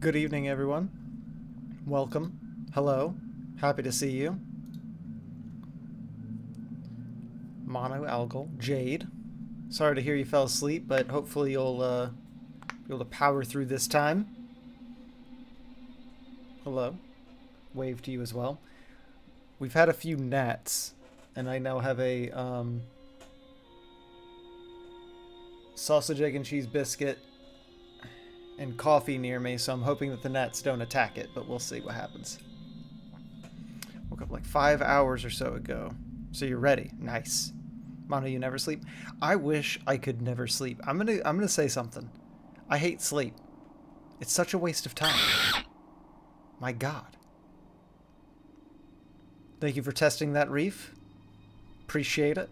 Good evening, everyone. Welcome. Hello. Happy to see you. Mono, Algal, Jade. Sorry to hear you fell asleep, but hopefully you'll uh, be able to power through this time. Hello. Wave to you as well. We've had a few gnats, and I now have a um, sausage, egg, and cheese biscuit and coffee near me, so I'm hoping that the gnats don't attack it, but we'll see what happens. Woke up like five hours or so ago. So you're ready. Nice. Mono, you never sleep? I wish I could never sleep. I'm gonna I'm gonna say something. I hate sleep. It's such a waste of time. My god. Thank you for testing that reef. Appreciate it.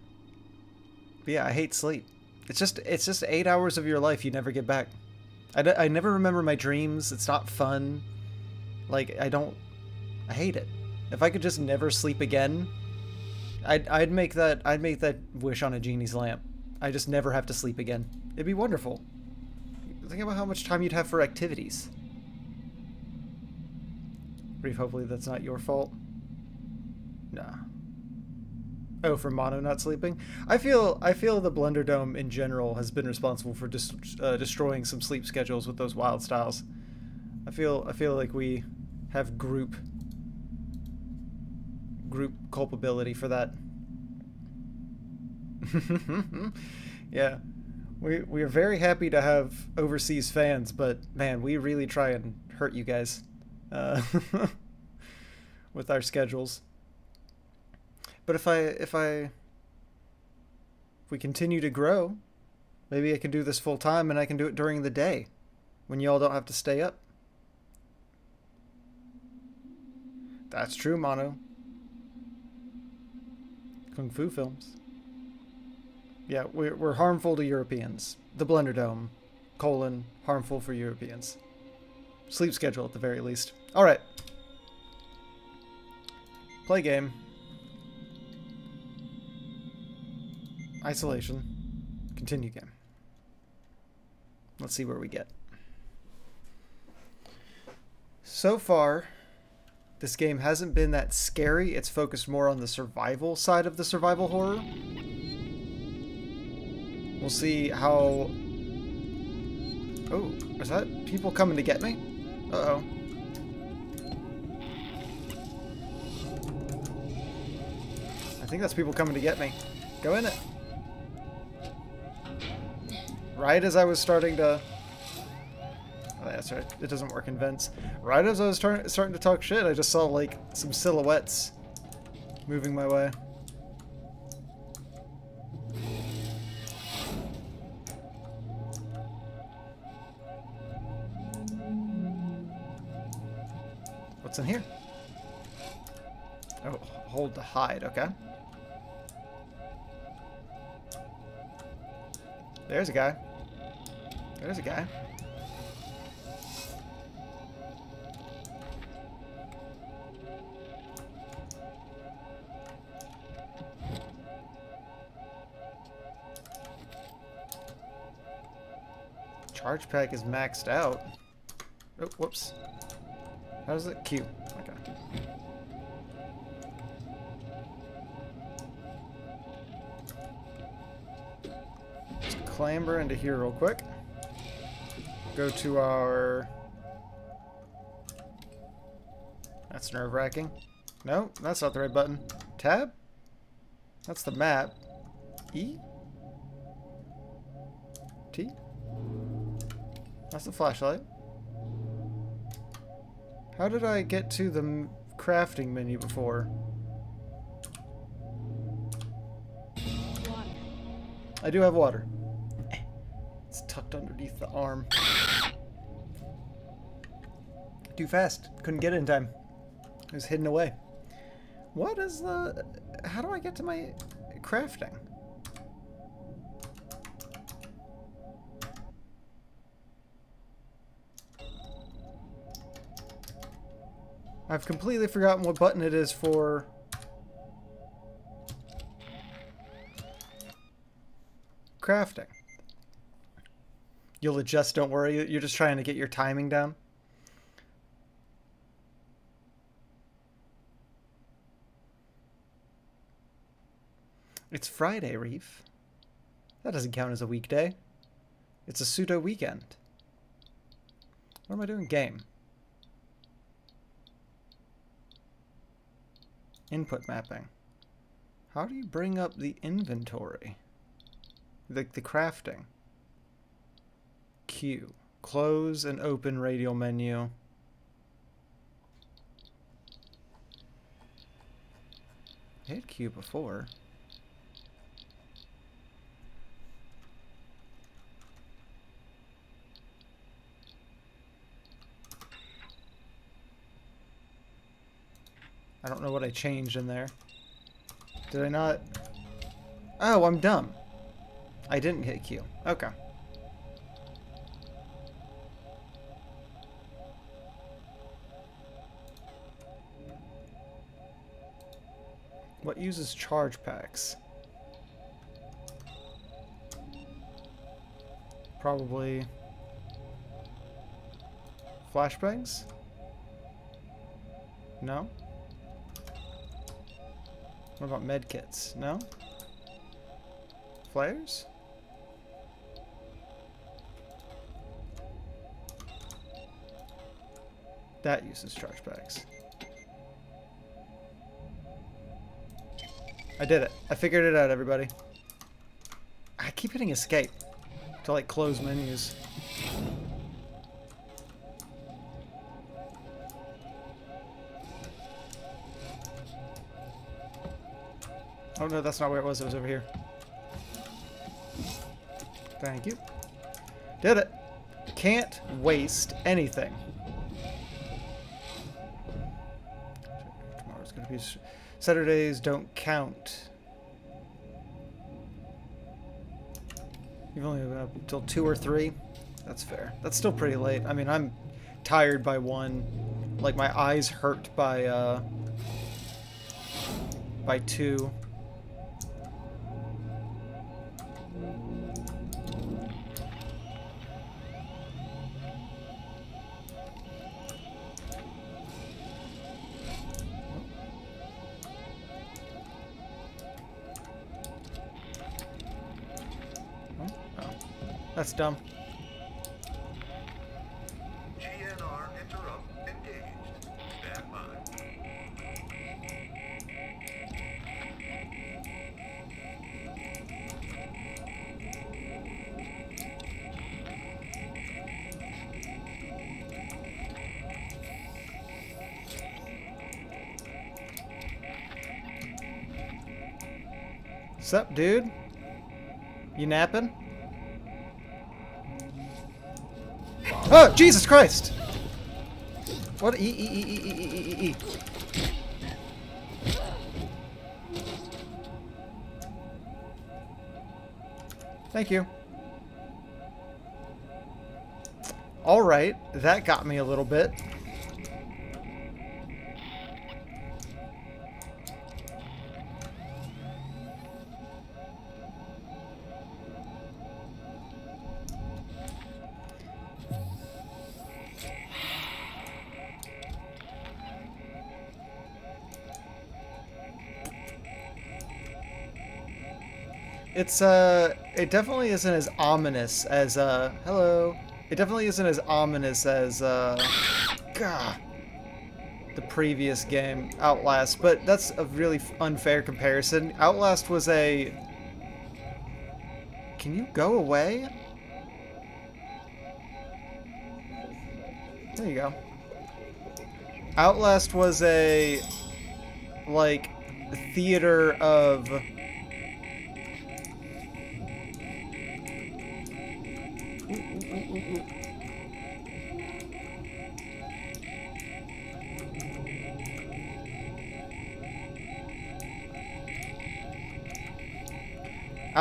But yeah, I hate sleep. It's just it's just eight hours of your life you never get back. I, d- I never remember my dreams. It's not fun. Like, I don't... I hate it. If I could just never sleep again, I'd, I'd make that I'd make that wish on a genie's lamp. I just never have to sleep again. It'd be wonderful. Think about how much time you'd have for activities. Reef, hopefully that's not your fault. Nah. Oh, for Mono not sleeping? I feel I feel the Blunderdome in general has been responsible for dis uh, destroying some sleep schedules with those wild styles. I feel I feel like we have group group culpability for that. yeah. We we are very happy to have overseas fans, but man, we really try and hurt you guys uh, with our schedules. But if I if I if we continue to grow, maybe I can do this full time and I can do it during the day when y'all don't have to stay up. That's true, Mono. Kung Fu films. Yeah, we're, we're harmful to Europeans. The Blunderdome, colon, harmful for Europeans. Sleep schedule at the very least. Alright. Play game. Isolation. Continue game. Let's see where we get. So far, this game hasn't been that scary. It's focused more on the survival side of the survival horror. We'll see how... Oh, is that people coming to get me? Uh-oh. I think that's people coming to get me. Go in it. Right as I was starting to... Oh, that's right. It doesn't work in vents. Right as I was starting to talk shit, I just saw, like, some silhouettes moving my way. What's in here? Oh, hold to hide, okay. There's a guy. There's a guy. Charge pack is maxed out. Oh, whoops. How does it? Q. clamber into here real quick. Go to our... That's nerve-wracking. No, that's not the right button. Tab? That's the map. E? T? That's the flashlight. How did I get to the crafting menu before? I do have water. Tucked underneath the arm. Too fast. Couldn't get it in time. It was hidden away. What is the... How do I get to my crafting? I've completely forgotten what button it is for... Crafting. You'll adjust, don't worry. You're just trying to get your timing down. It's Friday, Reef. That doesn't count as a weekday. It's a pseudo weekend. What am I doing? Game. Input mapping. How do you bring up the inventory? Like the, the crafting. Q. Close and open radial menu. Hit Q before. I don't know what I changed in there. Did I not? Oh, I'm dumb. I didn't hit Q. Okay. What uses charge packs? Probably flashbangs? No? What about medkits? No? Flares? That uses charge packs. I did it. I figured it out, everybody. I keep hitting escape to like close menus. Oh no, that's not where it was. It was over here. Thank you. Did it. Can't waste anything. Tomorrow's gonna be... Saturdays don't count. You've only been up until 2 or 3? That's fair. That's still pretty late. I mean, I'm tired by 1. Like, my eyes hurt by, uh... By 2. Dumb. GNR interrupt engaged. Stand by. Sup, dude? You napping? Oh, Jesus Christ! What? E, e, e, e, e, e, e, e. Thank you. Alright, that got me a little bit. It's, uh, it definitely isn't as ominous as, uh, hello. It definitely isn't as ominous as, uh, God, the previous game, Outlast, but that's a really unfair comparison. Outlast was a... Can you go away? There you go. Outlast was a, like, theater of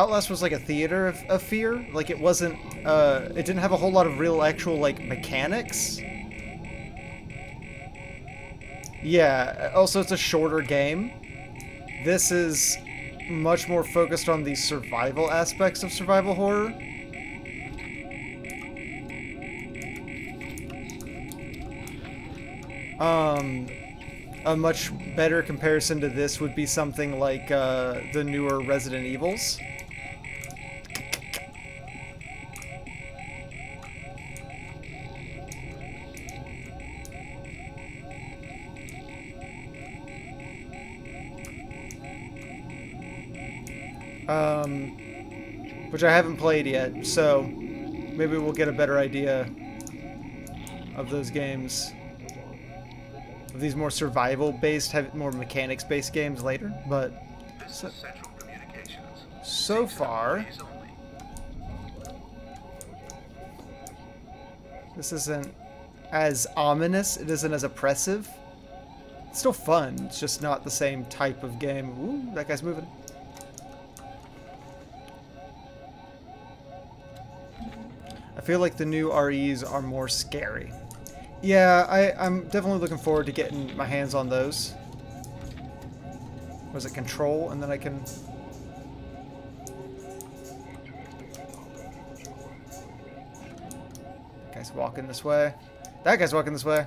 Outlast was like a theater of, of, fear. Like it wasn't, uh, it didn't have a whole lot of real actual like mechanics. Yeah, also it's a shorter game. This is much more focused on the survival aspects of survival horror. Um, a much better comparison to this would be something like uh, the newer Resident Evils. Which I haven't played yet, so maybe we'll get a better idea of those games. Of these more survival-based, more mechanics-based games later, but So- so far, this isn't as ominous, it isn't as oppressive. It's still fun, it's just not the same type of game. Ooh, that guy's moving. Feel like the new REs are more scary. Yeah, I, I'm definitely looking forward to getting my hands on those. Was it control? And then I can... Guy's walking this way. That guy's walking this way.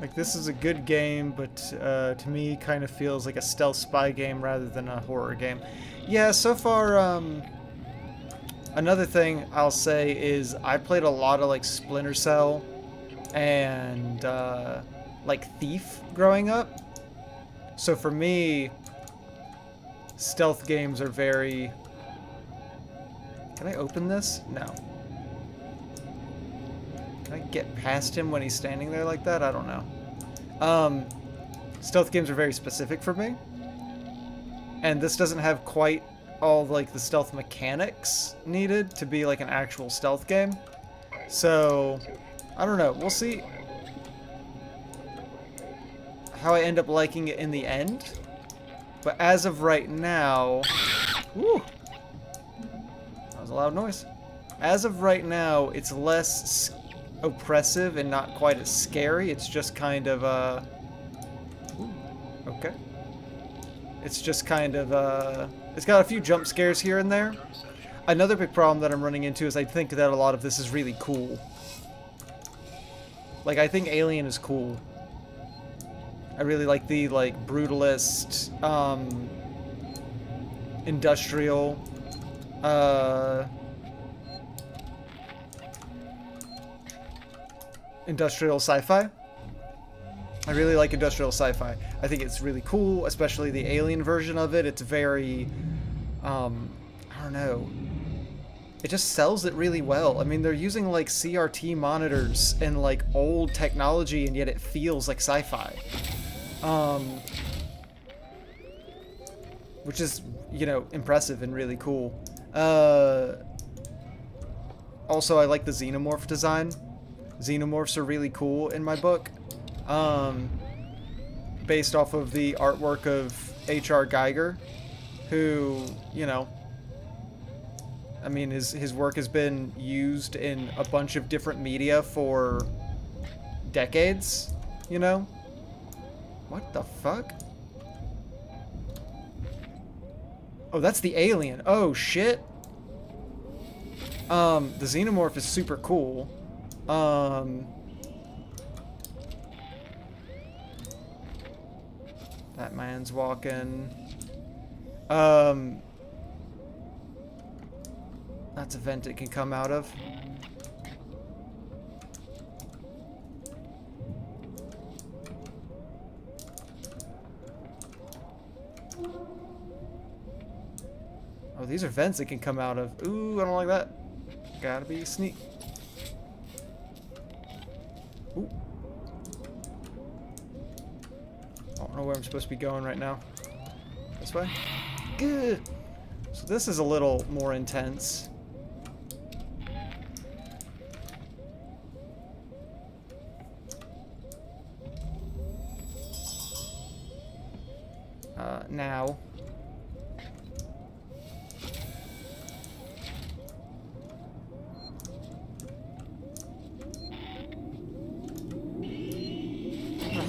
Like this is a good game, but uh, to me kind of feels like a stealth spy game rather than a horror game. Yeah, so far, um, another thing I'll say is I played a lot of like Splinter Cell and uh, like Thief growing up. So for me, stealth games are very... Can I open this? No. Can I get past him when he's standing there like that? I don't know. Um, stealth games are very specific for me. And this doesn't have quite all like the stealth mechanics needed to be like an actual stealth game. So, I don't know. We'll see how I end up liking it in the end. But as of right now, whew, that was a loud noise. As of right now, it's less oppressive and not quite as scary. It's just kind of uh okay. It's just kind of uh it's got a few jump scares here and there. Another big problem that I'm running into is I think that a lot of this is really cool. Like I think Alien is cool. I really like the like brutalist um industrial uh industrial sci-fi. I really like industrial sci-fi. I think it's really cool, especially the alien version of it. It's very, um, I don't know. It just sells it really well. I mean, they're using like CRT monitors and like old technology, and yet it feels like sci-fi. Um, which is, you know, impressive and really cool. Uh, also, I like the xenomorph design. Xenomorphs are really cool in my book. Um, based off of the artwork of H.R. Giger, who, you know, I mean, his, his work has been used in a bunch of different media for decades, you know? What the fuck? Oh, that's the alien. Oh, shit. Um, the xenomorph is super cool. Um... That man's walking. Um... That's a vent it can come out of. Oh, these are vents it can come out of. Ooh, I don't like that. Gotta be sneak. Ooh. I don't know where I'm supposed to be going right now. This way? Good. So this is a little more intense. Uh, now.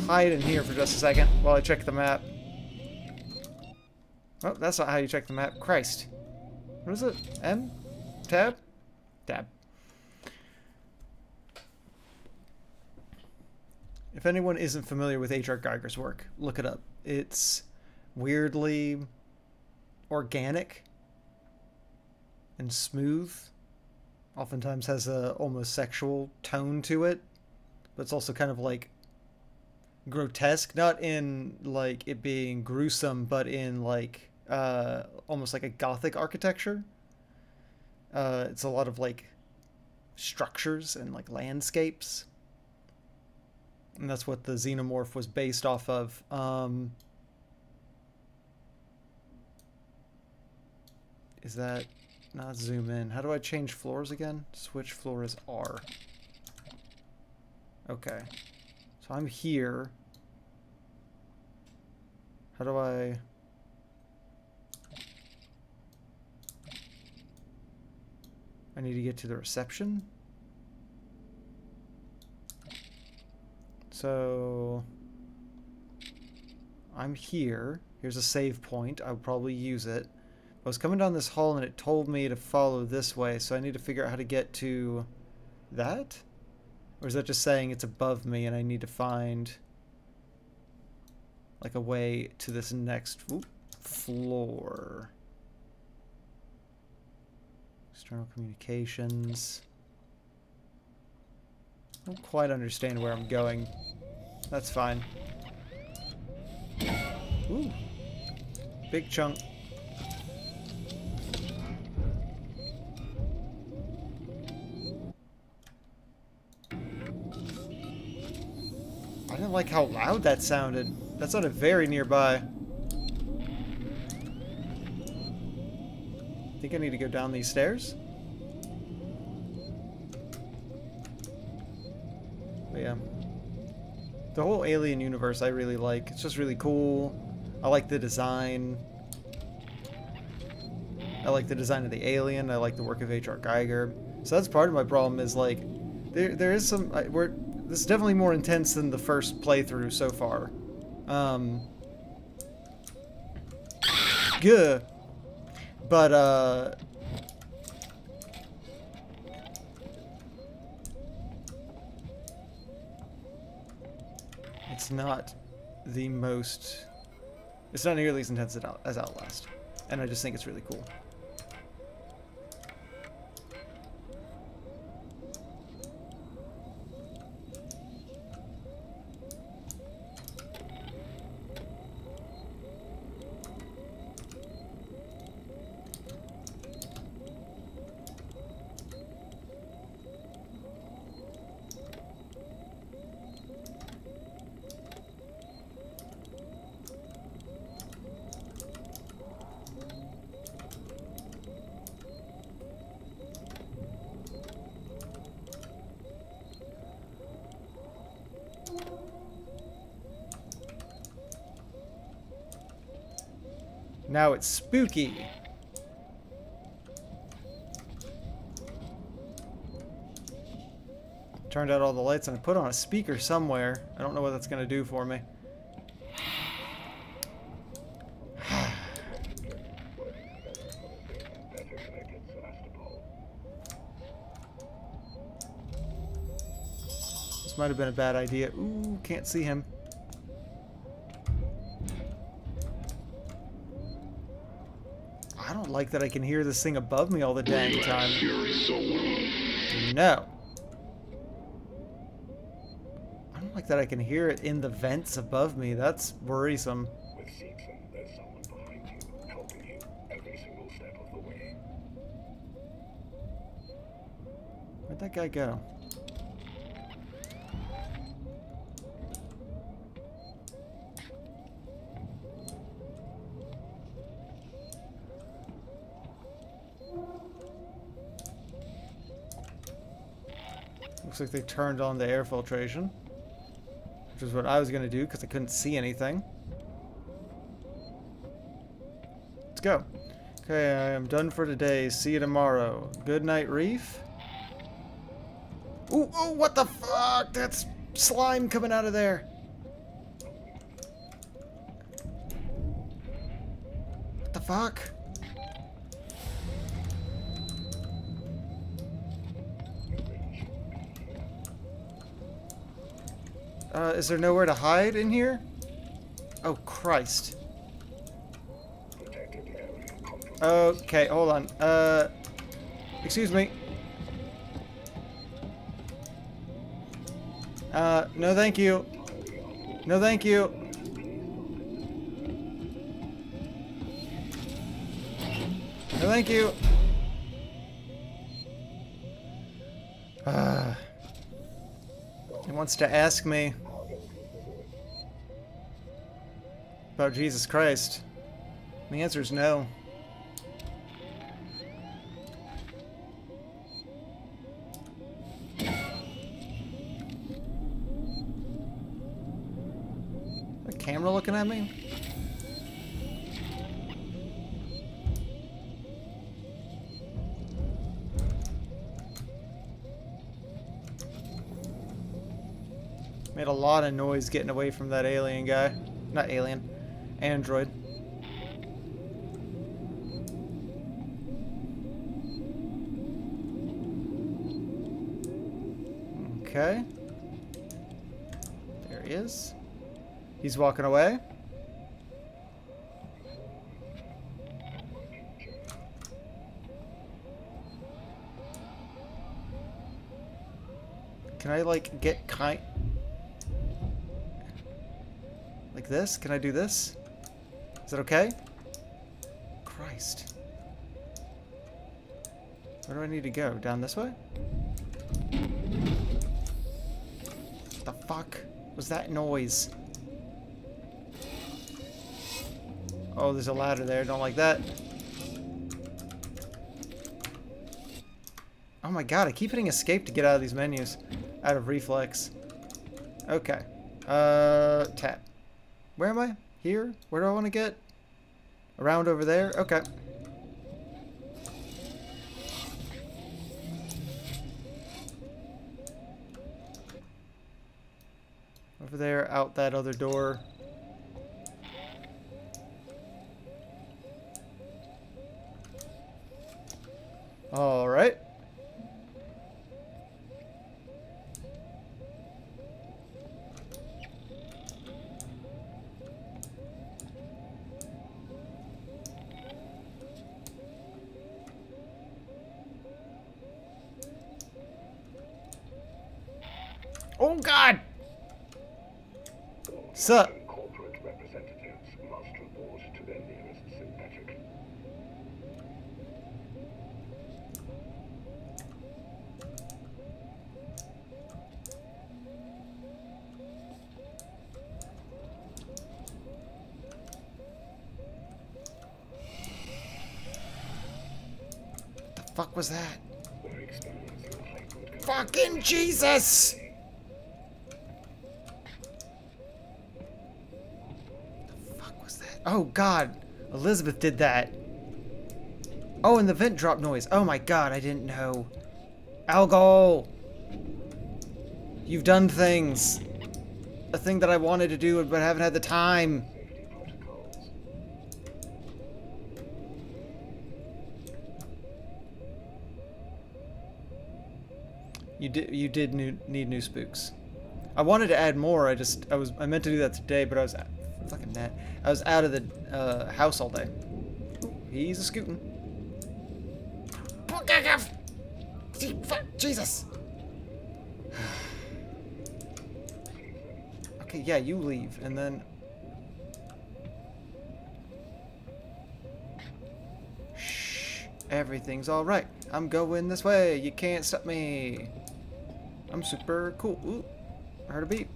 Hide in here for just a second while I check the map. Oh, that's not how you check the map. Christ. What is it? M? Tab? Tab. If anyone isn't familiar with H.R. Giger's work, look it up. It's weirdly organic and smooth. Oftentimes has a almost sexual tone to it, but it's also kind of like grotesque, not in like it being gruesome, but in like uh, almost like a gothic architecture. Uh, it's a lot of like structures and like landscapes and that's what the xenomorph was based off of. Um, is that not zoom in? How do I change floors again? Switch floor is R. Okay, so I'm here. How do I? I need to get to the reception. So I'm here. Here's a save point. I'll probably use it. I was coming down this hall and it told me to follow this way, so I need to figure out how to get to that? Or is that just saying it's above me and I need to find like a way to this next oop, floor? External communications. I don't quite understand where I'm going. That's fine. Ooh. Big chunk. I didn't like how loud that sounded. That sounded very nearby. I Think I need to go down these stairs? But yeah. The whole Alien universe I really like. It's just really cool. I like the design. I like the design of the alien. I like the work of H.R. Giger. So that's part of my problem is like, there there is some, we're, this is definitely more intense than the first playthrough so far. Um, good. But, uh, it's not the most, it's not nearly as intense as as Outlast. And I just think it's really cool. It's spooky. Turned out all the lights and I put on a speaker somewhere. I don't know what that's going to do for me. This might have been a bad idea. Ooh, can't see him. I don't like that I can hear this thing above me all the dang time. No. I don't like that I can hear it in the vents above me. That's worrisome. With Seegson, there's someone behind you, helping you every single step of the way. Where'd that guy go? Looks like they turned on the air filtration. Which is what I was going to do because I couldn't see anything. Let's go. Okay, I am done for today. See you tomorrow. Good night, Reef. Ooh, ooh, what the fuck? That's slime coming out of there. What the fuck? Uh, is there nowhere to hide in here? Oh, Christ. Okay, hold on. Uh, excuse me. Uh, no thank you. No thank you. No thank you. Uh, he wants to ask me about Jesus Christ. The answer is no. A camera looking at me? Made a lot of noise getting away from that alien guy. Not alien. Android. Okay. There he is. He's walking away. Can I like get kind like this? Can I do this? Is that okay? Christ. Where do I need to go? Down this way? What the fuck was that noise? Oh, there's a ladder there. Don't like that. Oh my god, I keep hitting escape to get out of these menus. Out of reflex. Okay. Uh, tap. Where am I? Here? Where do I want to get? Around over there? Okay. Over there, out that other door. Alright. Oh god! Sup? Corporate representatives must report to their nearest synthetic. The fuck was that? Fucking Jesus! The fuck was that? Oh god, Elizabeth did that. Oh, and the vent drop noise. Oh my god, I didn't know. Algol! You've done things. A thing that I wanted to do but haven't had the time. You did you did new, need new spooks. I wanted to add more. I just I was I meant to do that today, but I was fucking net. I was out of the uh, house all day. He's a scooting. Jesus. okay, yeah, you leave, and then. Everything's all right. I'm going this way. You can't stop me. I'm super cool. Ooh, I heard a beep.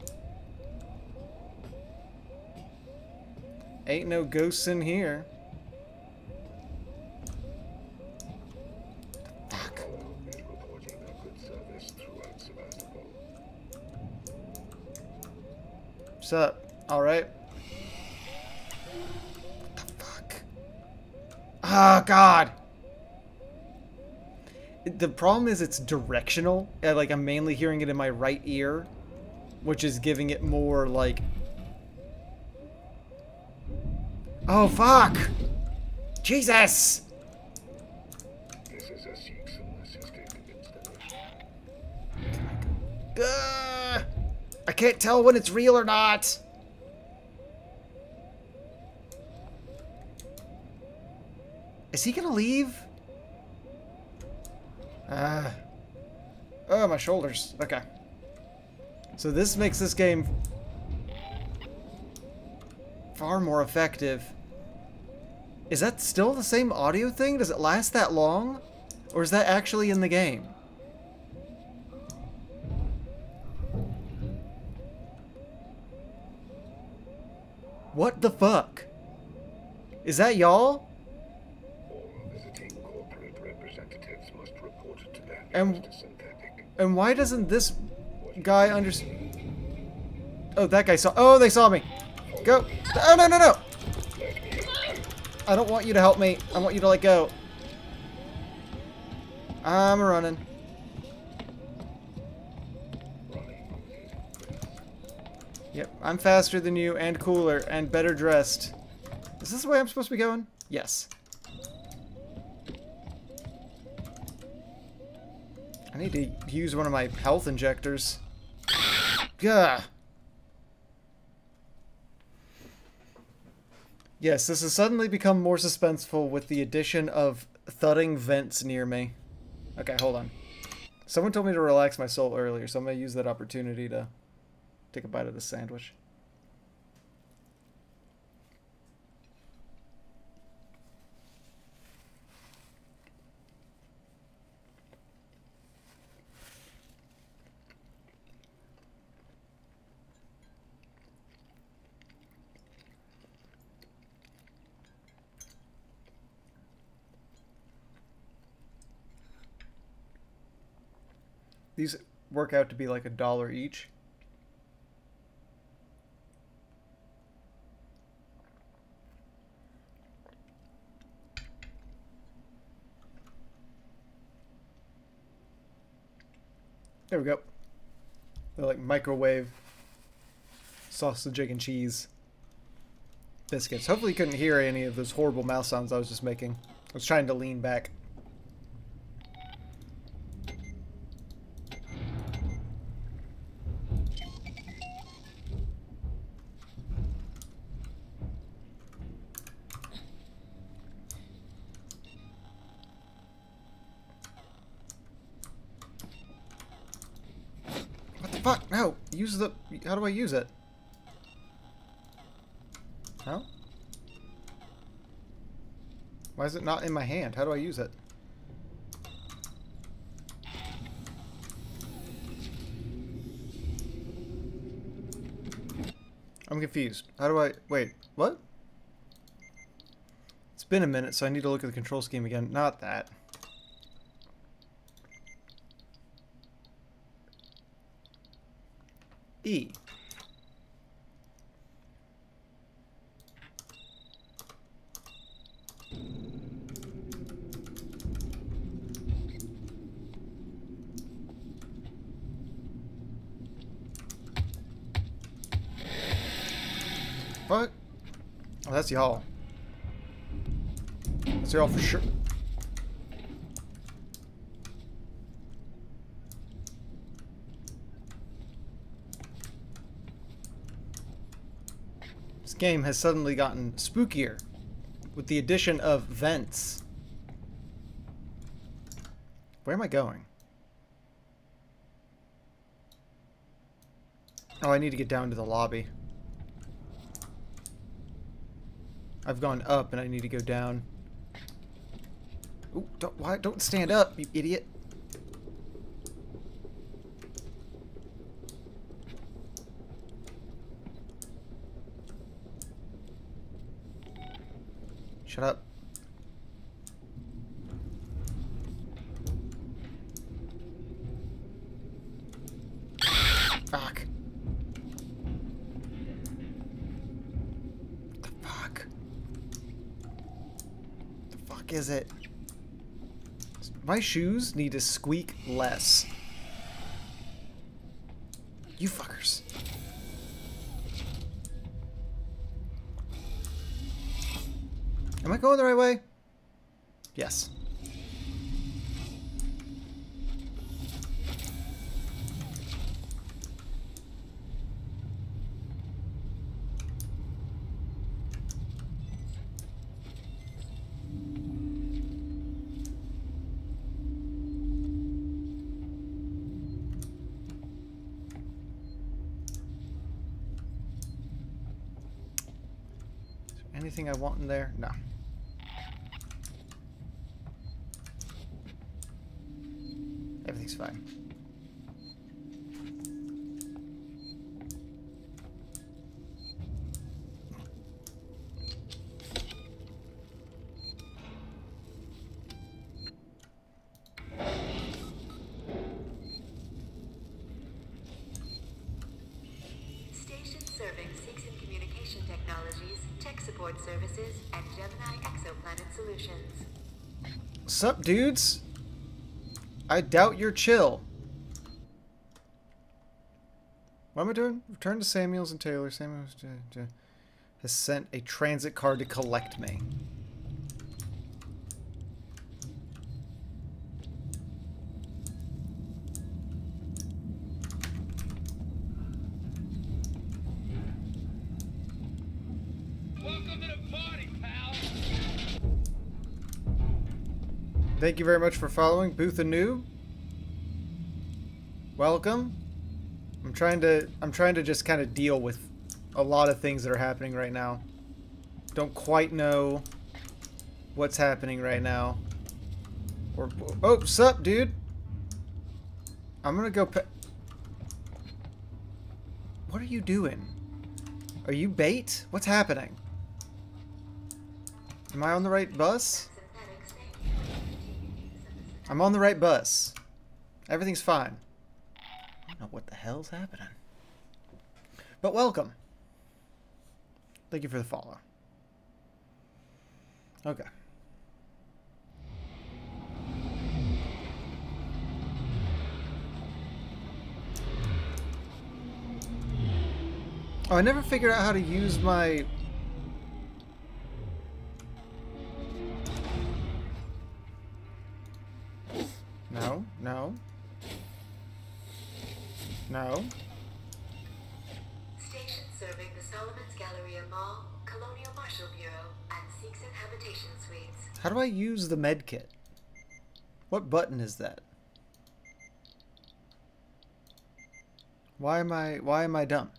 Ain't no ghosts in here. Fuck. What's up? Alright. What the fuck? Oh, God. The problem is it's directional. Uh, Like, I'm mainly hearing it in my right ear, which is giving it more, like... Oh, fuck! Jesus! This is a Seegson assisted installation. Ugh. I can't tell when it's real or not. Is he gonna leave? Uh, oh, my shoulders. Okay. So this makes this game far more effective. Is that still the same audio thing? Does it last that long? Or is that actually in the game? What the fuck? Is that y'all? All visiting corporate representatives must report to their And- And why doesn't this guy understand? Oh, that guy saw. Oh, they saw me. Go. Oh, no, no, no. I don't want you to help me. I want you to let go. I'm running. Yep, I'm faster than you and cooler and better dressed. Is this the way I'm supposed to be going? Yes. I need to use one of my health injectors. Gah. Yes, this has suddenly become more suspenseful with the addition of thudding vents near me. Okay, hold on. Someone told me to relax my soul earlier, so I'm going to use that opportunity to take a bite of this sandwich. These work out to be like a dollar each. There we go. They're like microwave sausage, egg, and cheese biscuits. Hopefully you couldn't hear any of those horrible mouth sounds I was just making. I was trying to lean back. What the fuck? No! Use the... How do I use it? No? Why is it not in my hand? How do I use it? I'm confused. How do I... Wait, what? It's been a minute, so I need to look at the control scheme again. Not that. E. What? Oh, that's y'all. That's y'all for sure. Game has suddenly gotten spookier with the addition of vents. Where am I going? Oh, I need to get down to the lobby. I've gone up and I need to go down. Ooh, don't why don't stand up, you idiot. Shut up. Fuck. The fuck. The fuck. is it? My shoes need to squeak less. You fuckers. Going the right way? Yes. Anything I want in there? No. Everything's fine. Station serving Seegson Communication Technologies, Tech Support Services, and Gemini Exoplanet Solutions. Sup, dudes? I doubt you're chill. What am I doing? Return to Samuels and Taylor. Samuels has sent a transit car to collect me. Welcome to the party, pal. Thank you very much for following Booth and Anew. Welcome. I'm trying to I'm trying to just kind of deal with a lot of things that are happening right now. Don't quite know what's happening right now. Or oh, sup, dude? I'm gonna go. What are you doing? Are you bait? What's happening? Am I on the right bus? Synthetics, thank you for continuing to send us I'm on the right bus. Everything's fine. I don't know what the hell's happening. But welcome. Thank you for the follow. Okay. Oh, I never figured out how to use my No, no. No. Station serving the Solomon's Galleria Mall, Colonial Marshal Bureau, and Seegson Habitation Suites. How do I use the med kit? What button is that? Why am I why am I dumb?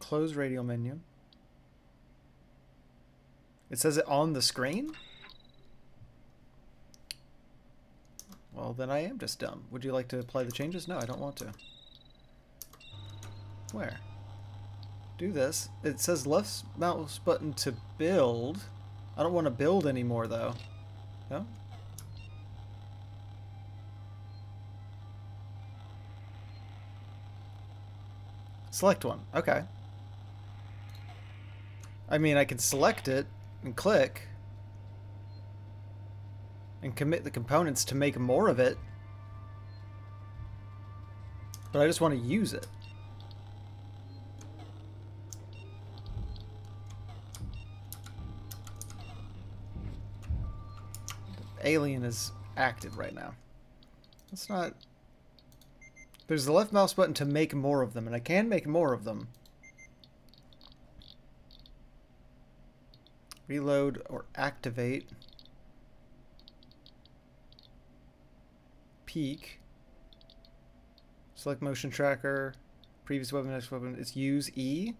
Close radial menu. It says it on the screen? Well, then I am just dumb. Would you like to apply the changes? No, I don't want to. Where? Do this. It says left mouse button to build. I don't want to build anymore, though. No? Select one. Okay. I mean, I can select it and click and commit the components to make more of it. But I just want to use it. Alien is active right now. That's not... There's the left mouse button to make more of them, and I can make more of them. Reload or activate. Peek. Select motion tracker. Previous weapon, next weapon. It's use E.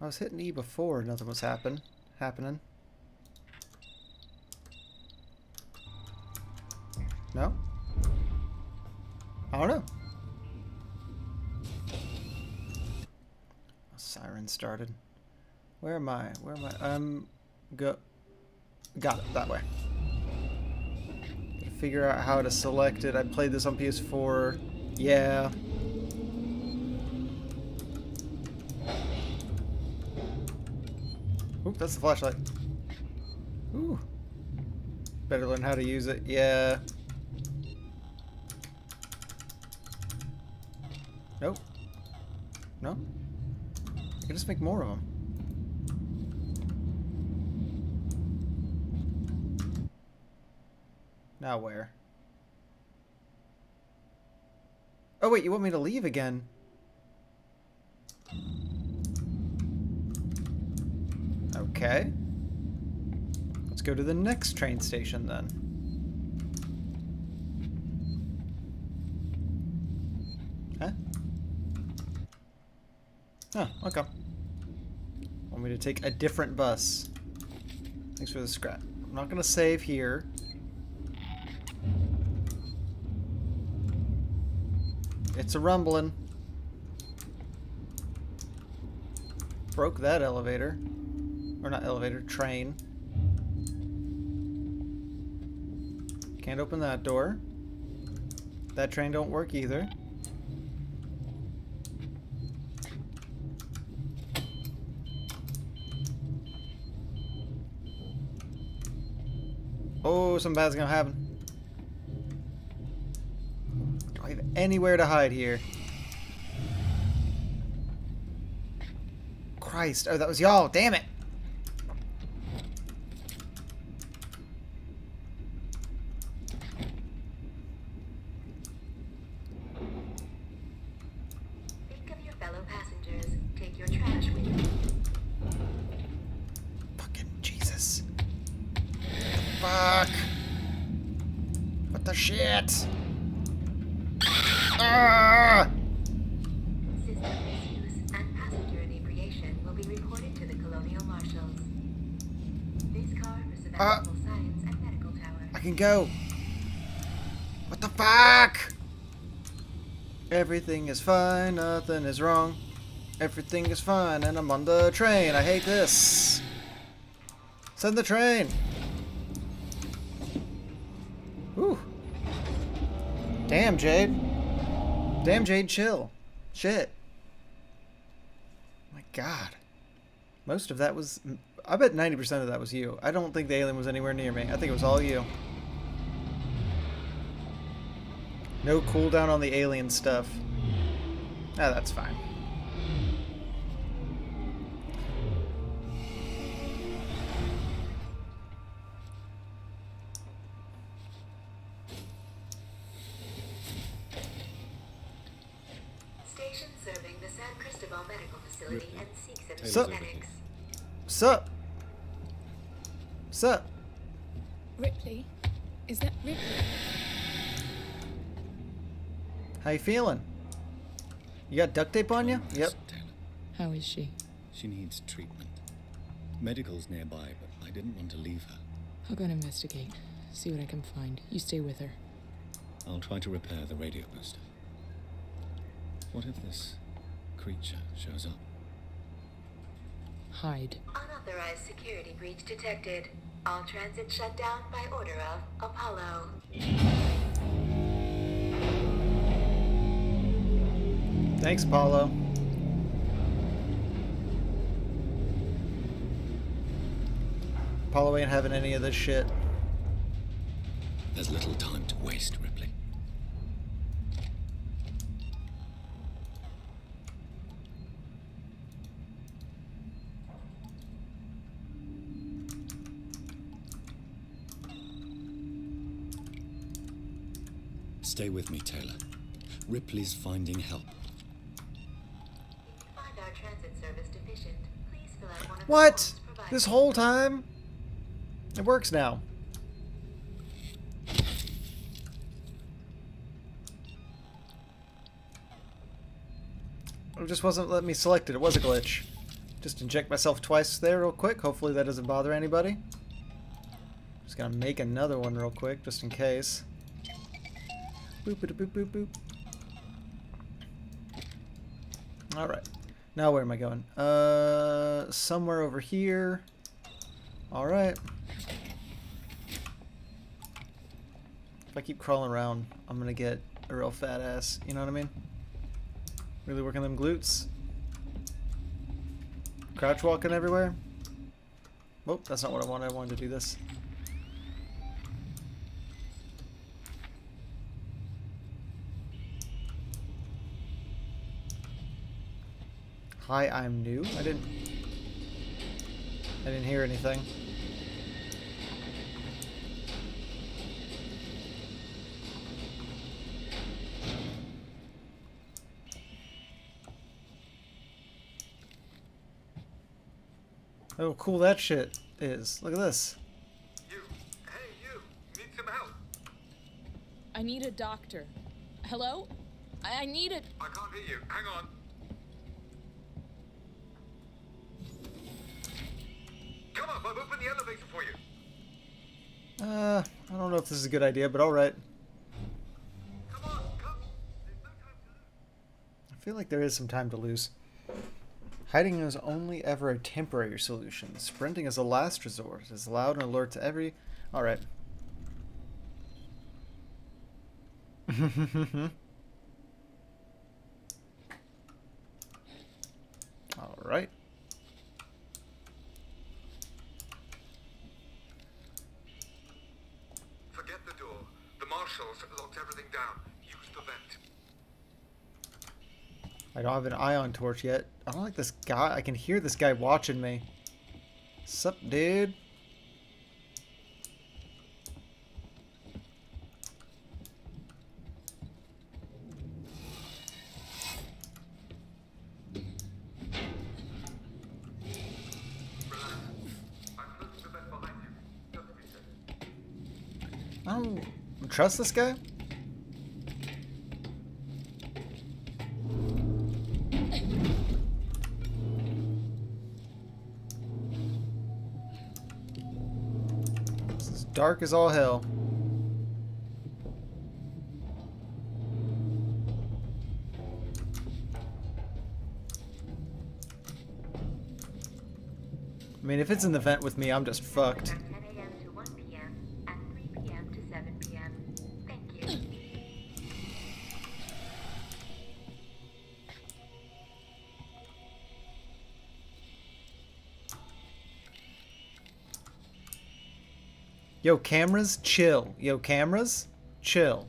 I was hitting E before, nothing was happen happening. No? I don't know. A siren started. Where am I? Where am I? Um, go. Got it. That way. Figure out how to select it. I played this on PS4. Yeah. Oop, that's the flashlight. Ooh. Better learn how to use it. Yeah. Nope. No? I can just make more of them. Now where? Oh wait, you want me to leave again? Okay. Let's go to the next train station then. Huh? Oh, okay. Want me to take a different bus. Thanks for the scrap. I'm not gonna save here. It's a rumbling. Broke that elevator. Or not elevator, train. Can't open that door. That train don't work either. Oh, something bad's gonna happen. Do I have anywhere to hide here? Christ. Oh, that was y'all. Damn it. Think of your fellow passengers. Take your trash with you. Fucking Jesus. Fuck. What the shit? Ah! System misuse and passenger inebriation will be reported to the Colonial Marshals. This car for Sevastopol Science and Medical Tower. I can go. What the fuck? Everything is fine, nothing is wrong. Everything is fine, and I'm on the train. I hate this. Send the train. Ooh. Damn, Jade. Damn, Jade, chill. Shit. My god. Most of that was... I bet 90% of that was you. I don't think the alien was anywhere near me. I think it was all you. No cooldown on the alien stuff. Ah, that's fine. Station serving the San Cristobal Medical Facility and Seeks So- Anesthetics. Sup? Sup? Ripley? Is that Ripley? How you feeling? You got duct tape on you? Yep. Taylor. How is she? She needs treatment. Medical's nearby, but I didn't want to leave her. I'll go and investigate. See what I can find. You stay with her. I'll try to repair the radio booster. What if this creature shows up? Hide. Unauthorized security breach detected. All transit shut down by order of Apollo. Thanks, Paulo. Paulo ain't having any of this shit. There's little time to waste, Ripley. Stay with me, Taylor. Ripley's finding help. Find our transit service deficient. Please fill out one of the What? This whole time? It works now. It just wasn't letting me select it. It was a glitch. Just inject myself twice there real quick. Hopefully that doesn't bother anybody. Just gonna make another one real quick, just in case. Boop boop boop boop boop. Alright. Now where am I going? Uh, somewhere over here. Alright. If I keep crawling around, I'm gonna get a real fat ass. You know what I mean? Really working them glutes. Crouch walking everywhere. Oh, that's not what I wanted. I wanted to do this. Hi, I'm new. I didn't. I didn't hear anything. Oh, cool that shit is. Look at this. You, hey you, need some help? I need a doctor. Hello? I, I need it. I can't hear you. Hang on. Come up, I've opened the elevator for you. Uh, I don't know if this is a good idea, but alright. Come on, come. There's no time to lose. I feel like there is some time to lose. Hiding is only ever a temporary solution. Sprinting is a last resort. Is loud and alert to every. Alright. Alright. Forget the door. Locked everything down. Use the vent. I don't have an ion torch yet. I don't like this guy. I can hear this guy watching me. Sup, dude? Relax. I'm closing the vent behind you. Just to be safe. I don't trust this guy. This is dark as all hell. I mean, if it's in the vent with me, I'm just fucked. Yo, cameras, chill. Yo, cameras, chill.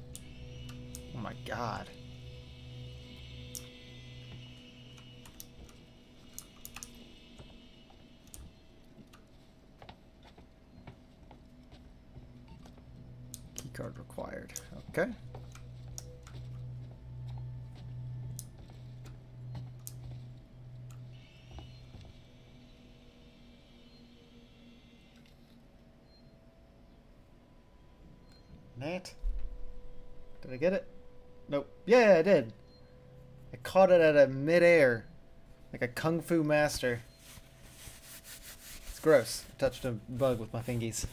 Kung fu master. It's gross. I touched a bug with my fingies.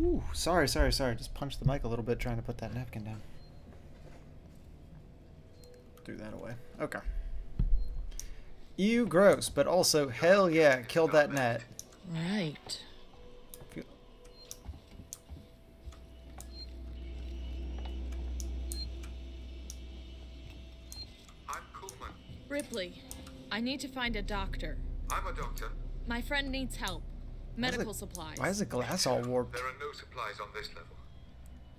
Ooh, sorry, sorry, sorry. Just punched the mic a little bit trying to put that napkin down. Threw that away. Okay. Ew, gross, but also, hell yeah, killed that net. Right. Need to find a doctor. I'm a doctor. My friend needs help. Medical supplies. Why is the glass all warped? There are no supplies on this level.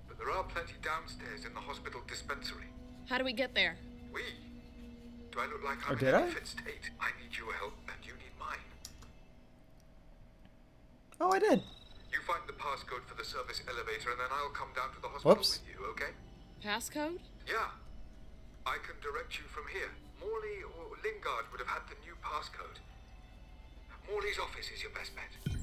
But there are plenty downstairs in the hospital dispensary. How do we get there? We? Do I look like Oh, I'm did in I? a fit state? I need your help and you need mine. Oh, I did. You find the passcode for the service elevator and then I'll come down to the hospital Whoops. with you, okay? Passcode? Yeah. I can direct you from here. Morley or Lingard would have had the new passcode. Morley's office is your best bet.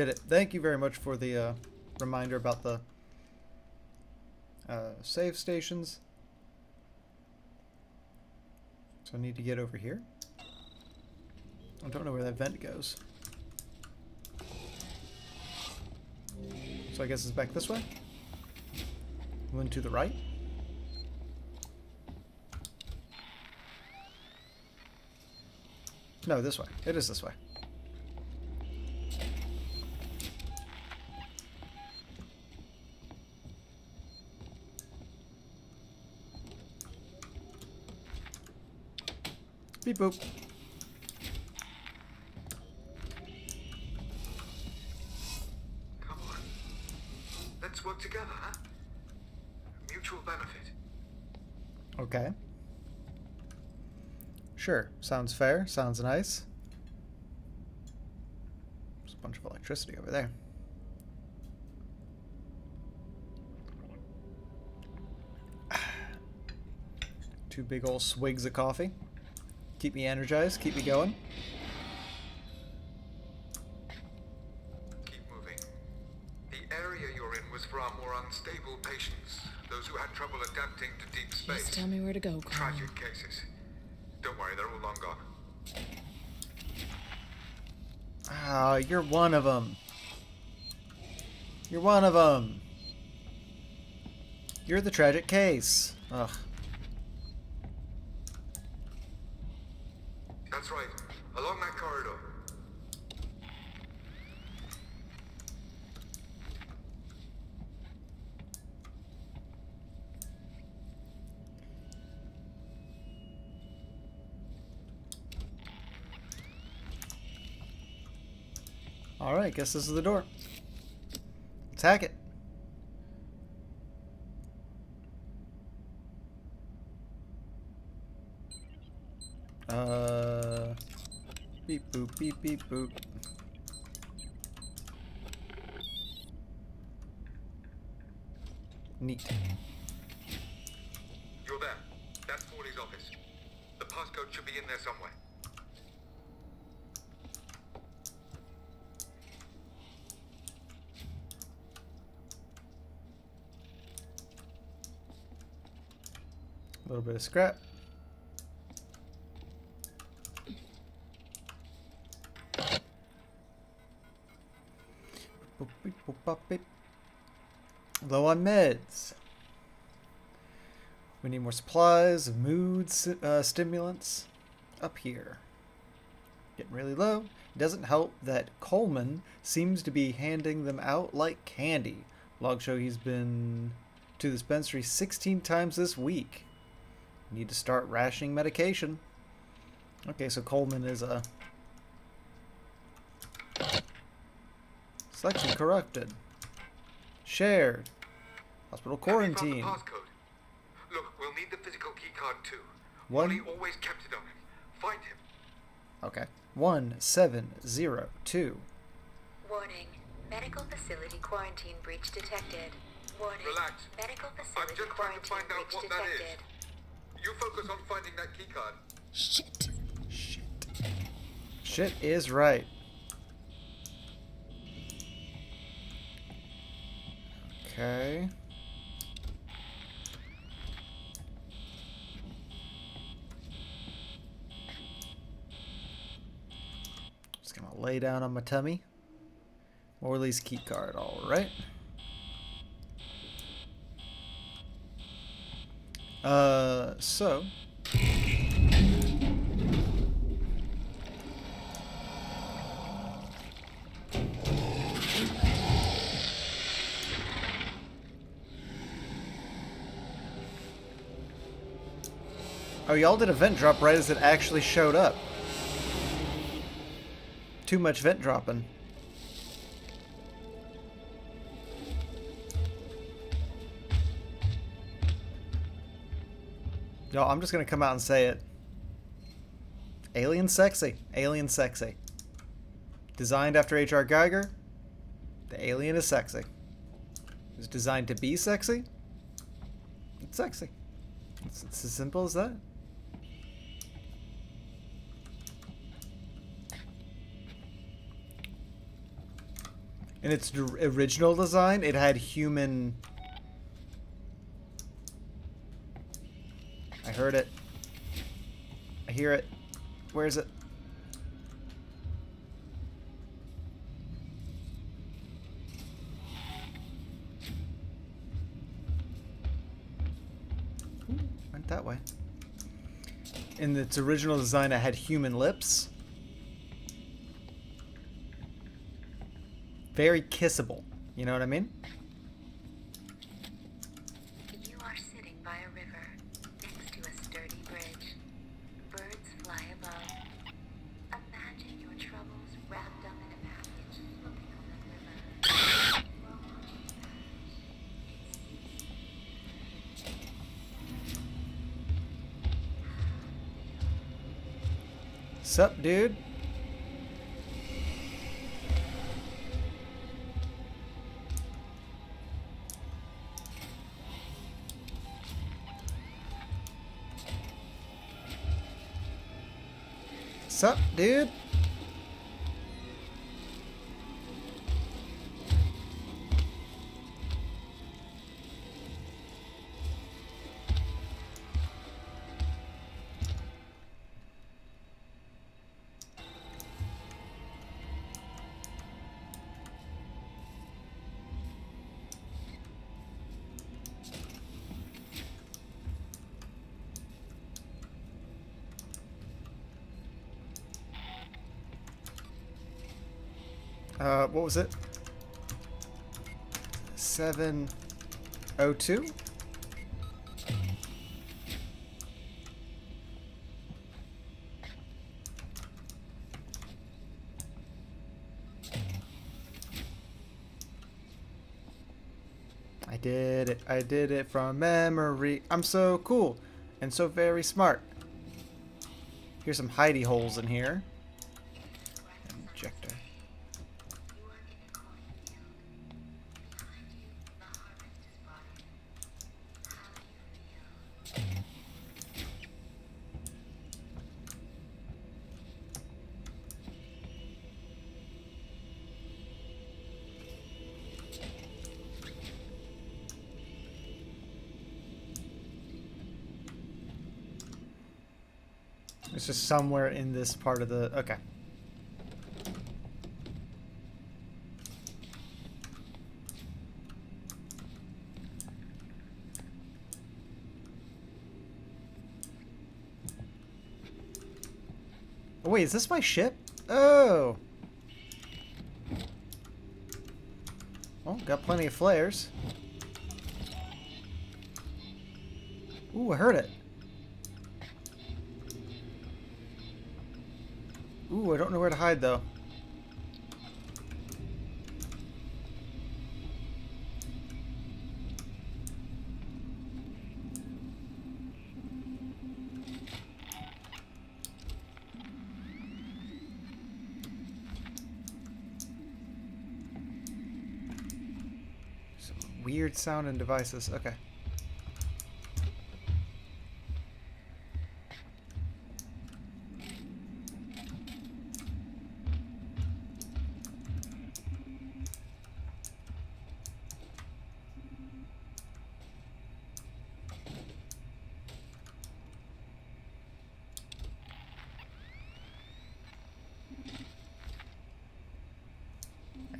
Did it. Thank you very much for the uh, reminder about the uh, save stations. So I need to get over here. I don't know where that vent goes. So I guess it's back this way? One to the right? No, this way. It is this way. Boop. Come on. Let's work together, huh? Mutual benefit. Okay. Sure. Sounds fair. Sounds nice. There's a bunch of electricity over there. Two big old swigs of coffee. Keep me energized. Keep me going. Keep moving. The area you're in was for our more unstable patients, those who had trouble adapting to deep space. Just tell me where to go, Carl. Tragic cases. Don't worry, they're all long gone. Ah, you're one of them. You're one of them. You're the tragic case. Ugh. That's right. Along that corridor. Alright, guess this is the door. Let's hack it. Uh, beep boop, beep beep boop. Neat. You're there. That's Morley's office. The passcode should be in there somewhere. Little bit of scrap. Low on meds. We need more supplies, mood uh, stimulants. Up here. Getting really low. It doesn't help that Coleman seems to be handing them out like candy. Log show he's been to the dispensary 16 times this week. Need to start rationing medication. Okay, so Coleman is a selection corrupted, shared, hospital Have you quarantine. the passcode? Look, we'll need the physical keycard too. One- Morley always kept it on him. Find him. Okay, one seven zero two. Warning. Medical facility quarantine breach detected. Warning. Relax. Medical I'm facility just trying to quarantine find out breach what that is. detected. You focus on finding that keycard. Shit. Shit. Shit is right. Okay. Just gonna lay down on my tummy. Morley's key card, alright. Uh, so. Oh, y'all did a vent drop right as it actually showed up. Too much vent dropping. Y'all, I'm just gonna come out and say it. Alien sexy. Alien sexy. Designed after H.R. Giger, the alien is sexy. It's designed to be sexy. It's sexy. It's, it's as simple as that. In its original design, it had human. I heard it. I hear it. Where is it? Ooh, went that way. In its original design, I had human lips. Very kissable. You know what I mean? Sup, dude? What's up, dude? What was it? 702? I did it. I did it from memory. I'm so cool and so very smart. Here's some hidey holes in here. Somewhere in this part of the. Okay. Oh, wait, is this my ship? Oh. Oh, got plenty of flares. Ooh, I heard it. Ooh, I though. Some weird sounding devices. Okay.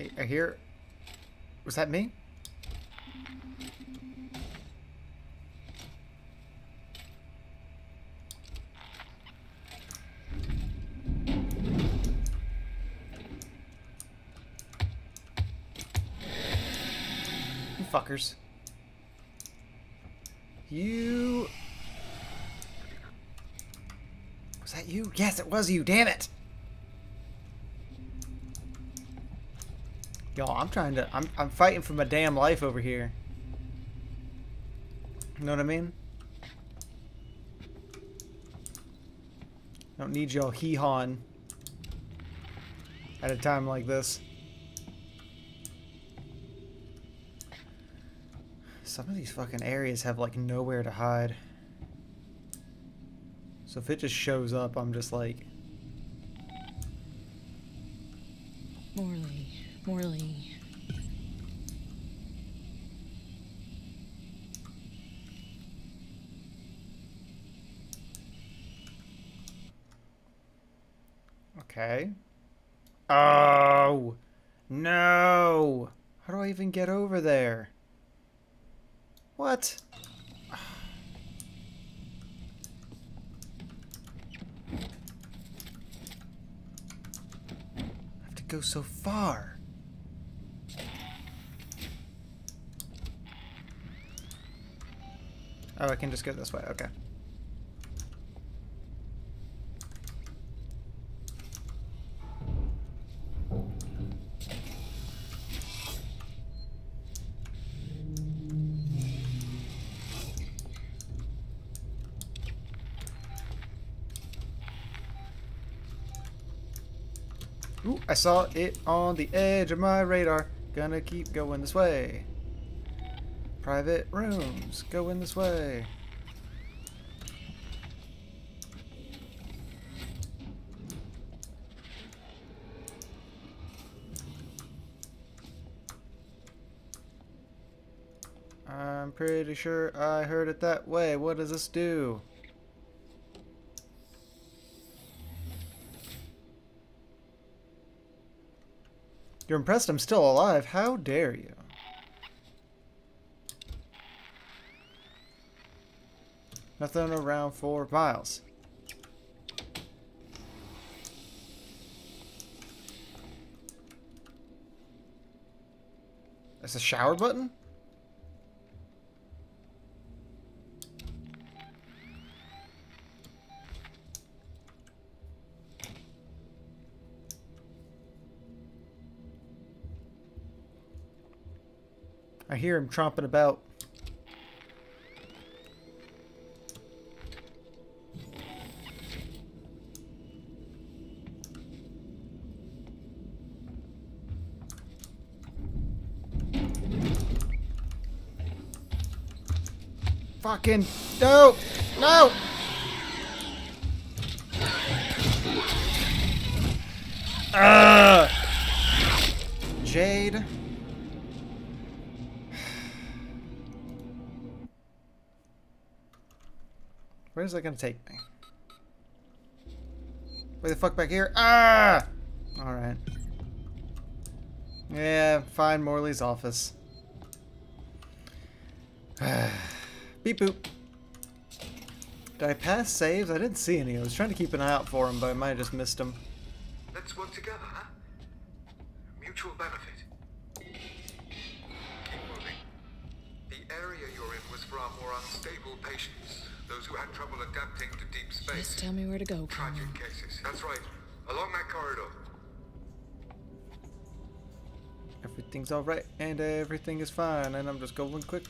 I, I hear. Was that me? You fuckers. You. Was that you? Yes, it was you. Damn it. Trying to. I'm, I'm fighting for my damn life over here. You know what I mean? Don't need y'all hee hawing at a time like this. Some of these fucking areas have like nowhere to hide. So if it just shows up, I'm just like, Morley, Morley. okay. Oh, no. How do I even get over there? What? go so far? Oh, I can just go this way. Okay. Ooh, I saw it on the edge of my radar. Gonna keep going this way. Private rooms, going this way. I'm pretty sure I heard it that way. What does this do? You're impressed I'm still alive. How dare you? Nothing around four miles. That's a shower button? Hear him tromping about. Fucking no! No! Ah! Jade. Where's that gonna take me? Where the fuck back here? Ah! Alright. Yeah, find Morley's office. Beep boop. Did I pass saves? I didn't see any. I was trying to keep an eye out for him, but I might have just missed him. Let's work together, huh? Mutual benefit. Keep moving. The area you're in was for our more unstable patients. Those who had trouble adapting to deep space. Just tell me where to go, Colonel. Tragic cases. That's right. Along that corridor. Everything's alright, and everything is fine, and I'm just going quick.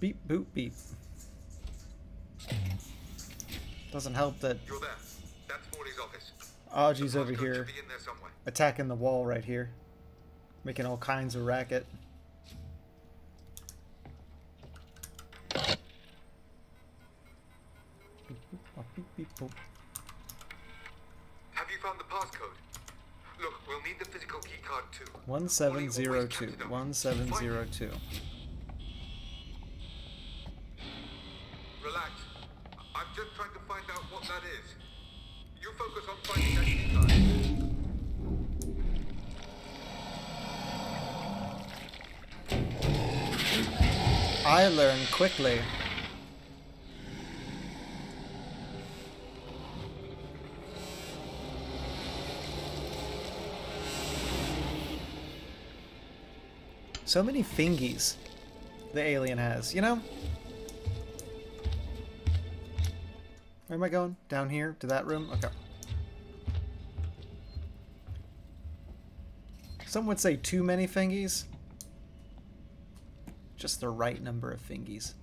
Beep, boop, beep. Doesn't help that You're there. That's Morley's office. Audrey's The over here should be in there somewhere. attacking the wall right here. Making all kinds of racket. Have you found the passcode? Look, we'll need the physical keycard too. 1702. 1702. Learn quickly. So many fingies the alien has, you know? Where am I going? Down here? To that room? Okay. Some would say too many fingies. Just the right number of fingies.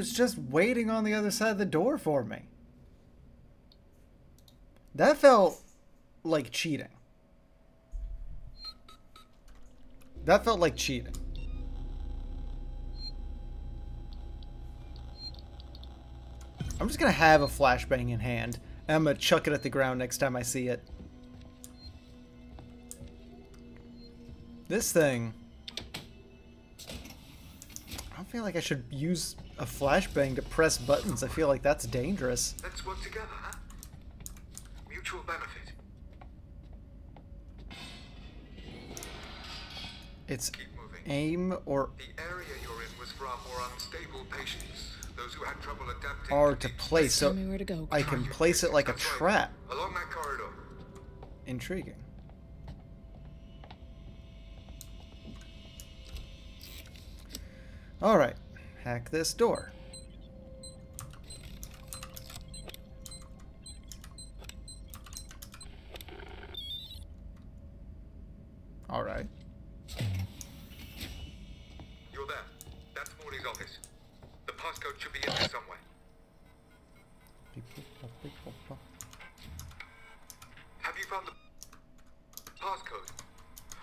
Was just waiting on the other side of the door for me. That felt like cheating. That felt like cheating. I'm just gonna have a flashbang in hand, and I'm gonna chuck it at the ground next time I see it. This thing... I feel like I should use a flashbang to press buttons. I feel like that's dangerous. Let's work together, huh? Mutual benefit. It's Keep moving. aim or The area you're in was for our more unstable patients. Those who had trouble adapting R to place. So where to go. I can place it like a trap. Along that corridor. Intriguing. Alright, hack this door. Alright. You're there. That's Morley's office. The passcode should be in there somewhere. Have you found the passcode?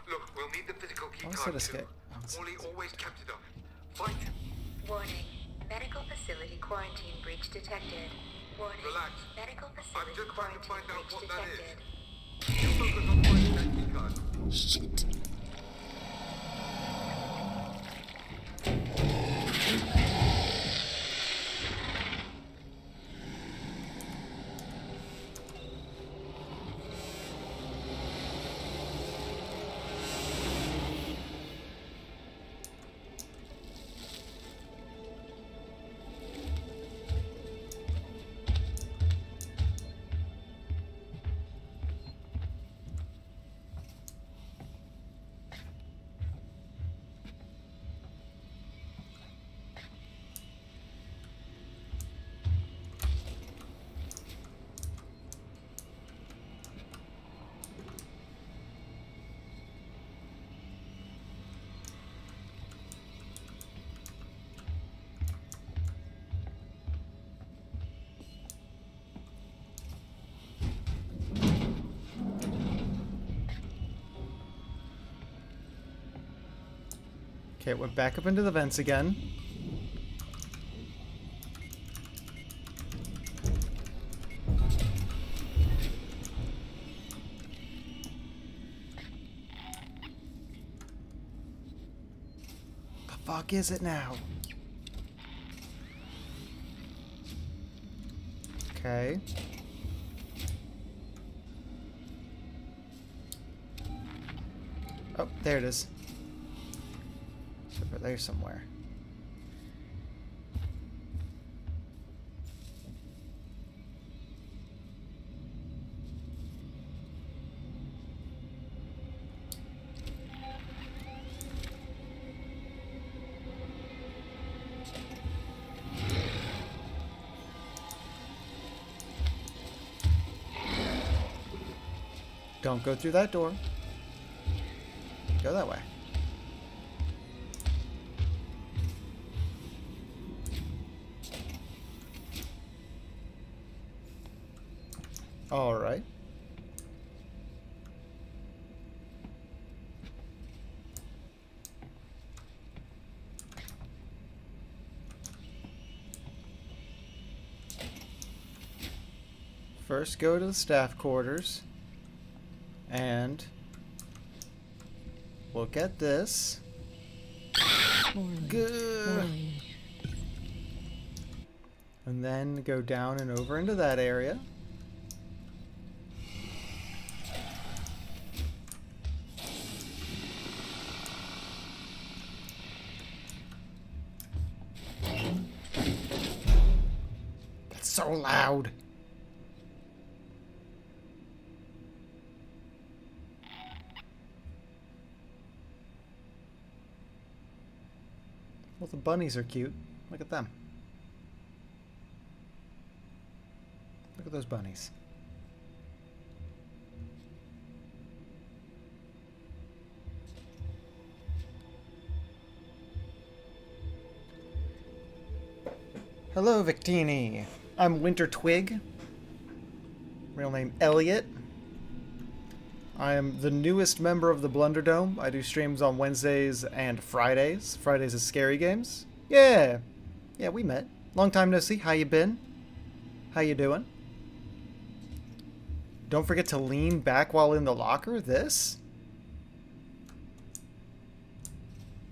Look, we'll need the physical key is card too. escape? Oh, it's- Morley always kept it up. Find him. Warning. Medical facility quarantine breach detected. Warning. Relax. Medical facility just trying to find out breach what that is. detected. You focus on finding that key card. Shit. Okay, it went back up into the vents again. The fuck is it now? Okay. Oh, there it is. There somewhere. Don't go through that door. Go that way. First, go to the staff quarters and look at this. Good. And then go down and over into that area. That's so loud. Bunnies are cute. Look at them. Look at those bunnies. Hello, Victini. I'm Winter Twig. Real name Elliot. I am the newest member of the Blunderdome. I do streams on Wednesdays and Fridays. Fridays is Scary Games. Yeah. Yeah, we met. Long time no see. How you been? How you doing? Don't forget to lean back while in the locker. This?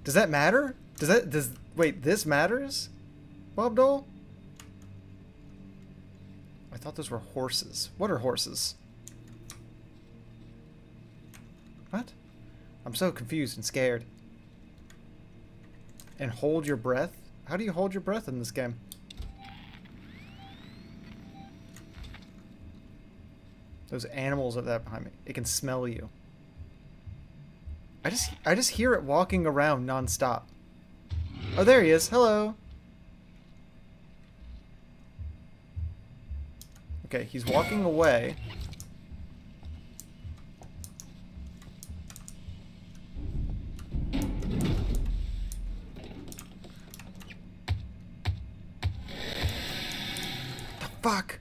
Does that matter? Does that does wait, this matters? Bob Dole? I thought those were horses. What are horses? I'm so confused and scared. And hold your breath? How do you hold your breath in this game? Those animals are that behind me. It can smell you. I just I just hear it walking around nonstop. Oh, there he is. Hello. Okay, he's walking away. Fuck?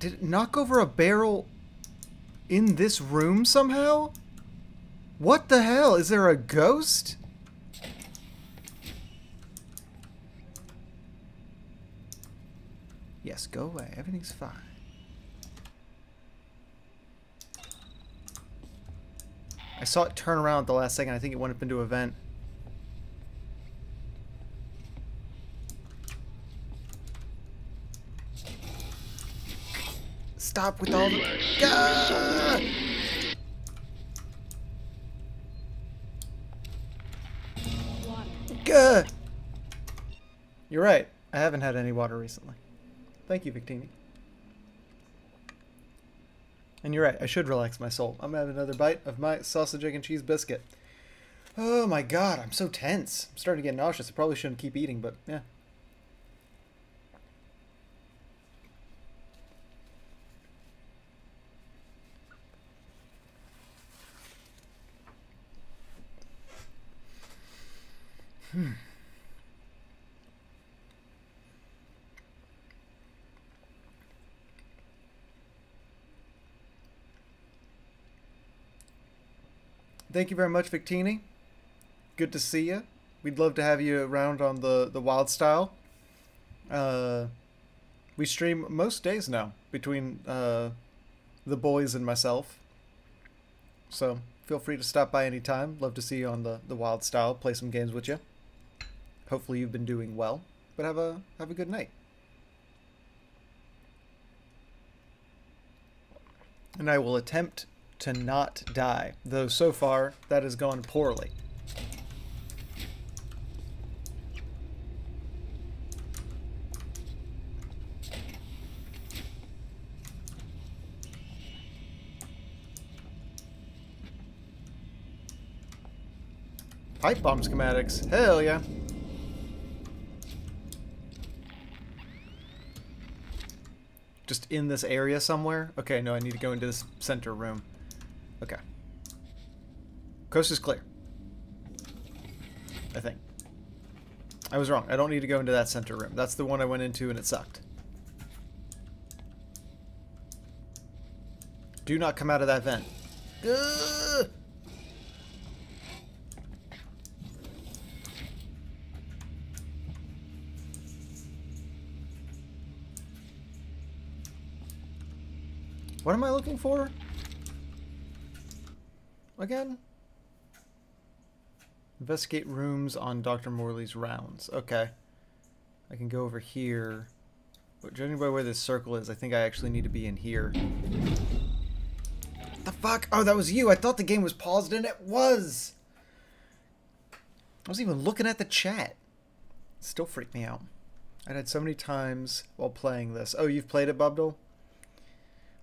Did it knock over a barrel in this room somehow? What the hell? Is there a ghost? Yes, go away. Everything's fine. I saw it turn around at the last second. I think it went up into a vent. Stop with all the... Ah! Gah! You're right. I haven't had any water recently. Thank you, Victini. And you're right, I should relax my soul. I'm gonna have another bite of my sausage, egg, and cheese biscuit. Oh my god, I'm so tense. I'm starting to get nauseous. I probably shouldn't keep eating, but yeah. Hmm. Thank you very much, Victini. Good to see you. We'd love to have you around on the, the Wild Style. Uh, we stream most days now between uh, the boys and myself. So feel free to stop by anytime. Love to see you on the, the Wild Style. Play some games with you. Hopefully you've been doing well. But have a have a good night. And I will attempt to not die, though so far that has gone poorly. Pipe bomb schematics. Hell yeah. In this area somewhere? Okay, no, I need to go into this center room. Okay. Coast is clear. I think. I was wrong. I don't need to go into that center room. That's the one I went into and it sucked. Do not come out of that vent. Ugh! What am I looking for? Again? Investigate rooms on Dr. Morley's rounds. Okay. I can go over here. But judging by where this circle is, I think I actually need to be in here. The fuck? Oh, that was you. I thought the game was paused and it was. I was even looking at the chat. still freaked me out. I died so many times while playing this. Oh, you've played it, Bubdol?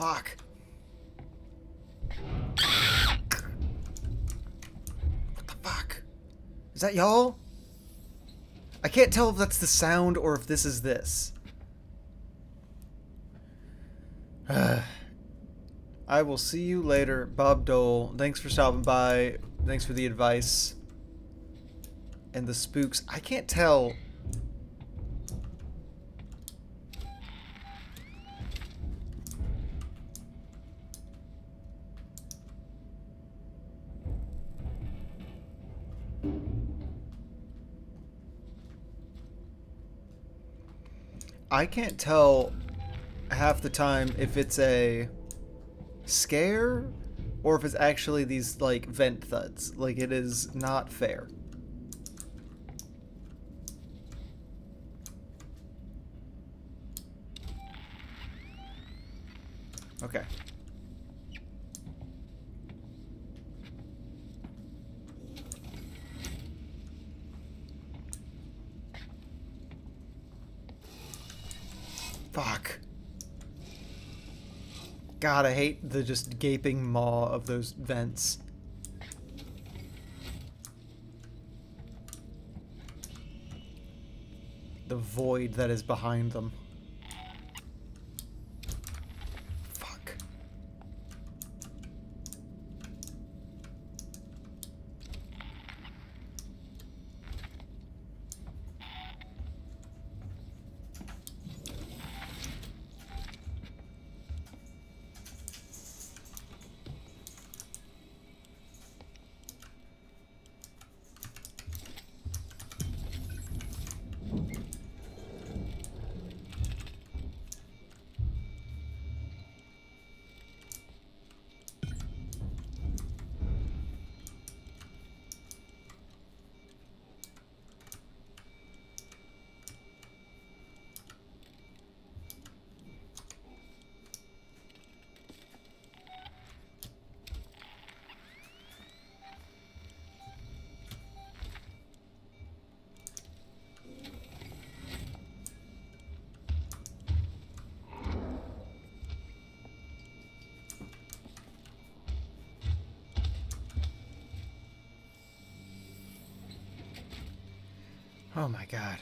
Fuck. What the fuck? Is that y'all? I can't tell if that's the sound or if this is this. I will see you later, Bob Dole. Thanks for stopping by. Thanks for the advice. And the spooks. I can't tell. I can't tell half the time if it's a scare or if it's actually these like vent thuds. Like it is not fair. Okay. Fuck. God, I hate the just gaping maw of those vents. The void that is behind them. Fuck. Oh my god.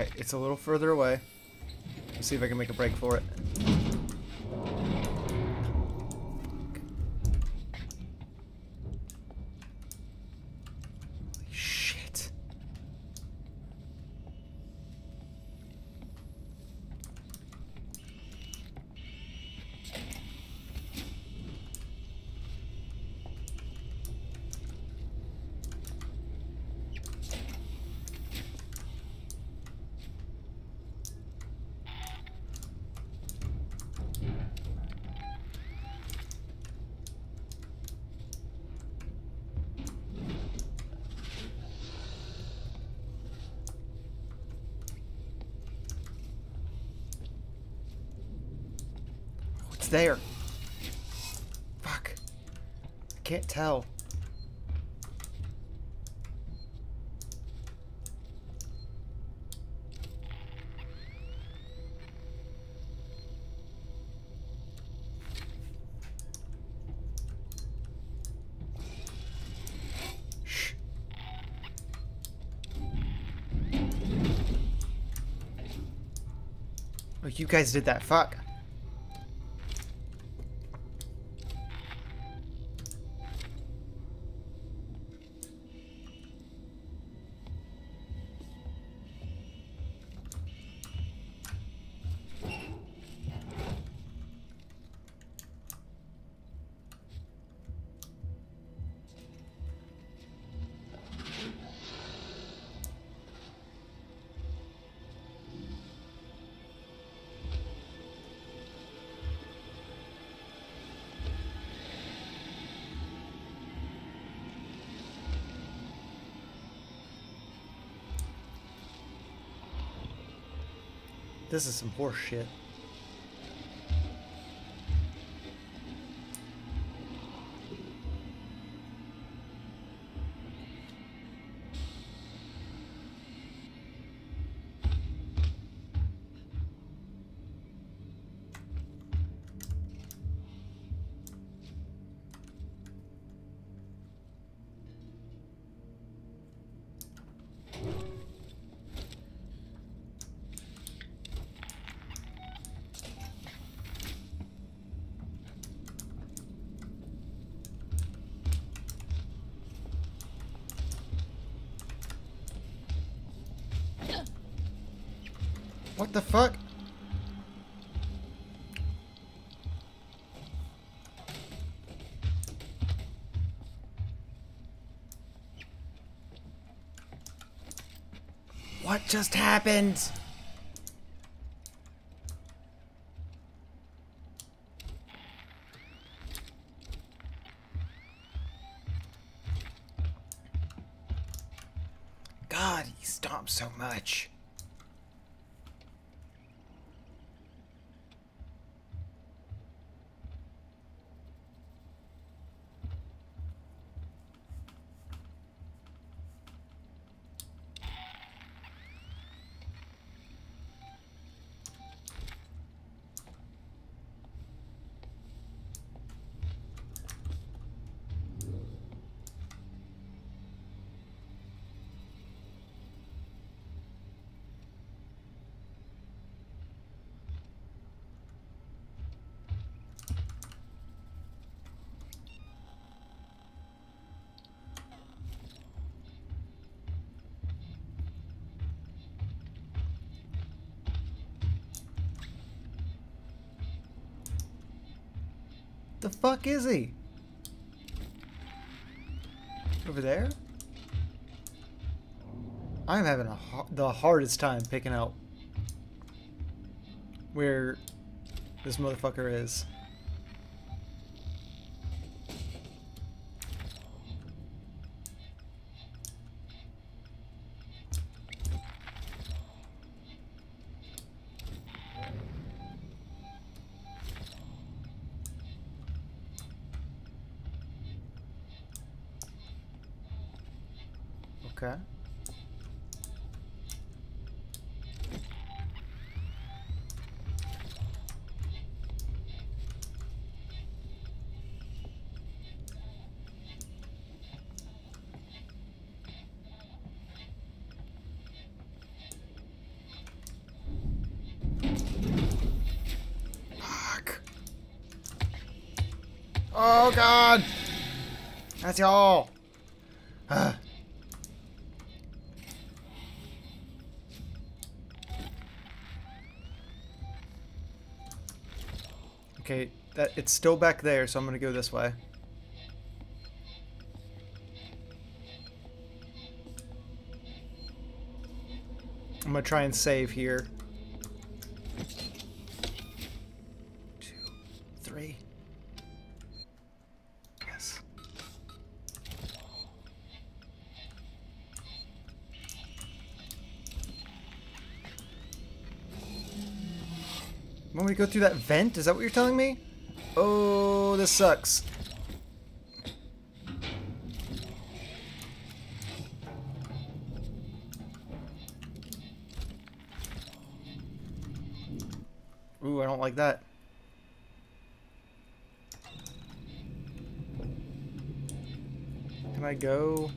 Okay, it's a little further away. Let's see if I can make a break for it. Holy shit. It's there. Fuck. I can't tell. Oh, you guys did that. Fuck. This is some horse shit. What the fuck? What just happened? God, he stomps so much. The fuck is he? Over there? I'm having a, the hardest time picking out where this motherfucker is. Okay. Fuck. Oh god! That's y'all! Ah. Okay, that it's still back there, so I'm gonna go this way. I'm gonna try and save here. Go through that vent? Is that what you're telling me? Oh, this sucks. Ooh, I don't like that. Can I go?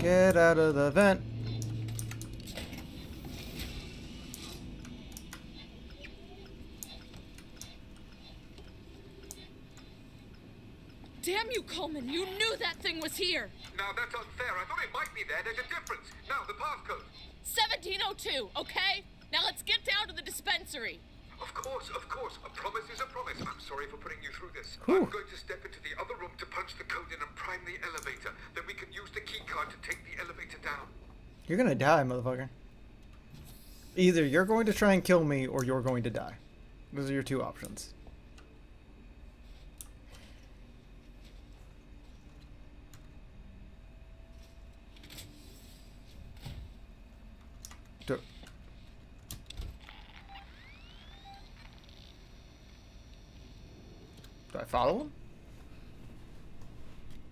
Get out of the vent. Damn you, Kuhlman! You knew that thing was here! Now that's unfair. I thought it might be there. There's a difference. Now the passcode. 1702, okay? Now let's get down to the dispensary. Of course, of course. A promise is a promise. I'm sorry for putting you through this. Whew. I'm going to step into the other room to punch the code in and prime the elevator. Then we can use the key card to take the elevator down. You're gonna die, motherfucker. Either you're going to try and kill me or you're going to die. Those are your two options. follow him?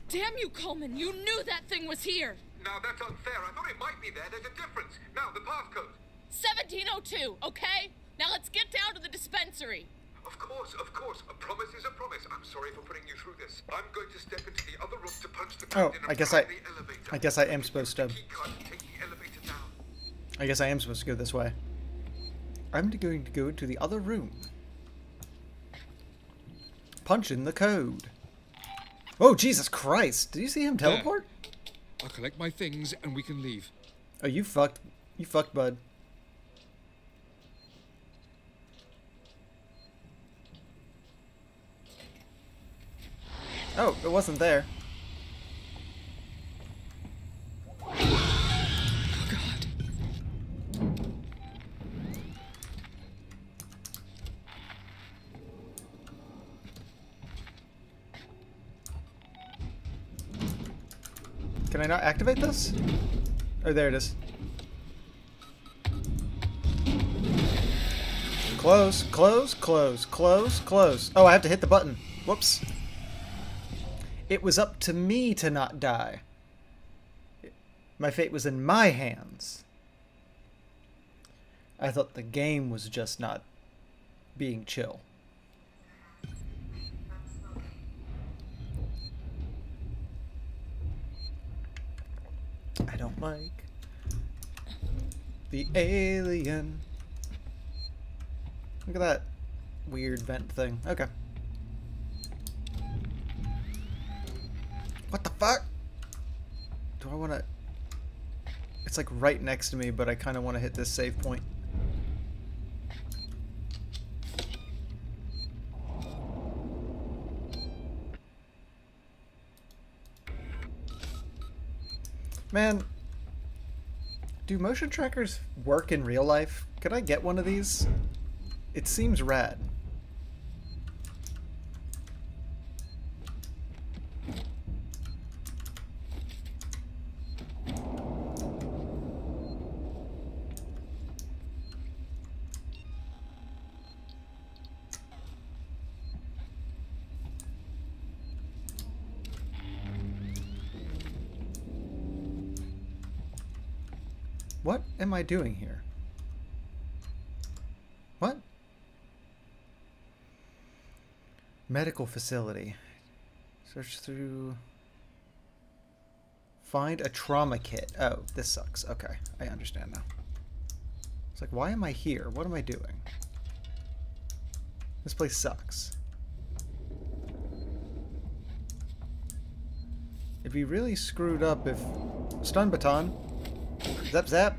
Damn you, Kuhlman! You knew that thing was here! Now that's unfair. I thought it might be there. There's a difference. Now, the passcode. 1702, okay? Now let's get down to the dispensary. Of course, of course. A promise is a promise. I'm sorry for putting you through this. I'm going to step into the other room to punch the Oh, code in I guess I- the elevator. I guess I am supposed to- Use the keycard to take the elevator down. I guess I am supposed to go this way. I'm going to go to the other room. Punch in the code. Oh, Jesus Christ. Did you see him teleport? I'll collect my things and we can leave. Oh, you fucked. You fucked, bud. Oh, it wasn't there. I not activate this? Oh, there it is. Close, close, close, close, close. Oh, I have to hit the button. Whoops. It was up to me to not die. My fate was in my hands. I thought the game was just not being chill. I don't like the alien. Look at that weird vent thing. Okay. What the fuck? Do I want to... It's like right next to me, but I kind of want to hit this save point. Man, do motion trackers work in real life? Could I get one of these? It seems rad. What am I doing here? What? Medical facility. Search through. Find a trauma kit. Oh, this sucks. Okay, I understand now. It's like, why am I here? What am I doing? This place sucks. It'd be really screwed up if. Stun baton. Zap zap.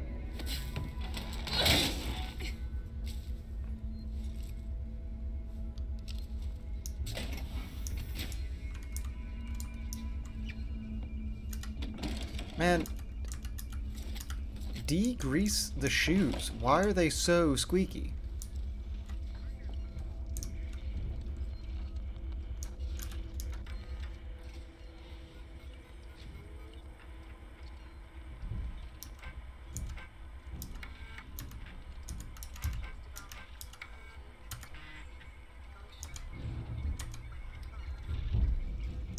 Man, degrease the shoes. Why are they so squeaky?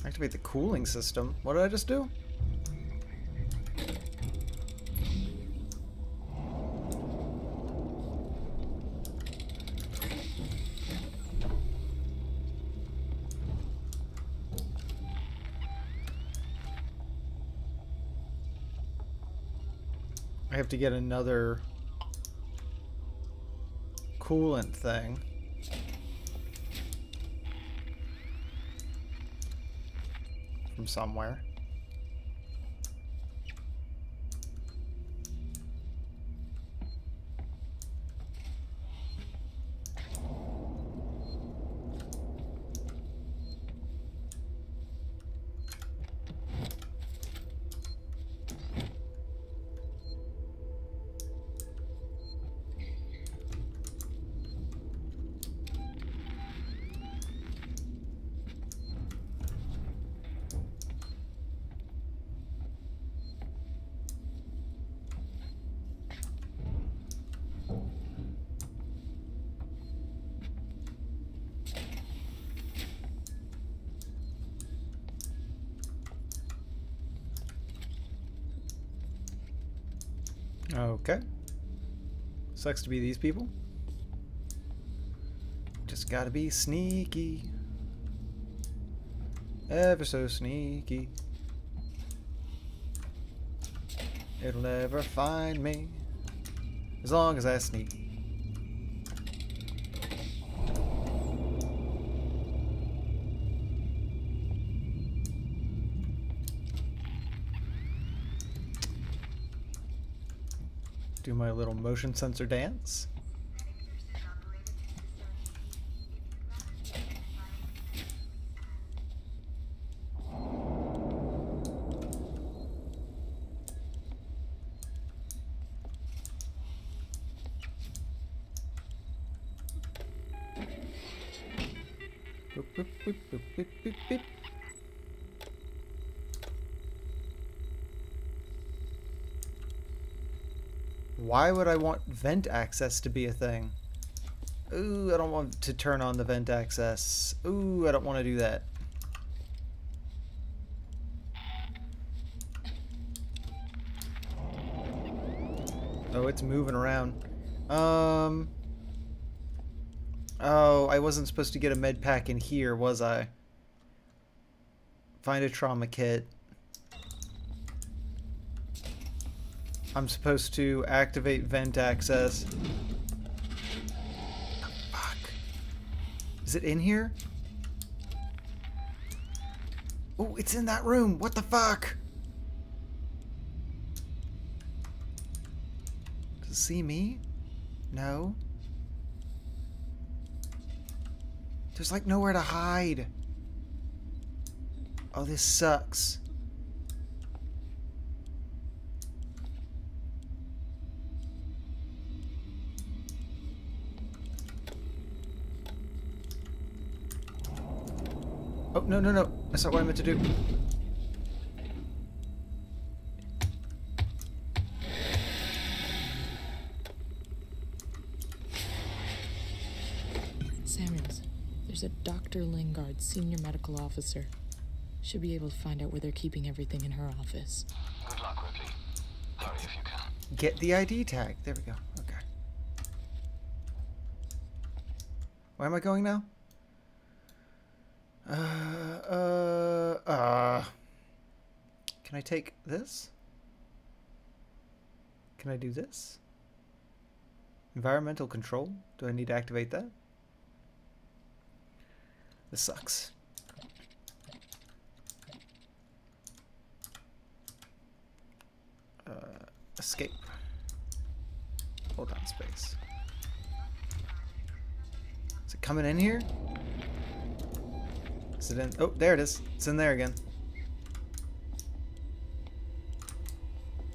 Activate the cooling system. What did I just do? Have to get another coolant thing. From somewhere. Sucks to be these people. Just gotta be sneaky. Ever so sneaky. It'll never find me. As long as I sneak. Little motion sensor dance. Why would I want vent access to be a thing? Ooh, I don't want to turn on the vent access. Ooh, I don't want to do that. Oh, it's moving around. Um. Oh, I wasn't supposed to get a med pack in here, was I? Find a trauma kit. I'm supposed to activate vent access. Fuck. Is it in here? Oh, it's in that room. What the fuck? Does it see me? No. There's like nowhere to hide. Oh, this sucks. Oh, no, no, no. That's not what I meant to do. Samuels, there's a Dr. Lingard, senior medical officer. Should be able to find out where they're keeping everything in her office. Good luck, Ripley. Hurry if you can. Get the ID tag. There we go. Okay. Where am I going now? Uh, uh, uh. Can I take this? Can I do this? Environmental control? Do I need to activate that? This sucks. Uh, escape. Hold on space. Is it coming in here? Is it in? Oh, there it is. It's in there again.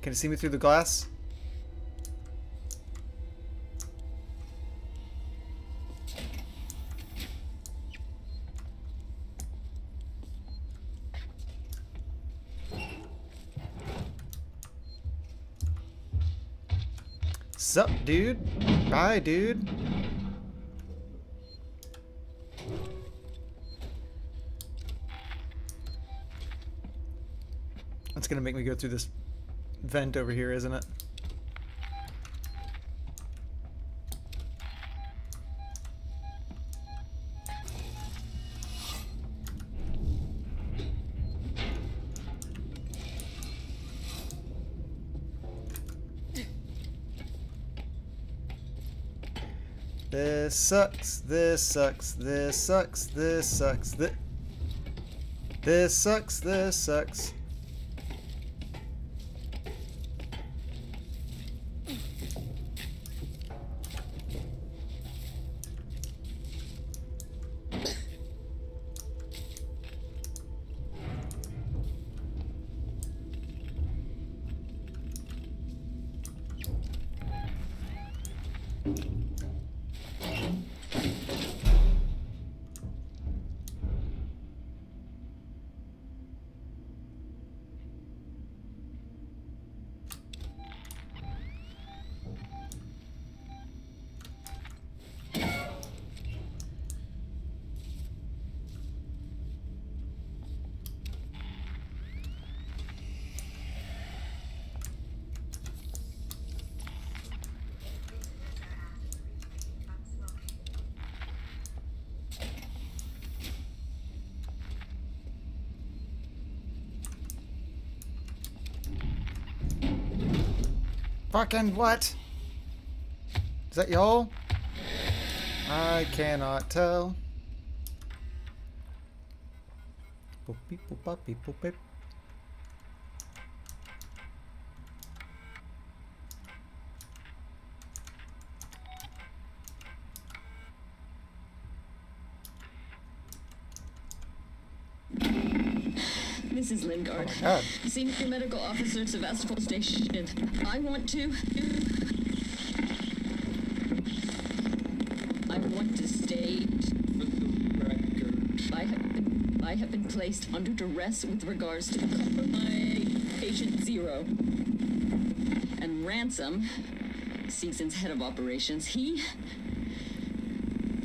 Can you see me through the glass? Sup, dude? Bye, dude. Gonna make me go through this vent over here, isn't it? This sucks, this sucks, this sucks, this sucks, this... This sucks, this sucks. Fucking what? Is that y'all? I cannot tell. Boop, beep, boop, bop, beep, boop, beep. This is Lingard. Oh my god. Senior Medical Officer, Sevastopol Station. I want to. I want to state. For the record. I have been, I have been placed under duress with regards to the compromise patient zero. And Ransome, Seegson's head of operations, he.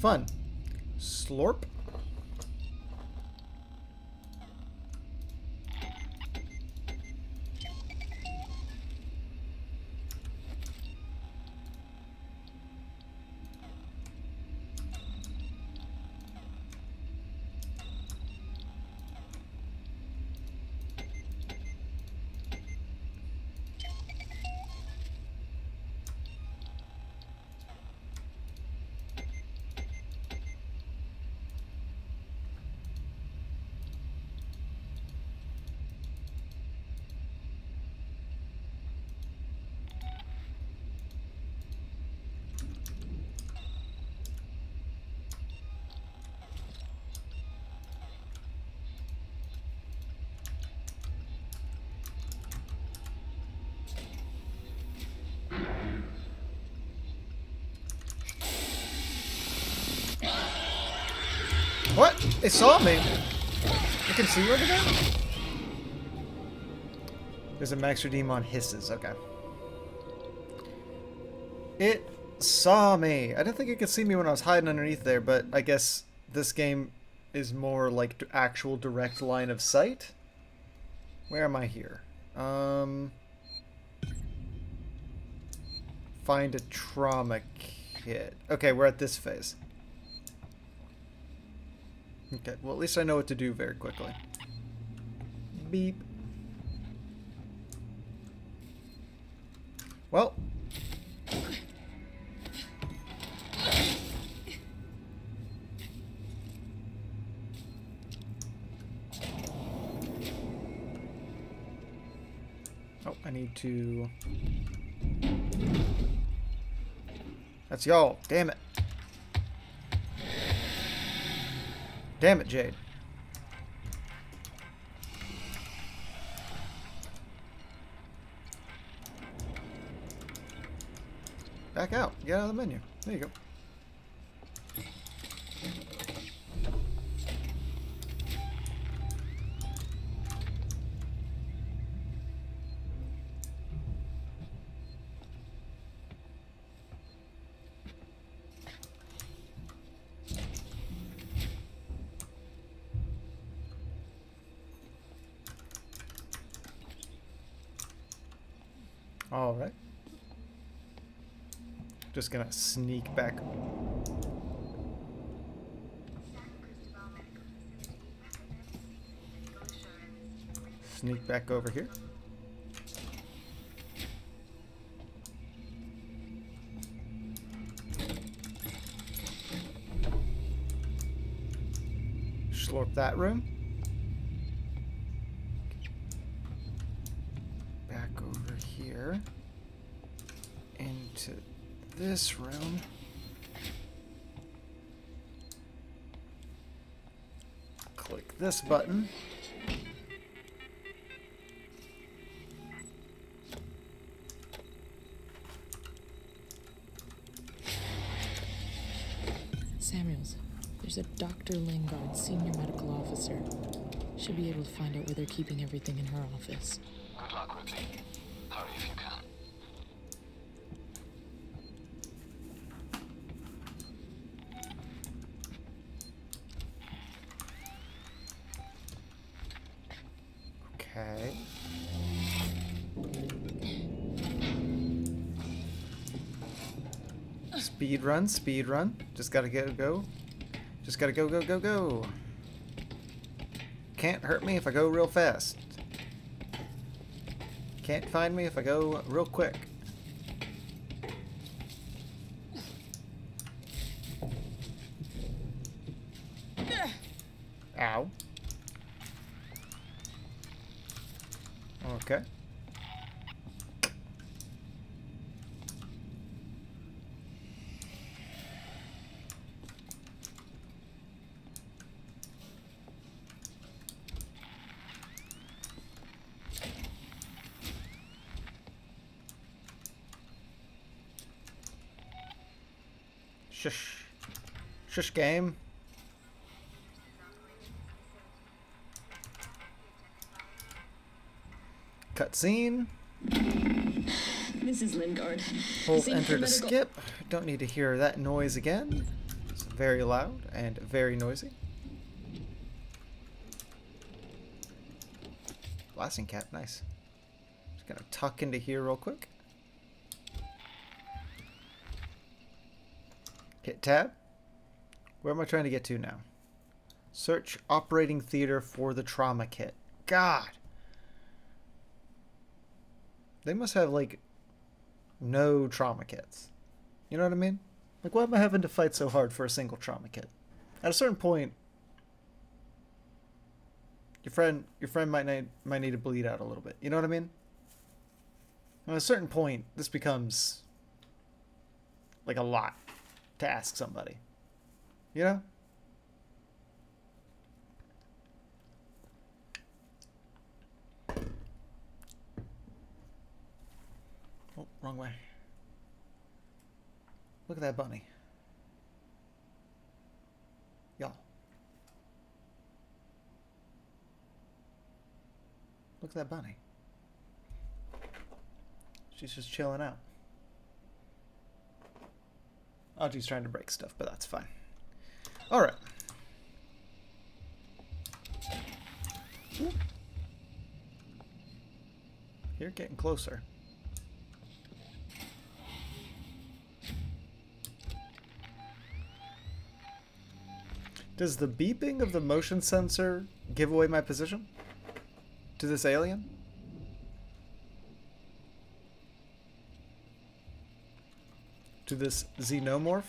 Fun. Slorp. What? It saw me. You can see you over there? There's a max redeem on hisses. Okay. It saw me. I didn't think it could see me when I was hiding underneath there, but I guess this game is more like actual direct line of sight. Where am I here? Um, find a trauma kit. Okay, we're at this phase. Okay, well at least I know what to do very quickly. Beep. Well. Oh, I need to... That's y'all. Damn it. Damn it, Jade. Back out. Get out of the menu. There you go. All right. Just gonna sneak back. Sneak back over here. Slurp that room. This room. Click this button. Samuels, there's a Dr. Lingard, senior medical officer. Should be able to find out where they're keeping everything in her office. Good luck, Ripley. Hurry if you can. Run, speed run. Just gotta go, go. Just gotta go, go, go, go. Can't hurt me if I go real fast. Can't find me if I go real quick. Game. Cutscene. This is Lingard. Hold enter to skip. Don't need to hear that noise again. It's very loud and very noisy. Blasting cap, nice. Just gonna tuck into here real quick. Hit tab. Where am I trying to get to now? Search operating theater for the trauma kit. God. They must have like no trauma kits. You know what I mean? Like why am I having to fight so hard for a single trauma kit? At a certain point your friend your friend might need might need to bleed out a little bit. You know what I mean? At a certain point this becomes like a lot to ask somebody. You know? Oh, wrong way. Look at that bunny. Y'all. Look at that bunny. She's just chilling out. Audrey's trying to break stuff, but that's fine. Alright. You're getting closer. Does the beeping of the motion sensor give away my position? To this alien? To this xenomorph?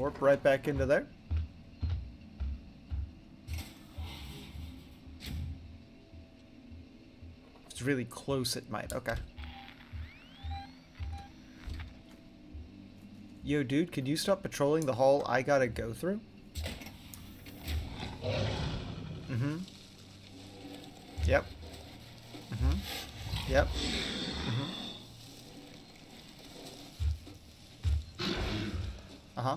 Slorp right back into there. If it's really close, it might. Okay. Yo, dude, could you stop patrolling the hall I gotta go through? Mm-hmm. Yep. Mm-hmm. Yep. Mm-hmm. Uh-huh.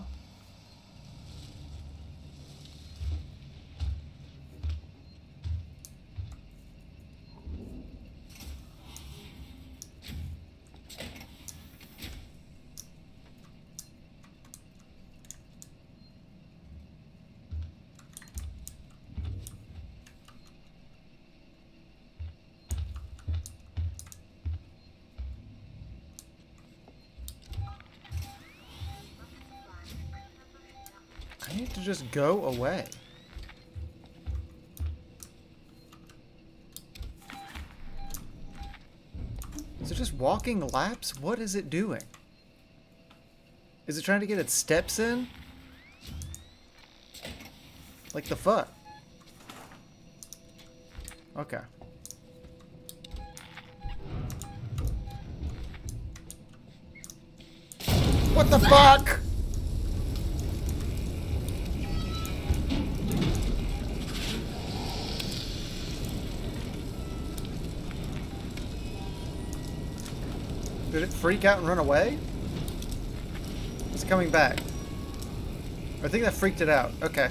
Just go away. Is it just walking laps? What is it doing? Is it trying to get its steps in? Like the fuck? Okay. What the fuck? It freak out and run away? It's coming back. I think that freaked it out. Okay.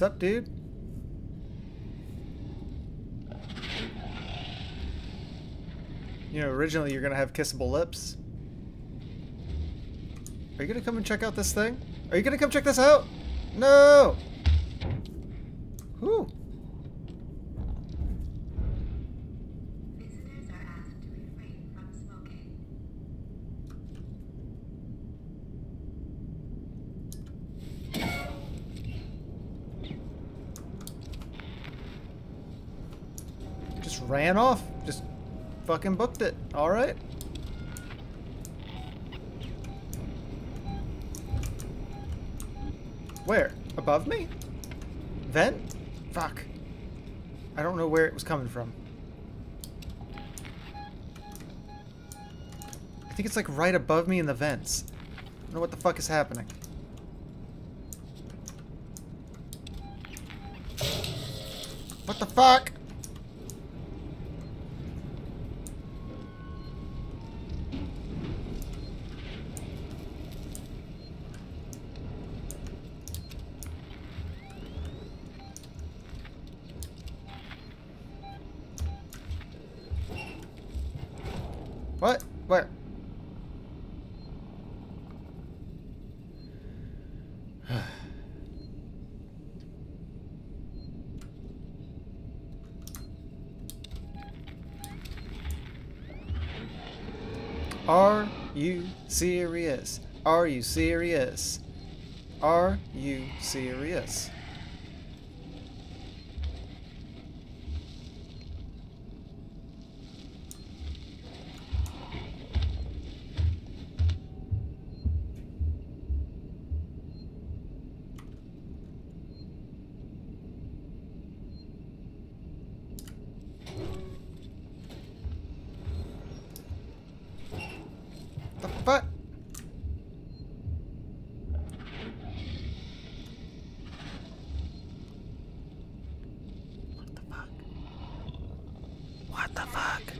Sup, dude? You know, originally you're gonna have kissable lips. Are you gonna come and check out this thing? Are you gonna come check this out? No! Whew. Visitors are asked to refrain from smoking. Just ran off. Just fucking it. Alright. Where? Above me? Vent? Fuck. I don't know where it was coming from. I think it's like right above me in the vents. I don't know what the fuck is happening. What the fuck? What? Where? Are you serious? Are you serious? Are you serious? The fuck? What the fuck?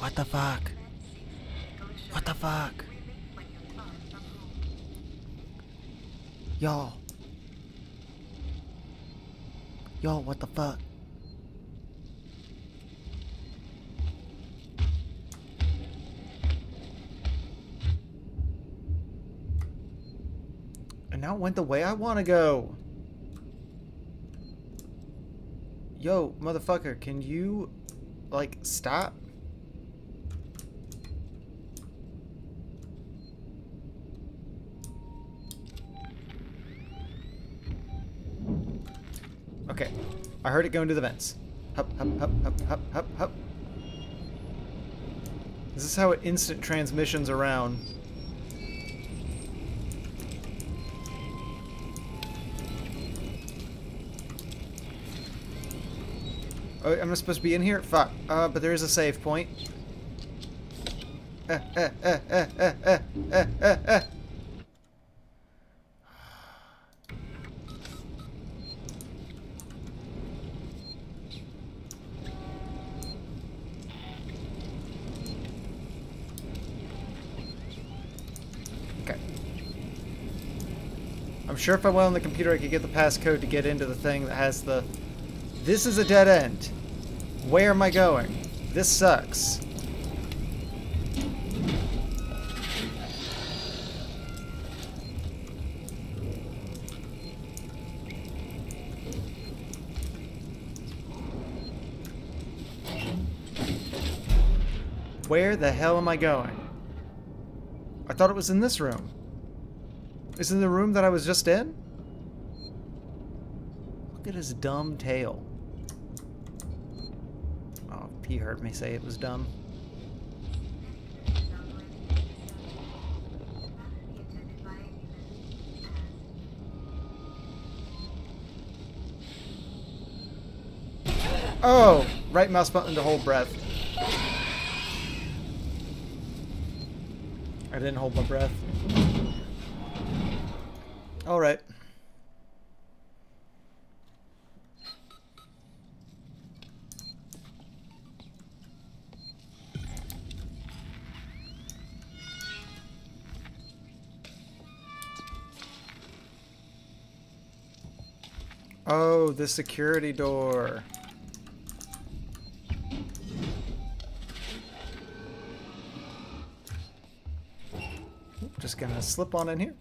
What the fuck? What the fuck? Y'all. Y'all, what the fuck? And now it went the way I want to go. Yo, motherfucker, can you, like, stop? Okay, I heard it go into the vents. Hup, hup, hup, hup, hup, hup, hup. This is how it instant transmissions around. Oh, am I supposed to be in here? Fuck. Uh, but there is a save point. Okay. I'm sure if I went on the computer I could get the passcode to get into the thing that has the this is a dead end. Where am I going? This sucks. Where the hell am I going? I thought it was in this room. Is it the room that I was just in? Look at his dumb tail. P heard me say it was dumb. Oh! Right mouse button to hold breath. I didn't hold my breath. Alright. Oh, the security door. Just gonna slip on in here.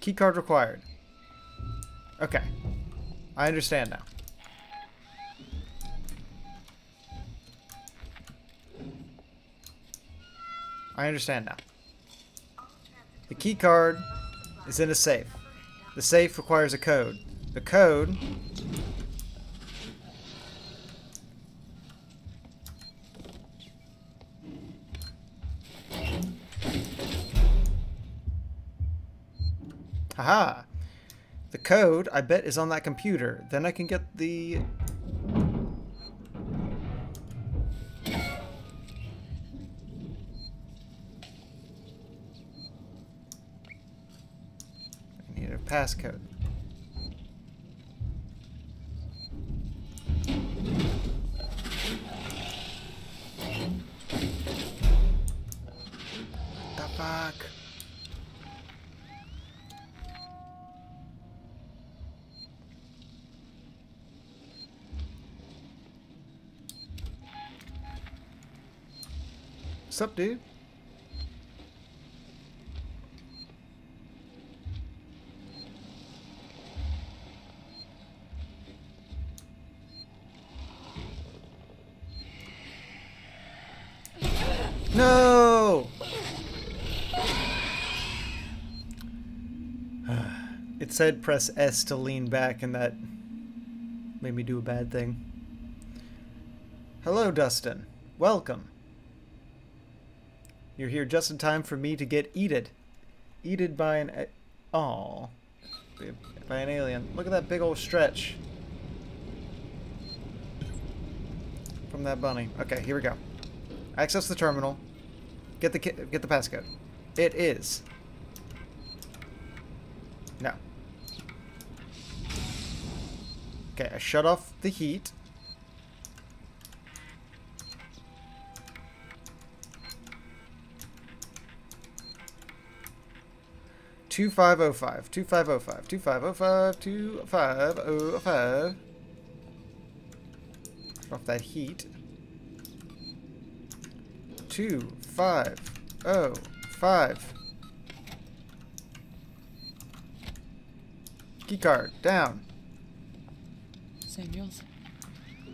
Key card required. Okay. I understand now. I understand now. The key card is in a safe. The safe requires a code. The code code, I bet, is on that computer. Then I can get the... I need a passcode. What's up, dude? No! it said press S to lean back, and that made me do a bad thing. Hello, Dustin. Welcome. You're here just in time for me to get eated. Eated by an... Aw. By an alien. Look at that big old stretch. From that bunny. Okay, here we go. Access the terminal. Get the get the passcode. It is. No. Okay, I shut off the heat. Two five oh five. Two five oh five. Two five oh five. Two five oh five. Off that heat. Two five oh five. Key card down. Samuels,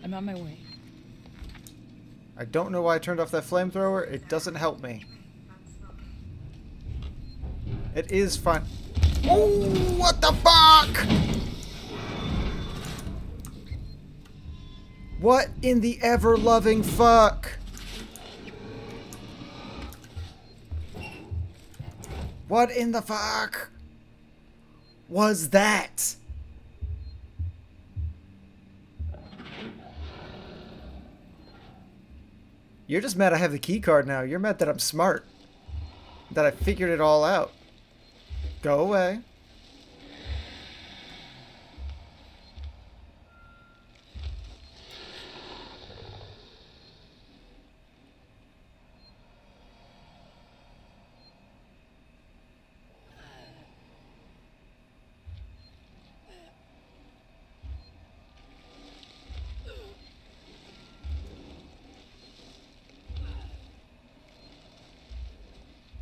I'm on my way. I don't know why I turned off that flamethrower. It doesn't help me. It is fun. Oh, what the fuck? What in the ever-loving fuck? What in the fuck was that? You're just mad I have the key card now. You're mad that I'm smart. That I figured it all out. Go away.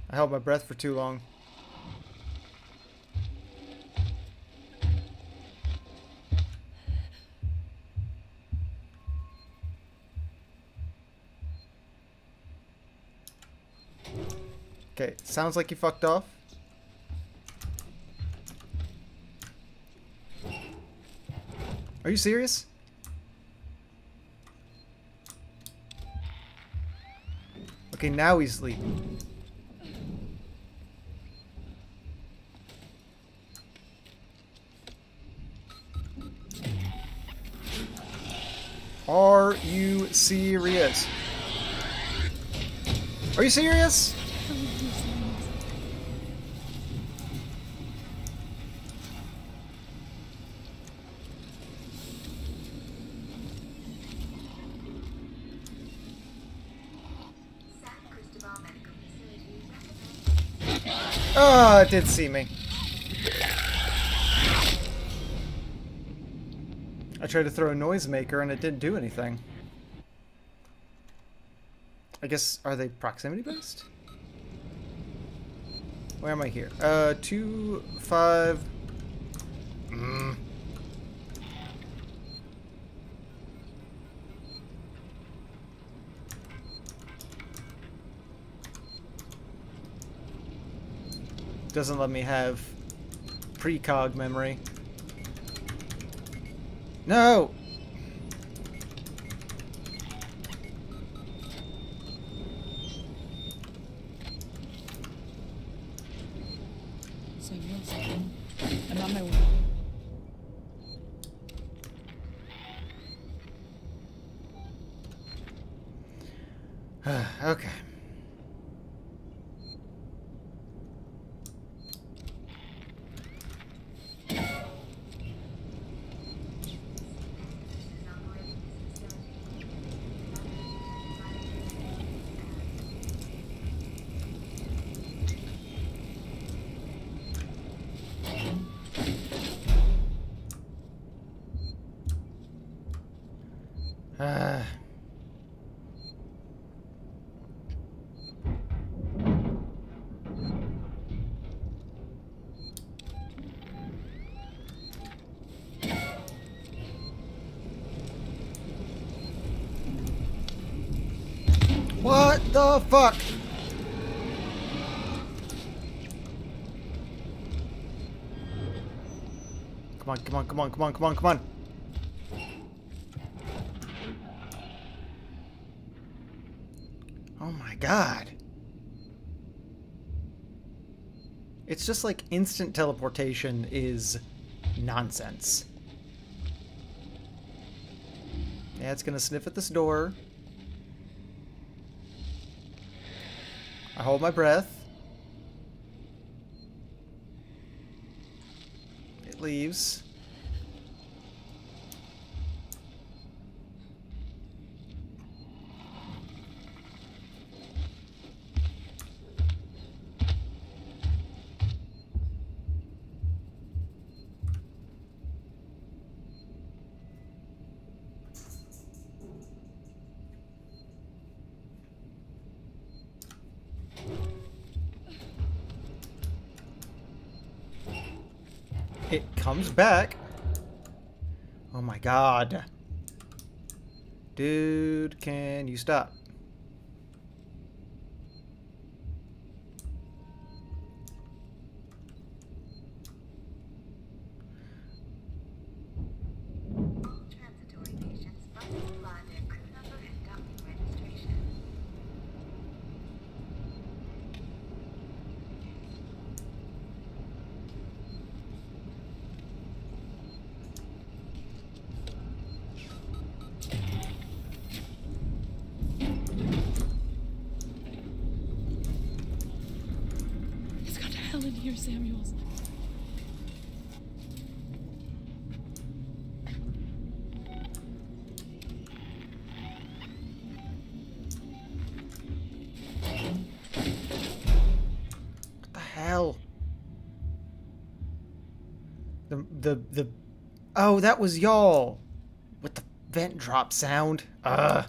I held my breath for too long. Sounds like you fucked off. Are you serious? Okay, now he's sleeping. Are you serious? Are you serious? It did see me. I tried to throw a noisemaker and it didn't do anything. I guess, are they proximity based? Where am I here? Uh, two, five. Doesn't let me have precog memory. No! What fuck? Come on, come on, come on, come on, come on, come on. Oh my god. It's just like instant teleportation is nonsense. Yeah, it's gonna sniff at this door. I hold my breath. It leaves. Comes back. Oh my god. Dude, can you stop? That was y'all. With the vent drop sound. Ugh.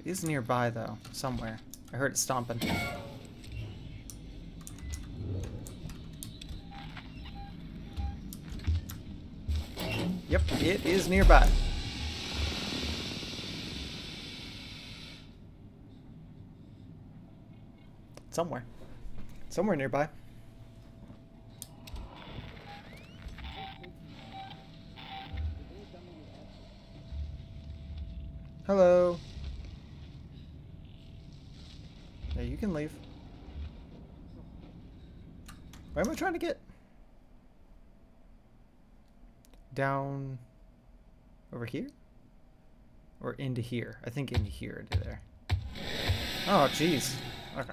It is nearby though, somewhere. I heard it stomping. Yep, it is nearby. Somewhere. Somewhere nearby. Hello. Yeah, you can leave. Where am I trying to get? Down over here? Or into here? I think into here, into there. Oh, jeez. Okay.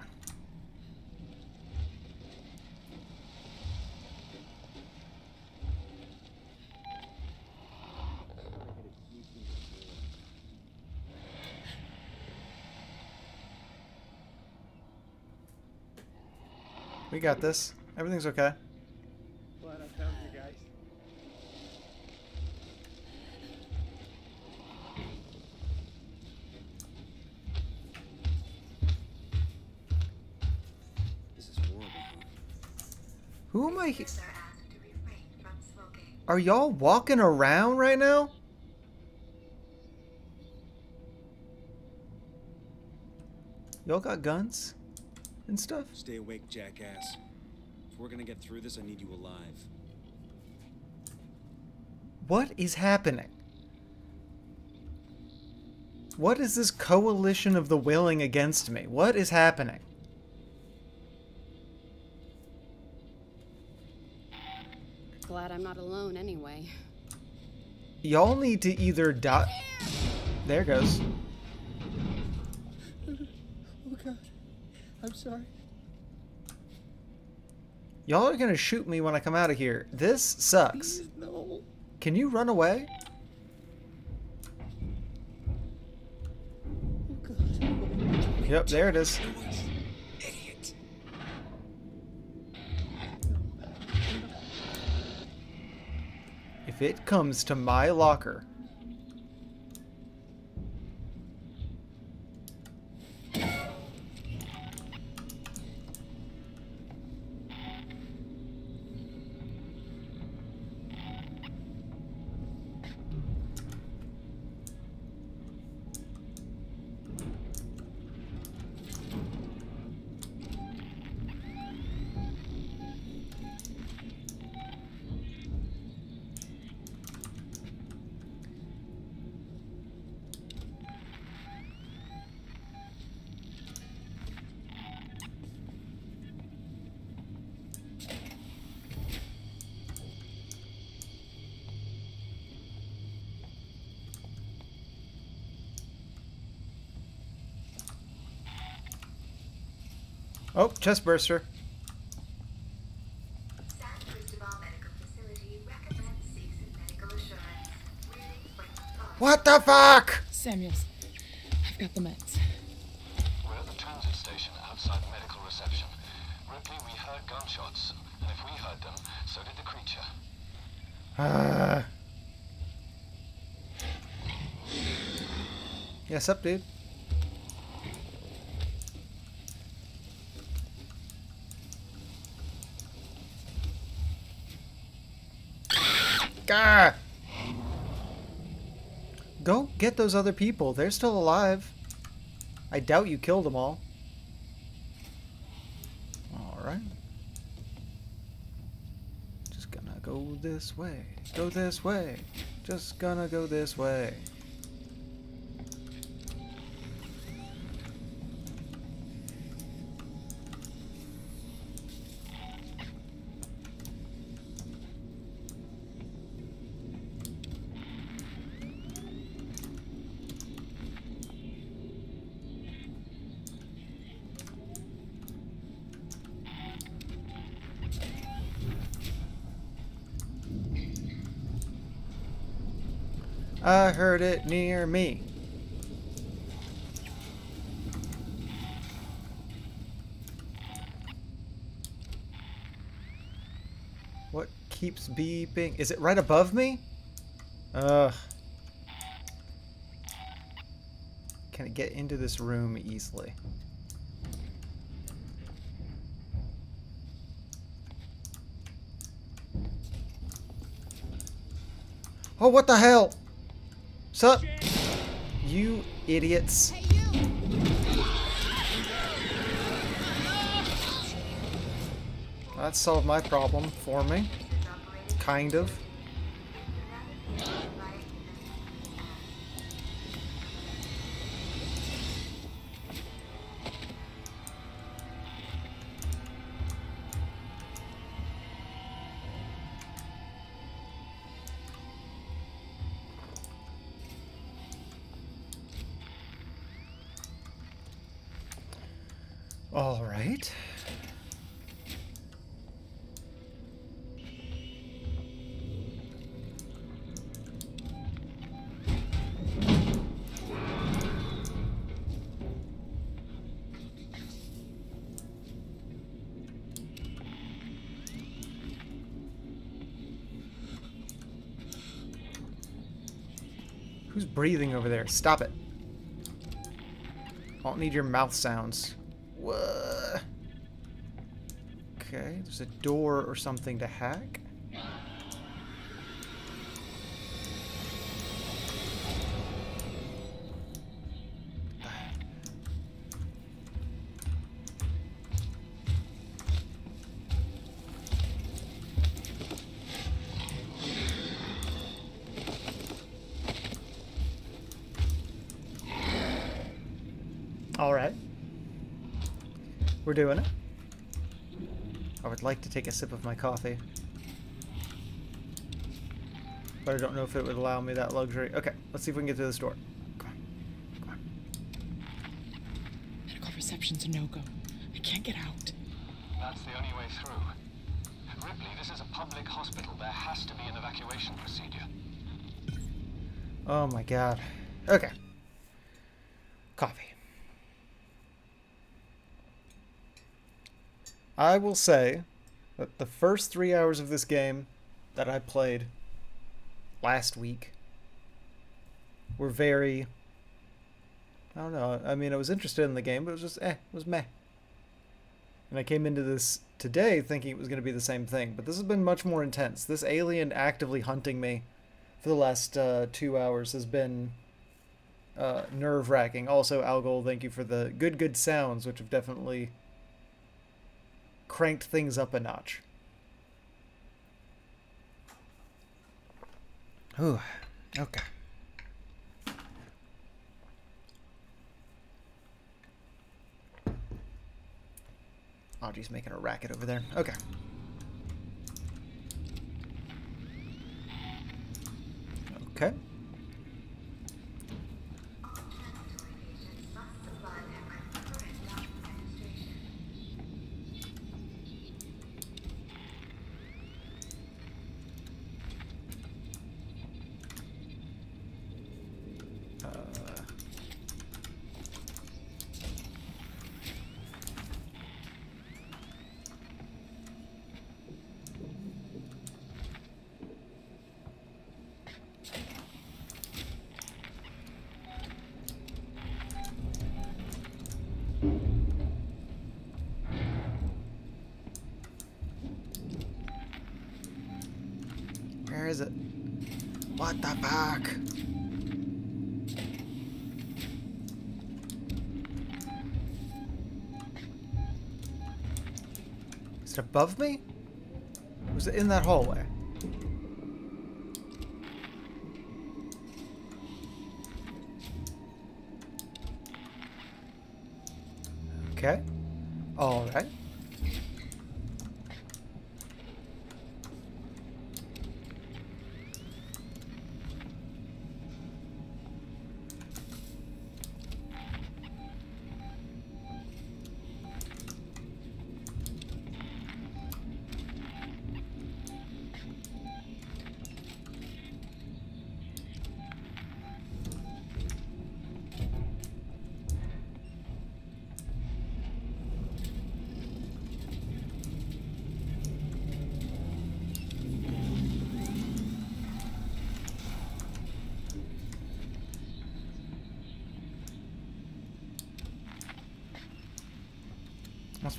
We got this. Everything's okay. Are y'all walking around right now? Y'all got guns and stuff? Stay awake, jackass. If we're gonna get through this, I need you alive. What is happening? What is this coalition of the willing against me? What is happening? Glad I'm not alone anyway. Y'all need to either die. There goes. Oh god. I'm sorry. Y'all are gonna shoot me when I come out of here. This sucks. Please, no. Can you run away? Oh god. Yep, there it is. It comes to my locker, the burster. What the fuck? Samuels, I've got the meds. We're at the transit station outside medical reception. Ripley, we heard gunshots, and if we heard them, so did the creature. Uh. Yes, up, dude. Gah! Get those other people. They're still alive. I doubt you killed them all. Alright. Just gonna go this way. Go this way. Just gonna go this way. I heard it near me. What keeps beeping? Is it right above me? Ugh. Can it get into this room easily? Oh, what the hell? Sup? You idiots. That solved my problem for me. Kind of. Breathing over there? Stop it. I don't need your mouth sounds. What? Okay, there's a door or something to hack. Doing it. I would like to take a sip of my coffee. But I don't know if it would allow me that luxury. Okay, let's see if we can get through this door. Come on. Come on. Medical reception's a no-go. I can't get out. That's the only way through. Ripley, this is a public hospital. There has to be an evacuation procedure. Oh my god. Okay. Coffee. I will say that the first three hours of this game that I played last week were very. I don't know. I mean, I was interested in the game, but it was just eh, it was meh. And I came into this today thinking it was going to be the same thing, but this has been much more intense. This alien actively hunting me for the last uh, two hours has been uh, nerve wracking. Also, Algol, thank you for the good, good sounds, which have definitely cranked things up a notch. Ooh, okay. Oh, Audrey's making a racket over there. Okay. Okay. Where is it? Fuck? Is it above me? Was it in that hallway?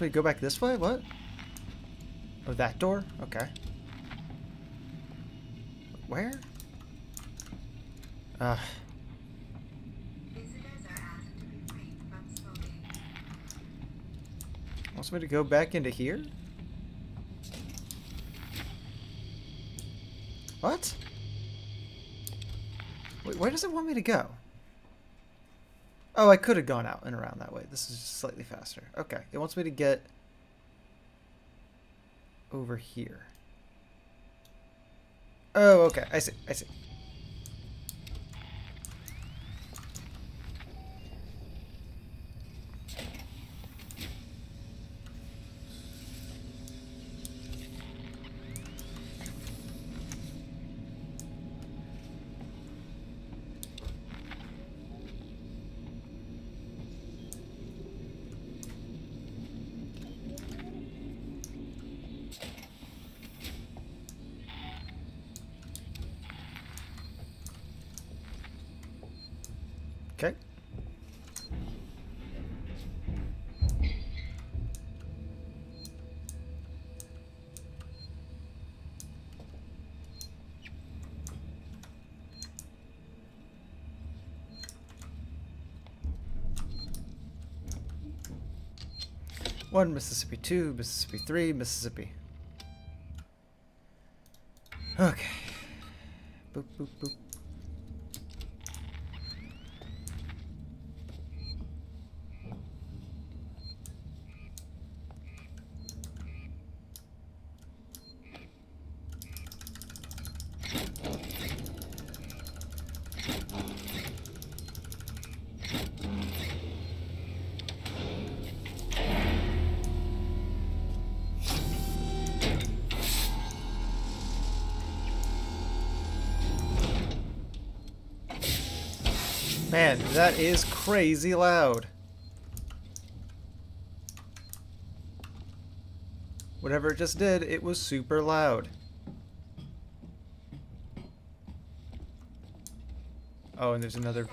We go back this way? What? Oh, that door? Okay. Where? Uh. Wants me to go back into here? What? Wait, where does it want me to go? Oh, I could have gone out and around that way. This is just slightly faster. Okay, it wants me to get over here. Oh, okay. I see. I see. 1, Mississippi 2, Mississippi 3, Mississippi. That is crazy loud. Whatever it just did, it was super loud. Oh, and there's another...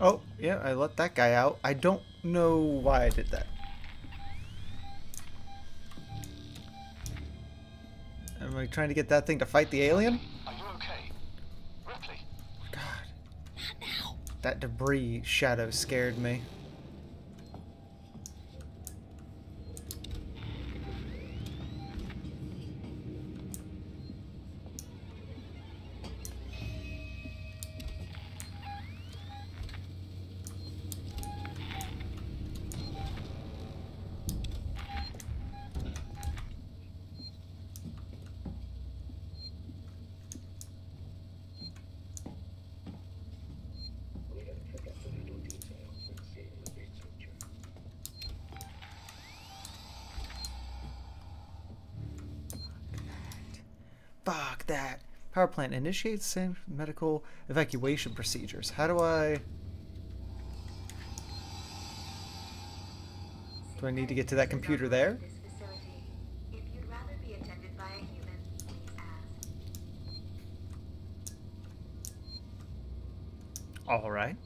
Oh, yeah, I let that guy out. I don't know why I did that. Am I trying to get that thing to fight the alien? Are you okay? Ripley? That debris shadow scared me. Plant initiates same medical evacuation procedures. How do I... Do I need to get to that computer there? This facility. If you'd rather be attended by a human, please ask. Alright.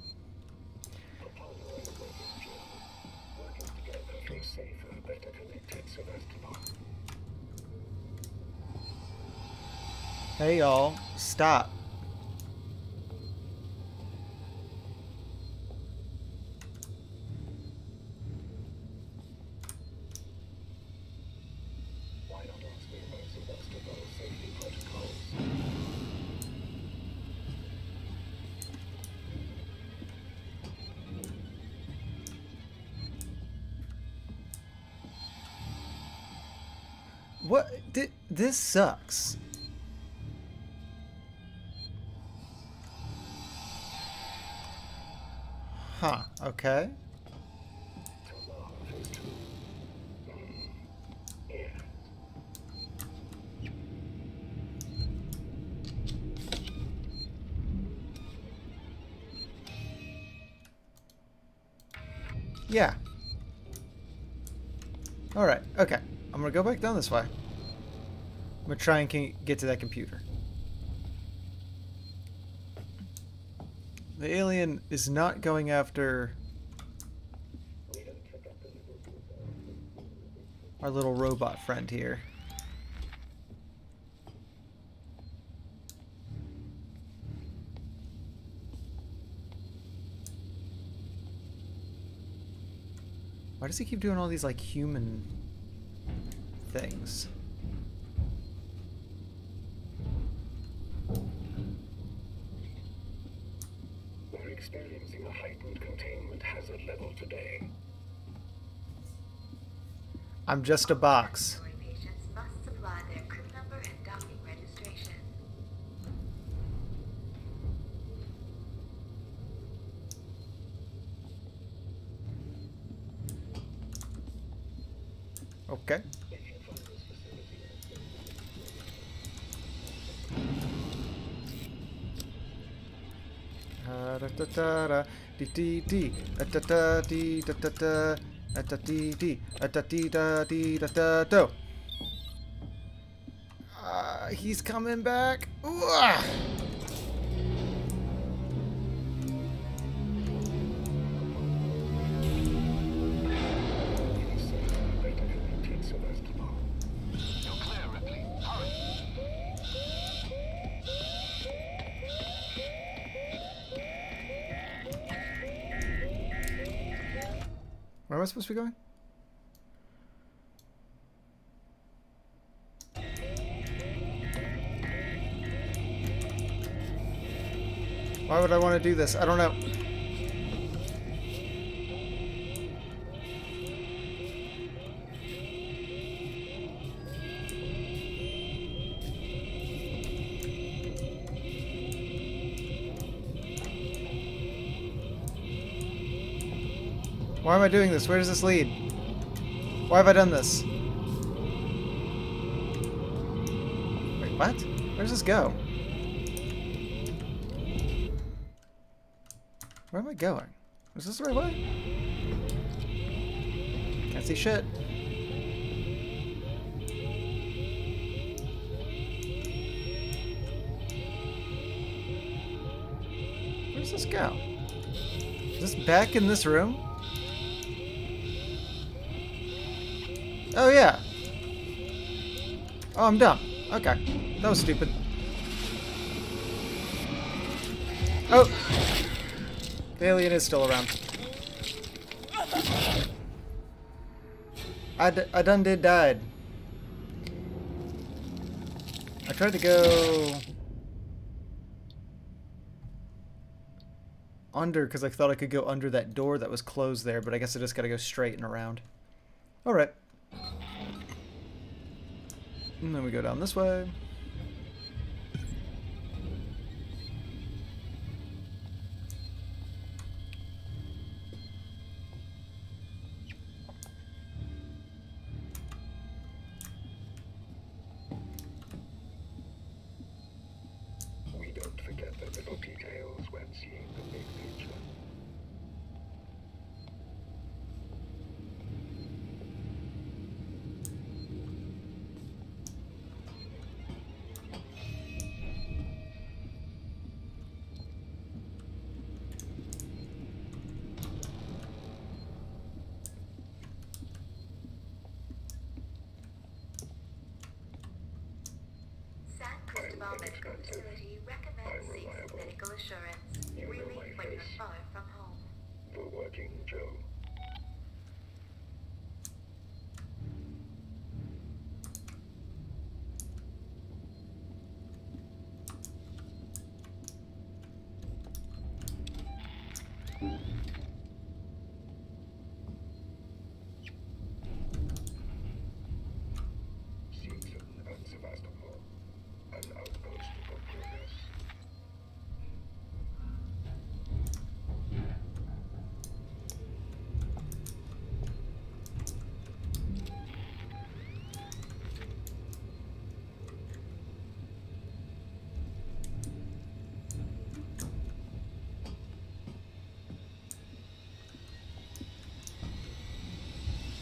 Hey y'all, stop. What? Th- this sucks. Okay. Yeah. Alright, okay. I'm gonna go back down this way. I'm gonna try and get to that computer. The alien is not going after our little robot friend here. Why does he keep doing all these like human things? We're experiencing a heightened containment hazard level today. I'm just a box. Okay. Da da da da dee dee dee da da da dee da da da Ah, he's coming back. Ooh, ah. Why would I want to do this? I don't know. Why am I doing this? Where does this lead? Why have I done this? Wait, what? Where does this go? Where am I going? Is this the right way? Can't see shit. Where does this go? Is this back in this room? Oh, I'm dumb. Okay. That was stupid. Oh! The alien is still around. I, d I done did died. I tried to go under because I thought I could go under that door that was closed there, but I guess I just gotta go straight and around. Alright. This way. We don't forget the little details when seeing the big picture. Medical Facility recommends seeking medical assurance. Relief when you're far from home. For working Joe. Seegson and Sevastopol. An outpost for progress. Alright. Working together for a safer, better connected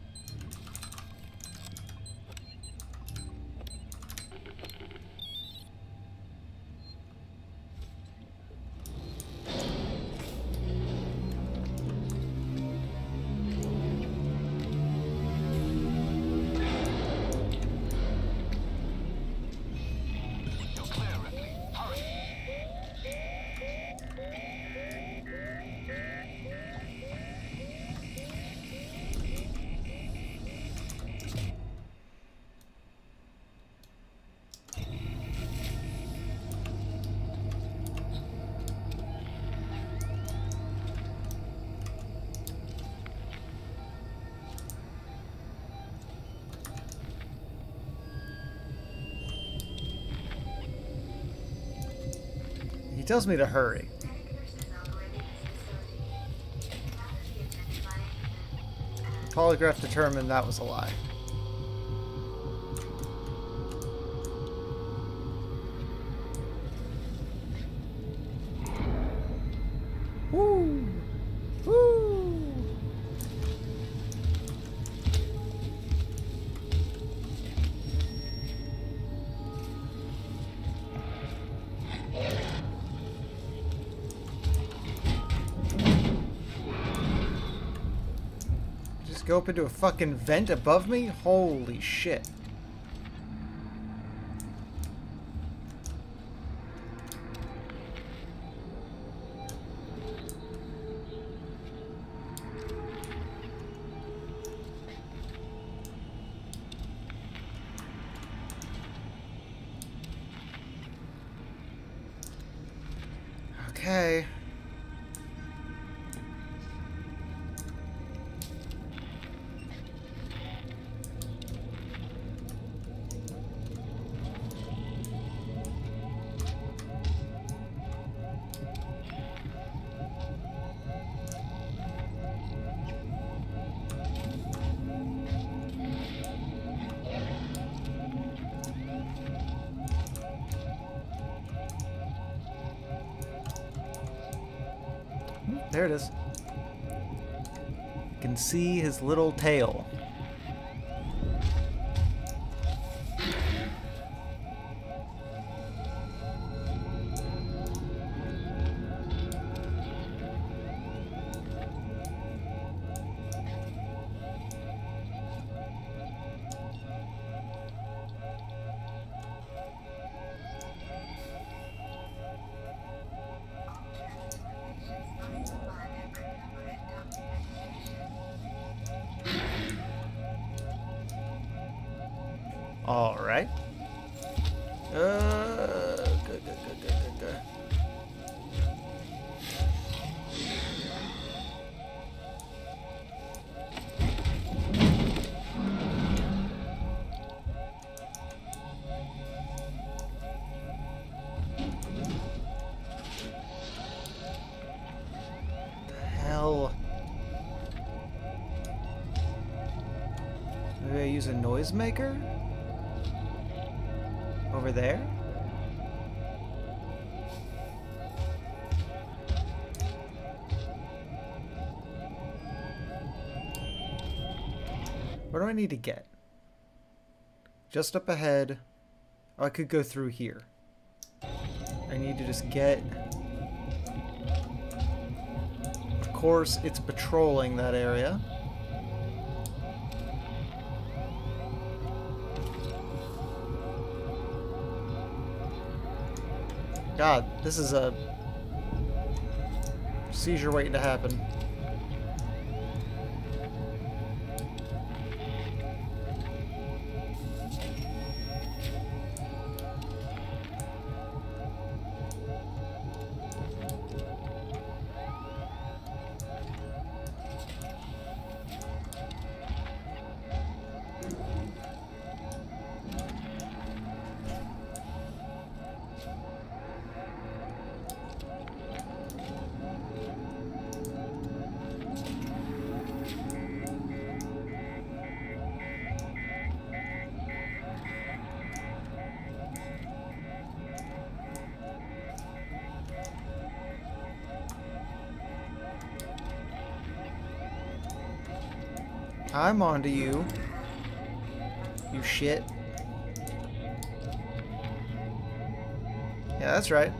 tells me to hurry. Polygraph determined that was a lie. Go up into a fucking vent above me? Holy shit. His little tail. Noisemaker? Over there? What do I need to get? Just up ahead. Oh, I could go through here. I need to just get... Of course, it's patrolling that area. God, this is a seizure waiting to happen. I'm onto you. You shit. Yeah, that's right.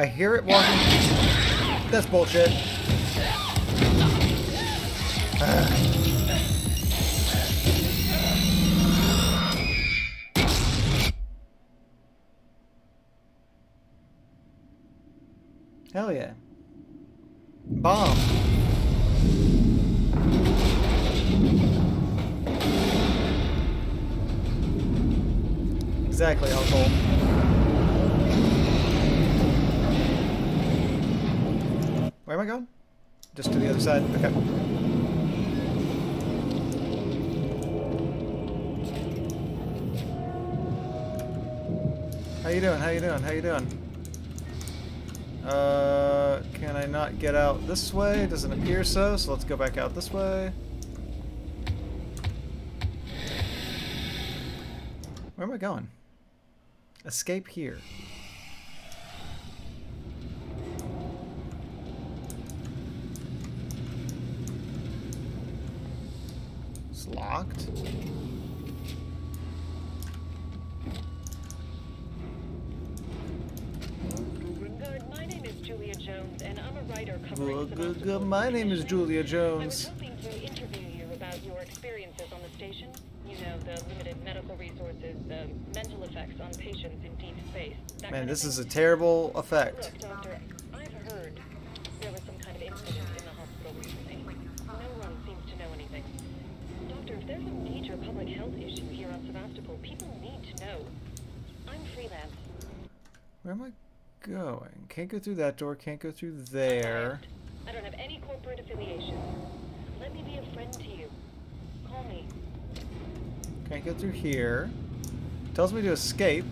I hear it walking. That's bullshit. This way? It Doesn't appear so, so let's go back out this way. Where am I going? Escape here. It's locked. My name is Julia Jones, and I'm a writer Good, good, good. My name is Julia I was Jones. hoping to interview you about your experiences on the station. You know, the limited medical resources, the mental effects on patients in deep space. That Man, kind this of is a thing. terrible effect. Look, Doctor, I've heard there was some kind of incident in the hospital recently. No one seems to know anything. Doctor, if there's a major public health issue here on Sevastopol, people need to know. I'm freelance. Where am I going? Can't go through that door, can't go through there. I don't have any corporate affiliation. Let me be a friend to you. Call me. Can't go through here. Tells me to escape.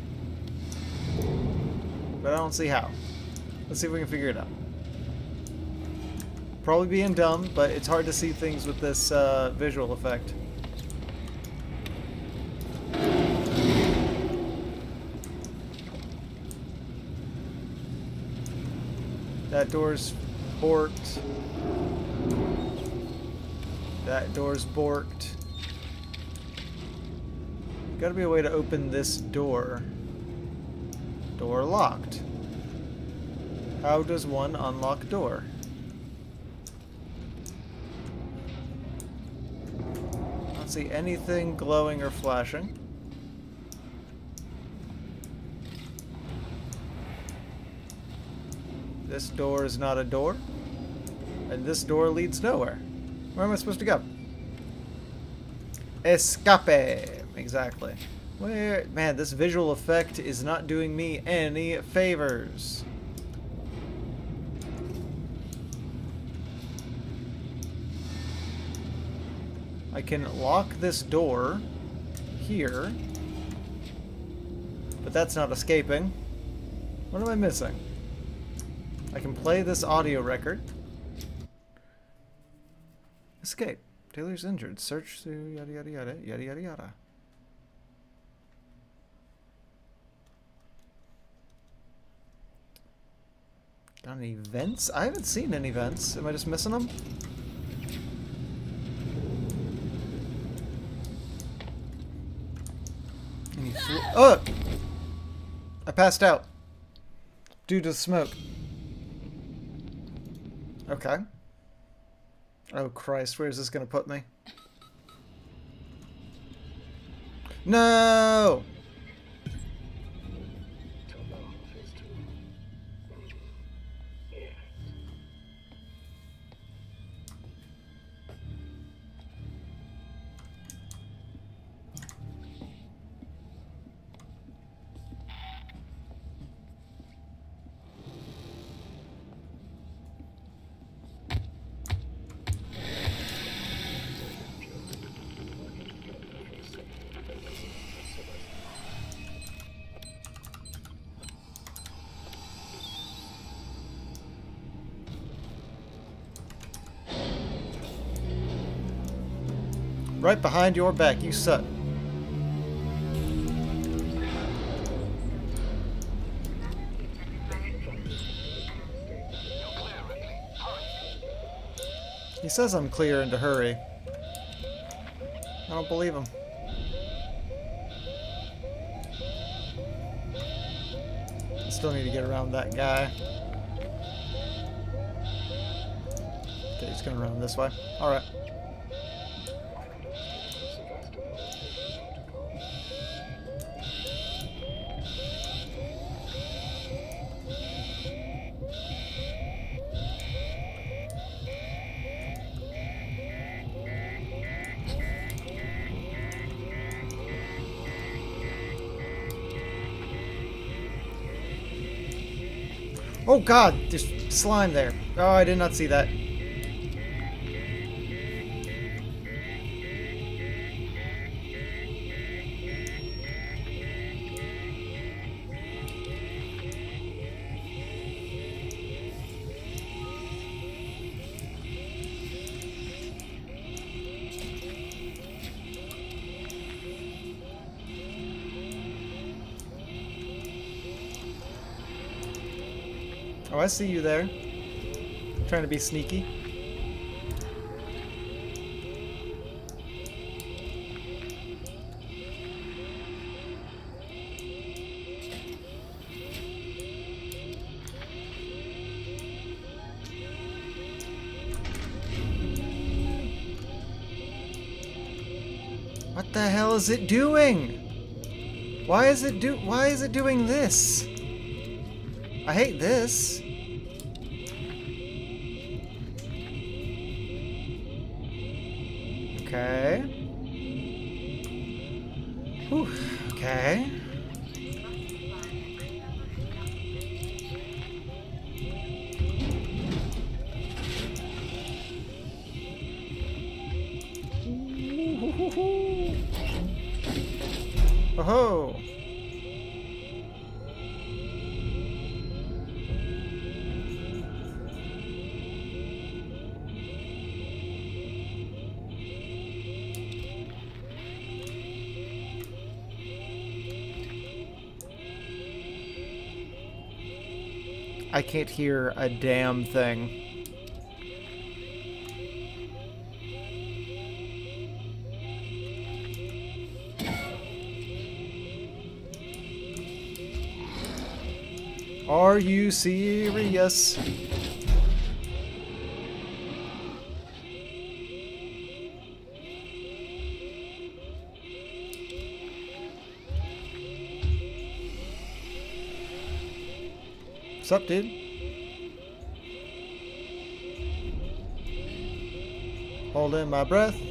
But I don't see how. Let's see if we can figure it out. Probably being dumb, but it's hard to see things with this uh, visual effect. That door's borked. That door's borked. Gotta be a way to open this door. Door locked. How does one unlock door? I don't see anything glowing or flashing. This door is not a door. And this door leads nowhere. Where am I supposed to go? Escape! Exactly. Where... Man, this visual effect is not doing me any favors. I can lock this door here. But that's not escaping. What am I missing? I can play this audio record. Escape. Taylor's injured. Search through yada yada yada yada yada yada. Got any vents? I haven't seen any vents. Am I just missing them? Oh! I passed out. Due to smoke. Okay. Oh Christ, where is this gonna put me? No! Right behind your back, you suck. He says I'm clear and to hurry. I don't believe him. Still need to get around that guy. Okay, he's gonna run this way. Alright. God, there's slime there. Oh, I did not see that. I see you there. Trying to be sneaky. What the hell is it doing? Why is it do why is it doing this? I hate this. Can't hear a damn thing. Are you serious? What's up, dude? Holding my breath.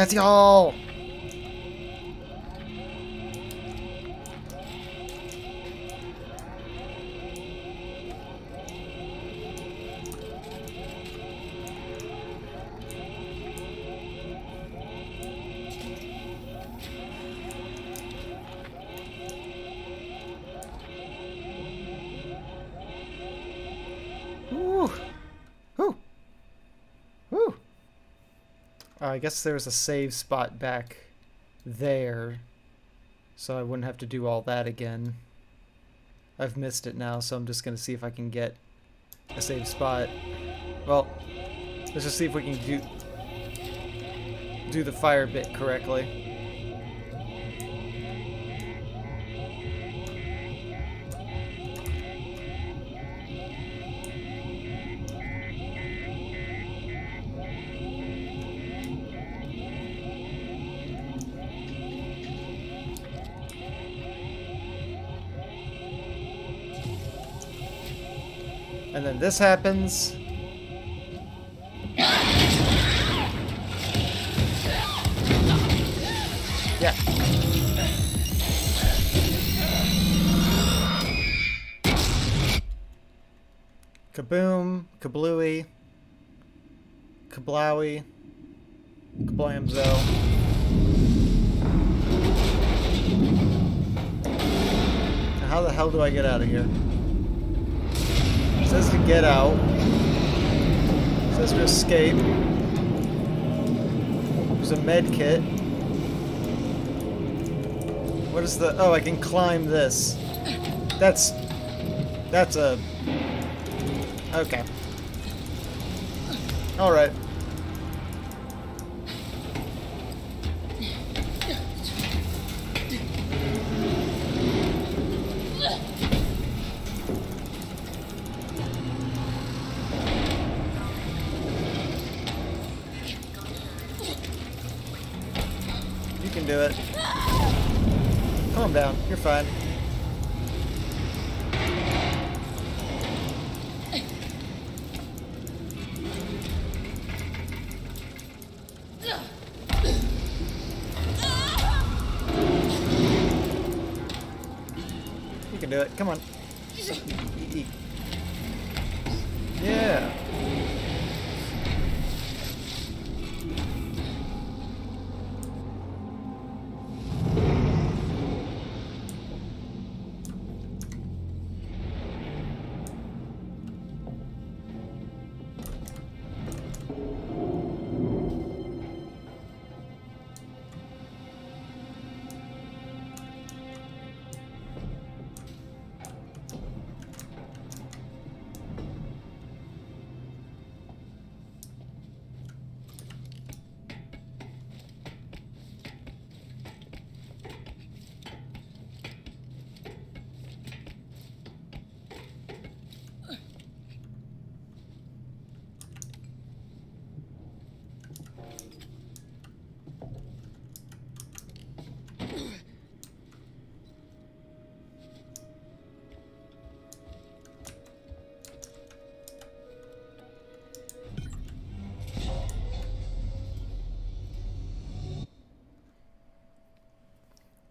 That's y'all! I guess there's a save spot back there, so I wouldn't have to do all that again. I've missed it now, so I'm just going to see if I can get a save spot. Well, let's just see if we can do do the fire bit correctly. This happens. Yeah. Kaboom, kablooey, kablowy, kablamzo. How the hell do I get out of here? Says to get out. It says to escape. There's a med kit. What is the... Oh, I can climb this. That's... That's a... Okay. Alright. Calm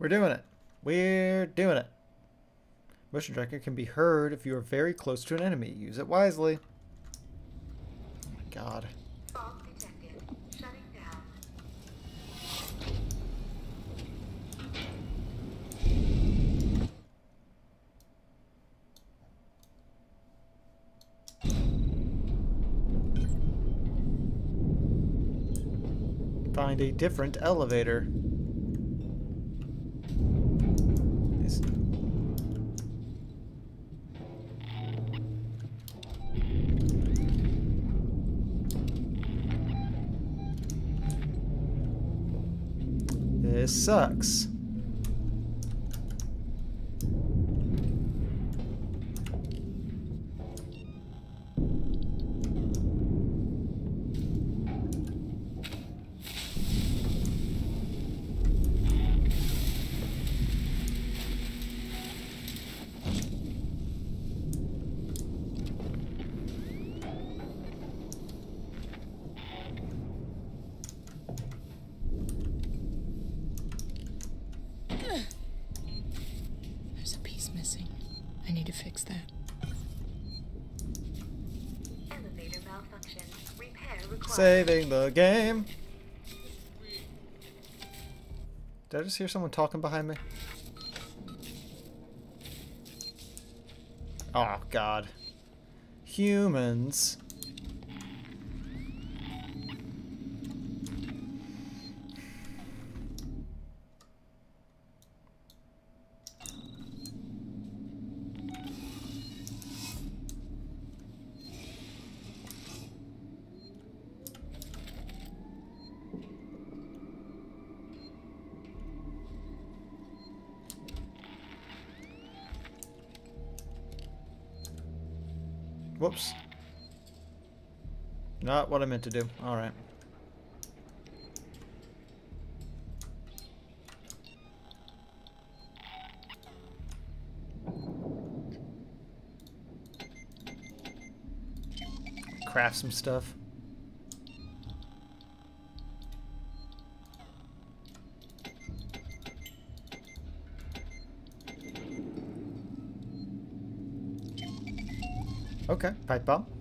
We're doing it. We're doing it. Motion tracker can be heard if you are very close to an enemy. Use it wisely. Oh my god. Find a different elevator. Sucks. There's a piece missing. I need to fix that. Elevator malfunction. Repair required. Saving the game. Did I just hear someone talking behind me? Oh, ah. God. Humans. Whoops. Not what I meant to do. Alright. Craft some stuff. Okay, pipe bomb.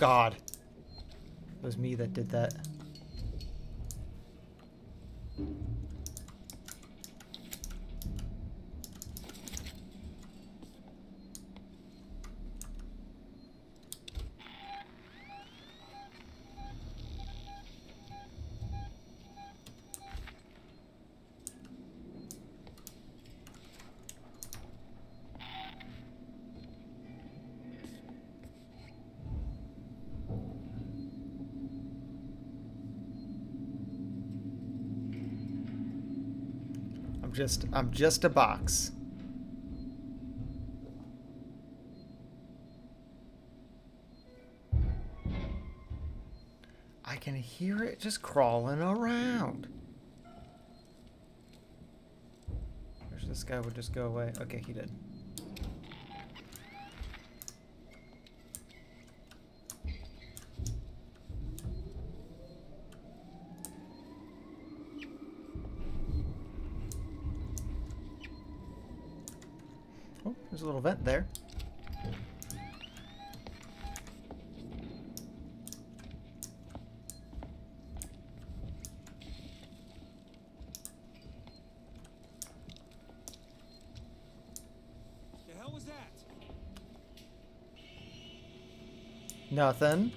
God. It was me that did that. Just I'm just a box. I can hear it just crawling around. Wish this guy would just go away. Okay, he did. Oh, there's a little vent there. The hell was that? Nothing.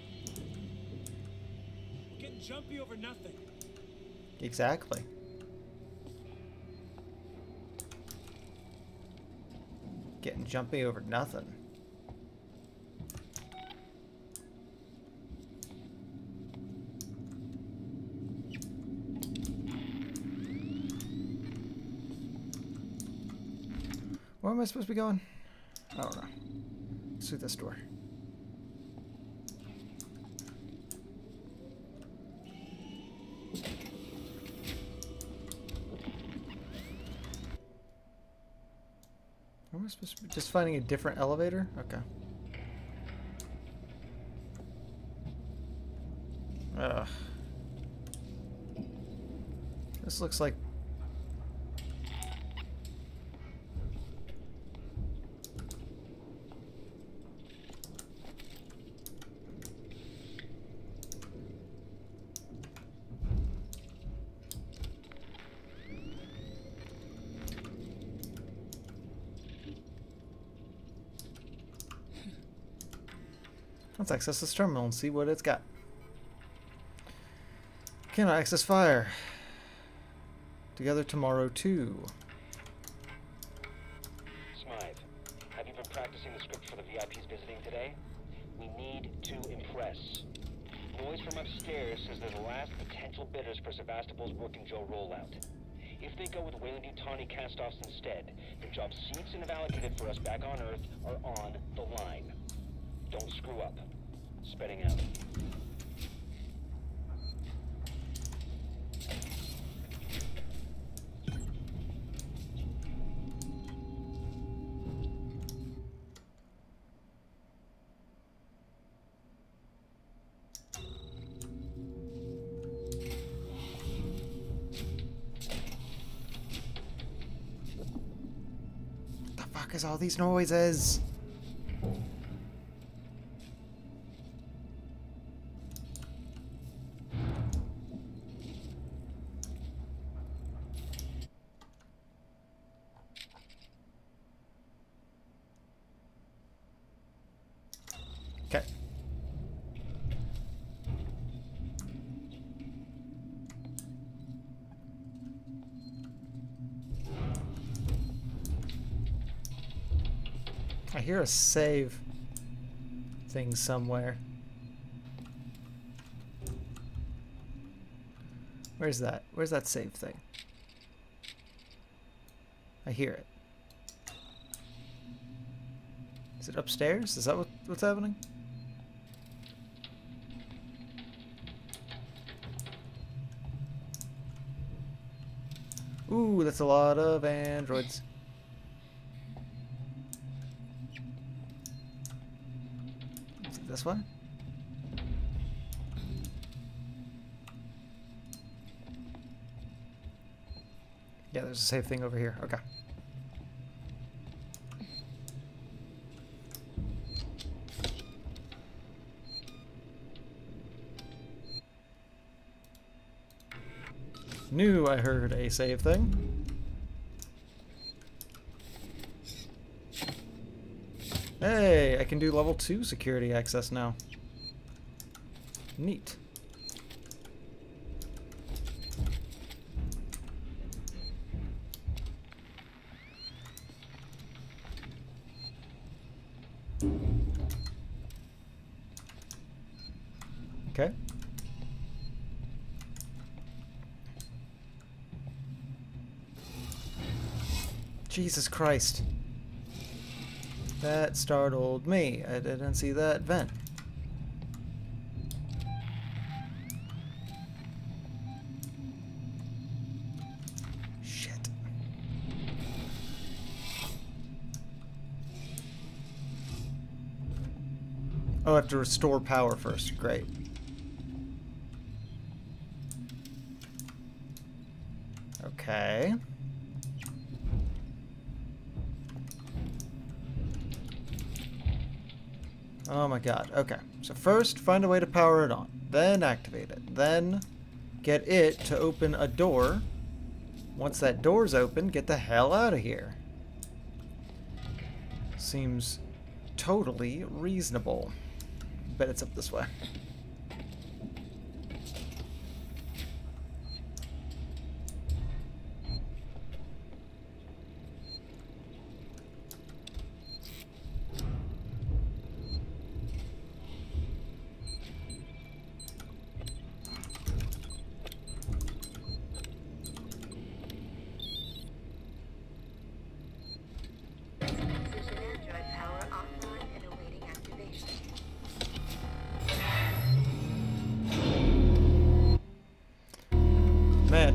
Getting jumpy over nothing. Exactly. Getting jumpy over nothing. Where am I supposed to be going? I don't know. Let's this door. Where am I supposed to be? Just finding a different elevator? Okay. Ugh. This looks like... access this terminal and see what it's got. Cannot access fire. Together tomorrow too. These noises? Okay. I hear a save thing somewhere. Where's that? Where's that save thing? I hear it. Is it upstairs? Is that what, what's happening? Ooh, that's a lot of androids. way? Yeah, there's a safe thing over here. Okay. New, I heard a save thing. Can do level 2 security access now. Neat. Okay. Jesus Christ. That startled me. I didn't see that vent. Shit. Oh, I have to restore power first. Great. Okay. Oh my god. Okay. So first, find a way to power it on. Then activate it. Then get it to open a door. Once that door's open, get the hell out of here. Seems totally reasonable. Bet it's up this way.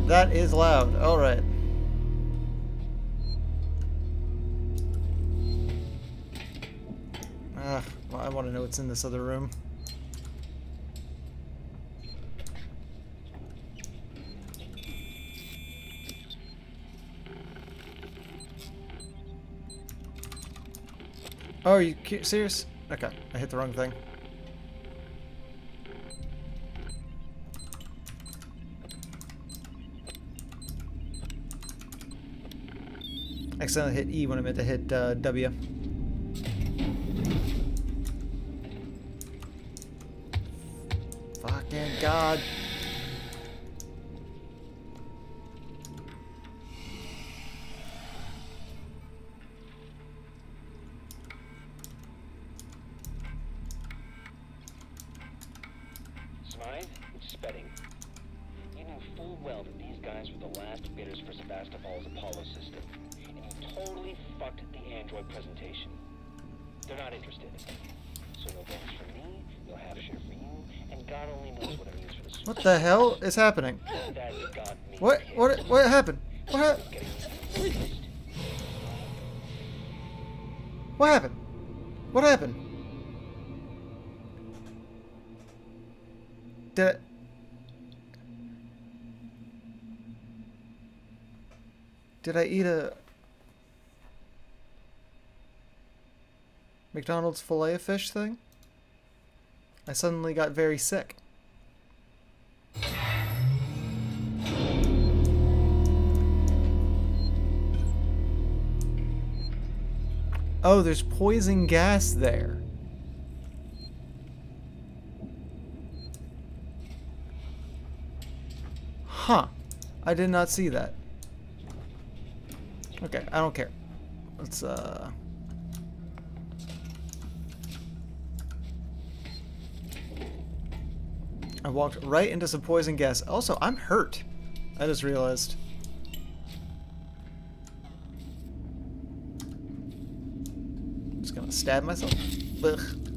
That is loud. Alright. Ah, well, I want to know what's in this other room. Oh, you serious? Okay, I hit the wrong thing. Accidentally hit E when I meant to hit uh, W. is happening? That got me What? What? What happened? What happened? What happened? What happened? Did I... Did I eat a McDonald's fillet of fish thing? I suddenly got very sick. Oh, there's poison gas there. Huh. I did not see that. Okay, I don't care. Let's, uh... I walked right into some poison gas. Also, I'm hurt. I just realized. Just gonna stab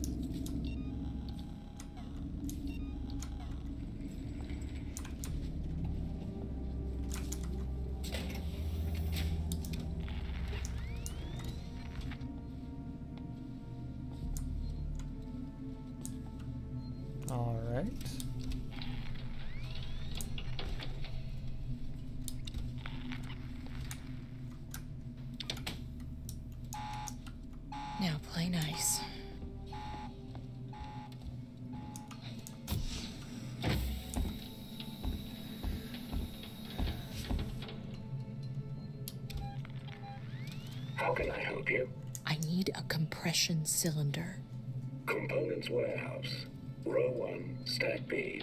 1, stack B.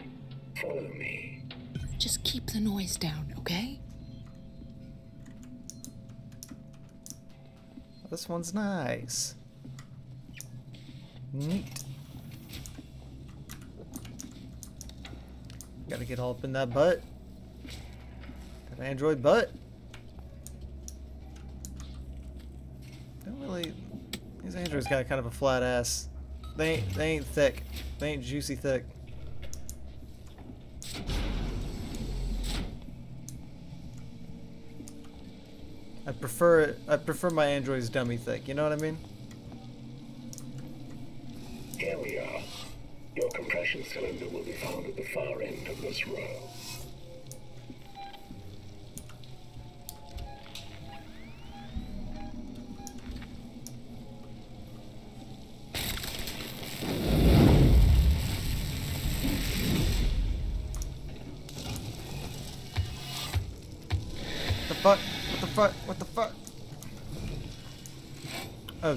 Follow me. Just keep the noise down, okay? This one's nice. Neat. Gotta get all up in that butt. That android butt. Don't really. These androids got kind of a flat ass. They ain't, they ain't thick. They ain't juicy thick. I prefer it. I prefer my androids dummy thick. You know what I mean? Here we are. Your compression cylinder will be found at the far end of this row.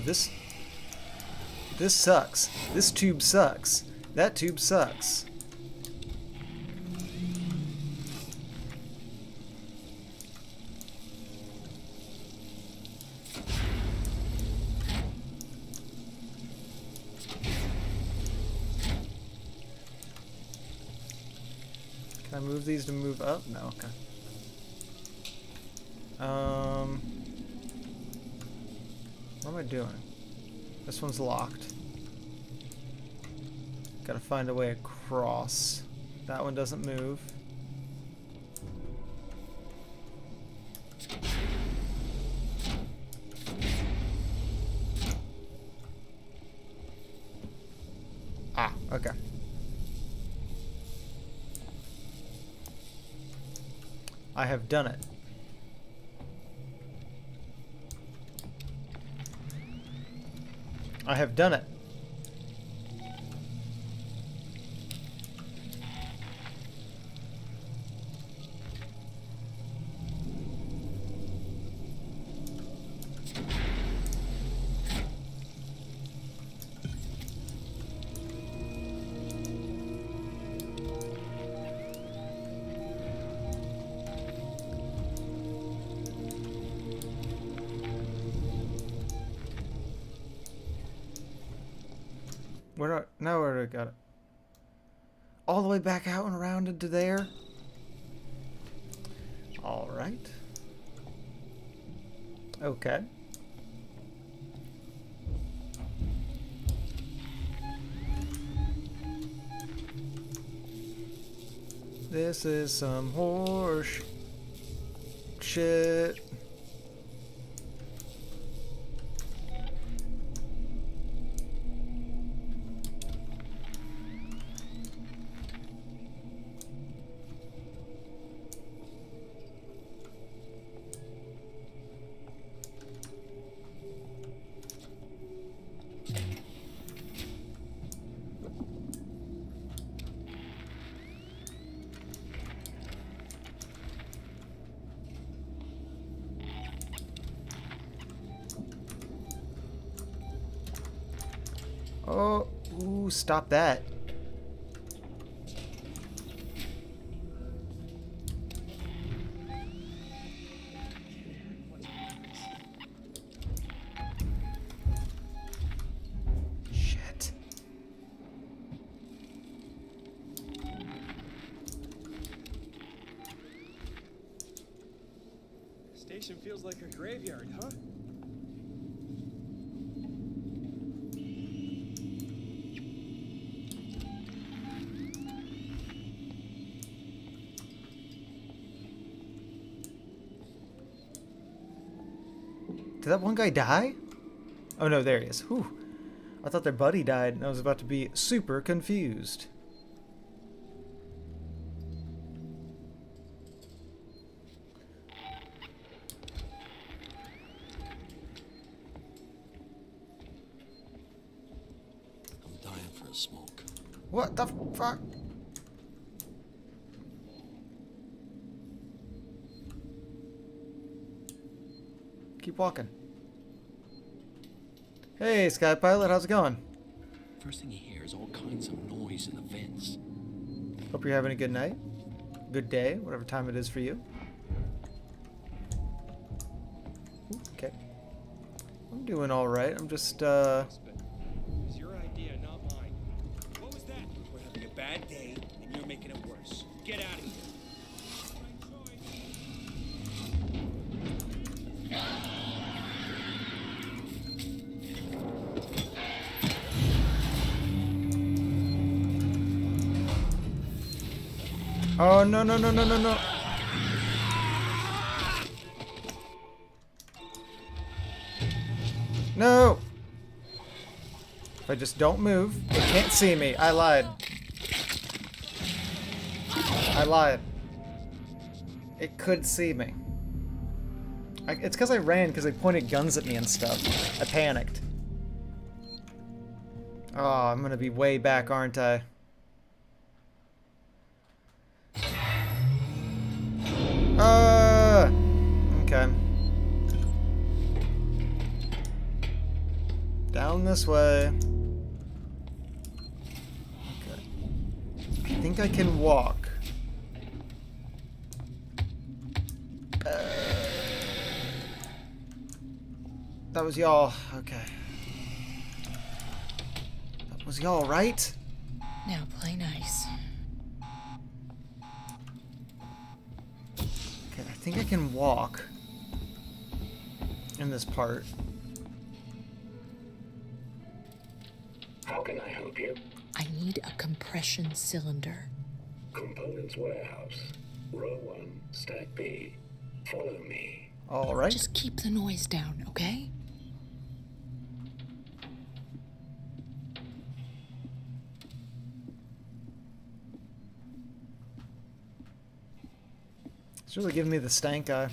This... This sucks. This tube sucks. That tube sucks. Can I move these to move up? No, okay. Um, what am I doing? This one's locked. Gotta find a way across. That one doesn't move. Ah, okay. I have done it. I have done it. Now where I got it? All the way back out and around into there? Alright. Okay. This is some horse shit. Oh, ooh, stop that. One guy die? Oh no, there he is. Whew. I thought their buddy died and I was about to be super confused. I'm dying for a smoke. What the fuck? Keep walking. Hey, Sky Pilot, how's it going? First thing you hear is all kinds of noise in the vents. Hope you're having a good night. Good day, whatever time it is for you. Okay. I'm doing alright. I'm just, uh... no, no, no, no, no! If I just don't move, they can't see me. I lied. I lied. It could see me. I, it's because I ran because they pointed guns at me and stuff. I panicked. Oh, I'm gonna be way back, aren't I? This way. Okay. I think I can walk. Uh, that was y'all. Okay. That was y'all, right? Now play nice. Okay, I think I can walk in this part. Compression cylinder. Components warehouse. Row 1, stack B. Follow me. All right. Just keep the noise down, okay? It's really giving me the stank eye.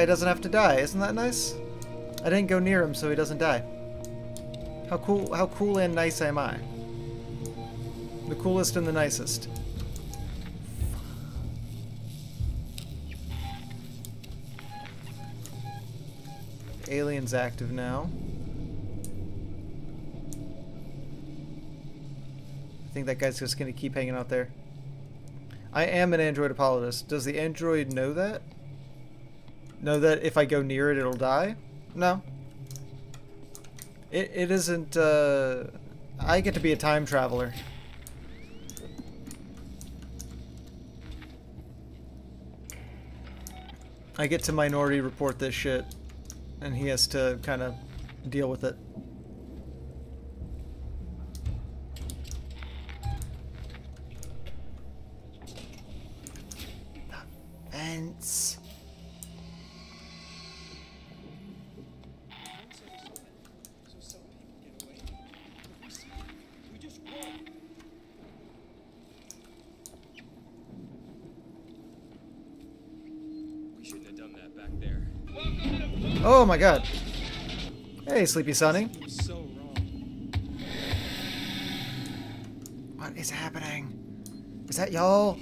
Guy doesn't have to die. Isn't that nice? I didn't go near him so he doesn't die. How cool how cool and nice am I? The coolest and the nicest. Alien's active now. I think that guy's just gonna keep hanging out there. I am an android apologist. Does the android know that? Know that if I go near it, it'll die? No. It, it isn't, uh... I get to be a time traveler. I get to minority report this shit. And he has to kind of deal with it. Vents. We shouldn't have done that back there. Oh my god. Hey, Sleepy Sunny. What is happening? Is that y'all?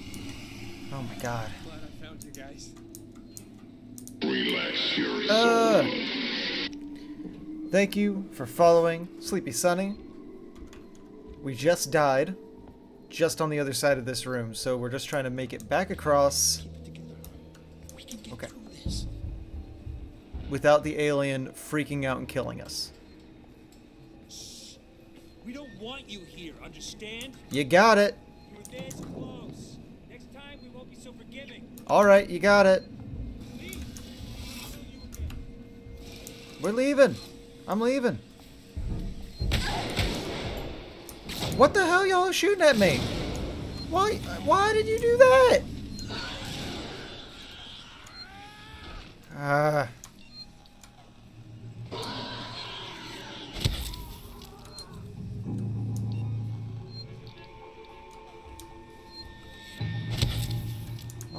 Oh my god. I found you guys. Relax your Uh, thank you for following Sleepy Sunny. We just died, just on the other side of this room, so we're just trying to make it back across without the alien freaking out and killing us. We don't want you here, understand? You got it. You were this close. Next time we won't be so forgiving. Alright, you got it. We're leaving. I'm leaving. What the hell y'all shooting at me? Why why did you do that? Ah. I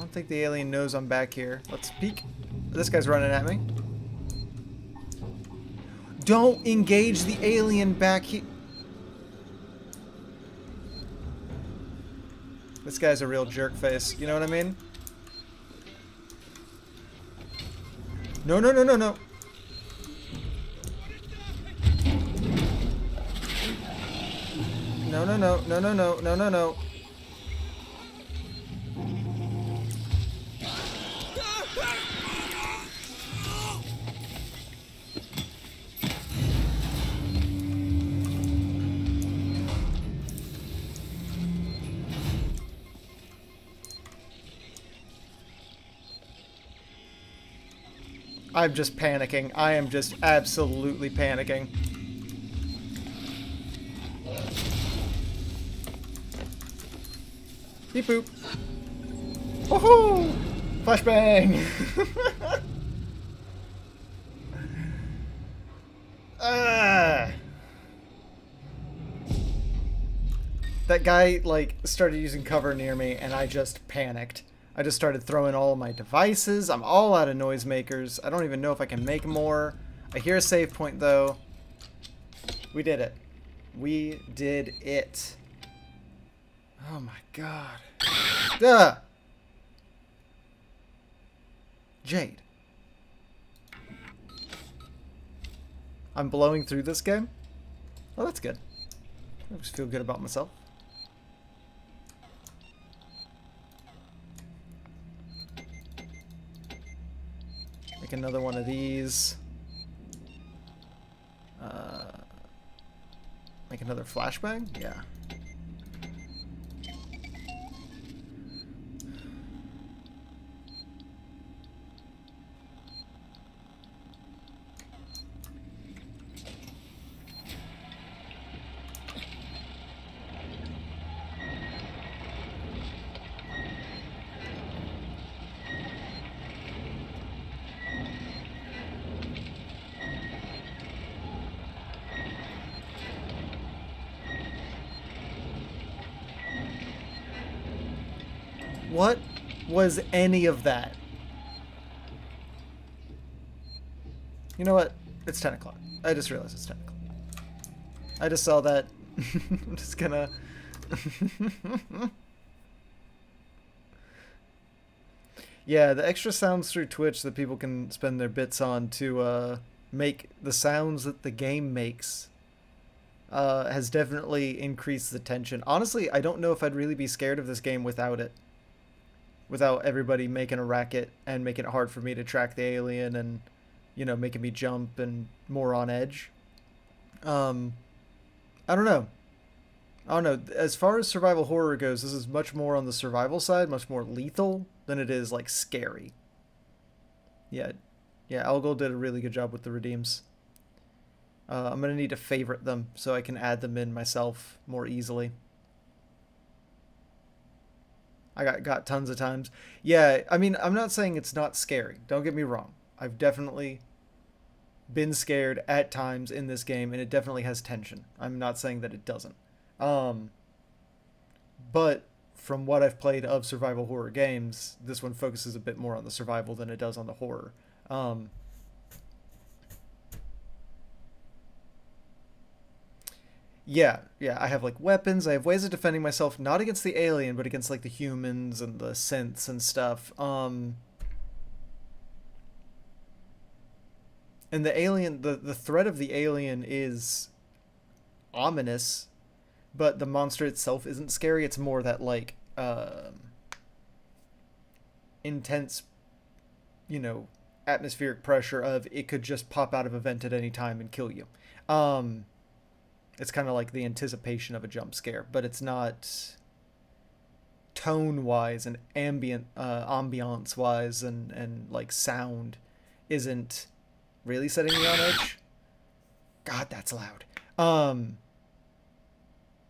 don't think the alien knows I'm back here. Let's peek. This guy's running at me. Don't engage the alien back here. This guy's a real jerk face. You know what I mean? No, no, no, no, no. No, no, no, no, no, no, no, no, no. I'm just panicking. I am just absolutely panicking. Beep boop. Woohoo! Flashbang! ah! That guy, like, started using cover near me, and I just panicked. I just started throwing all my devices. I'm all out of noisemakers. I don't even know if I can make more. I hear a save point, though. We did it. We did it. Oh my god. Duh! Jade. I'm blowing through this game? Oh, that's good. I just feel good about myself. Another one of these. Uh, make another flashbang? Yeah. What was any of that? You know what? It's 10 o'clock. I just realized it's 10 o'clock. I just saw that. I'm just gonna... yeah, the extra sounds through Twitch that people can spend their bits on to uh, make the sounds that the game makes uh, has definitely increased the tension. Honestly, I don't know if I'd really be scared of this game without it without everybody making a racket and making it hard for me to track the alien and you know making me jump and more on edge. Um i don't know. I don't know. As far as survival horror goes this is much more on the survival side much more lethal than it is like scary. Yeah. Yeah Algol did a really good job with the redeems. Uh, i'm gonna need to favorite them so i can add them in myself more easily I got got tons of times. Yeah, I mean, I'm not saying it's not scary. Don't get me wrong. I've definitely been scared at times in this game, and it definitely has tension. I'm not saying that it doesn't. Um, but from what I've played of survival horror games, this one focuses a bit more on the survival than it does on the horror. Um, Yeah, yeah, I have like weapons, I have ways of defending myself, not against the alien, but against like the humans and the synths and stuff. Um And the alien the, the threat of the alien is ominous, but the monster itself isn't scary, it's more that like um intense you know, atmospheric pressure of it could just pop out of a vent at any time and kill you. Um, it's kind of like the anticipation of a jump scare, but it's not tone wise and ambient uh, ambiance wise and and like sound isn't really setting me on edge. God, that's loud. Um,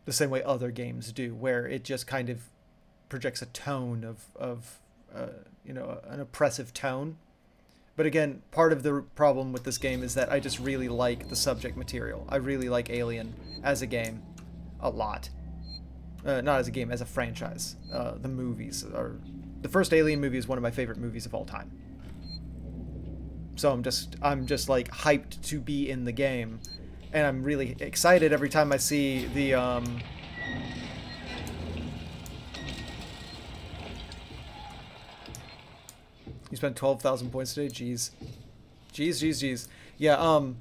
the same way other games do, where it just kind of projects a tone of of uh, you know an oppressive tone. But again, part of the problem with this game is that I just really like the subject material. I really like Alien as a game, a lot. Uh, not as a game, as a franchise. Uh, the movies are the first Alien movie is one of my favorite movies of all time. So I'm just I'm just like hyped to be in the game, and I'm really excited every time I see the um, You spent 12,000 points today? Jeez. Jeez, jeez, jeez. Yeah, um...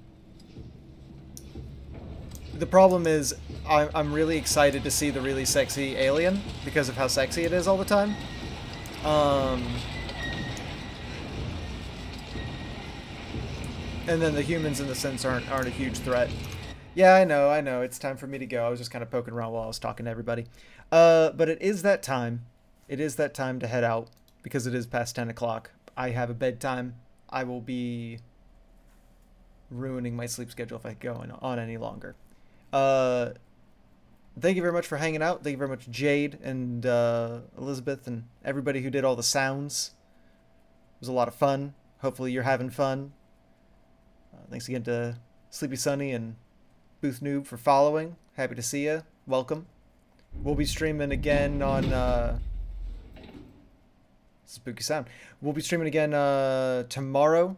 The problem is, I, I'm really excited to see the really sexy alien, because of how sexy it is all the time. Um... And then the humans in the synths aren't, aren't a huge threat. Yeah, I know, I know. It's time for me to go. I was just kind of poking around while I was talking to everybody. Uh, but it is that time. It is that time to head out because it is past 10 o'clock. I have a bedtime. I will be ruining my sleep schedule if I go on any longer. Uh, thank you very much for hanging out. Thank you very much, Jade and uh, Elizabeth and everybody who did all the sounds. It was a lot of fun. Hopefully you're having fun. Uh, thanks again to Sleepy Sunny and Booth Noob for following. Happy to see you. Welcome. We'll be streaming again on uh, spooky sound. We'll be streaming again uh, tomorrow.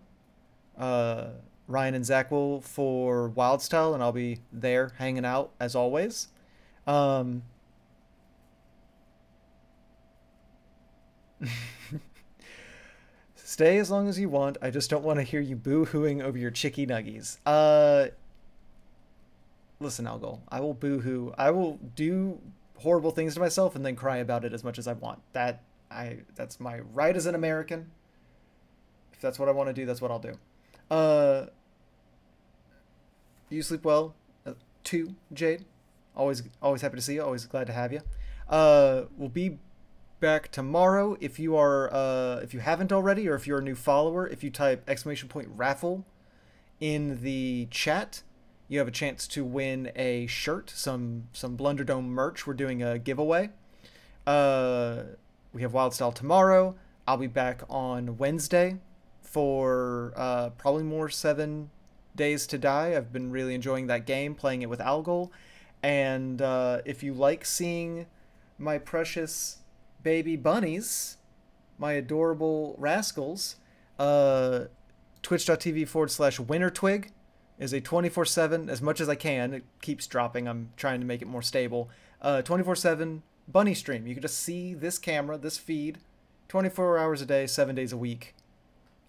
Uh, Ryan and Zach will for Wildstyle, and I'll be there hanging out as always. Um, stay as long as you want. I just don't want to hear you boo-hooing over your chicky nuggies. Uh, listen, Algol, I will boo-hoo. I will do horrible things to myself and then cry about it as much as I want. That I that's my right as an American. If that's what I want to do, that's what I'll do. Uh, you sleep well, uh, too, Jade. Always, always happy to see you. Always glad to have you. Uh, we'll be back tomorrow. If you are, uh, if you haven't already, or if you're a new follower, if you type exclamation point raffle in the chat, you have a chance to win a shirt, some some Blunderdome merch. We're doing a giveaway. Uh, we have Wildstyle tomorrow. I'll be back on Wednesday for uh, probably more Seven Days to Die. I've been really enjoying that game, playing it with Algol. And uh, if you like seeing my precious baby bunnies, my adorable rascals, uh, twitch.tv forward slash wintertwig is a 24 7, as much as I can. It keeps dropping. I'm trying to make it more stable. 24 uh, 7 bunny stream. You can just see this camera, this feed, 24 hours a day, seven days a week.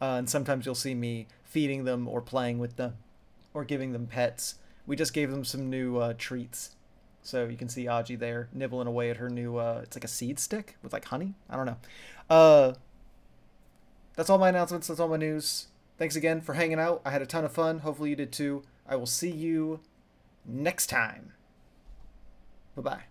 Uh, and sometimes you'll see me feeding them or playing with them or giving them pets. We just gave them some new uh, treats. So you can see Aji there nibbling away at her new, uh, it's like a seed stick with like honey. I don't know. Uh, that's all my announcements. That's all my news. Thanks again for hanging out. I had a ton of fun. Hopefully you did too. I will see you next time. Bye bye.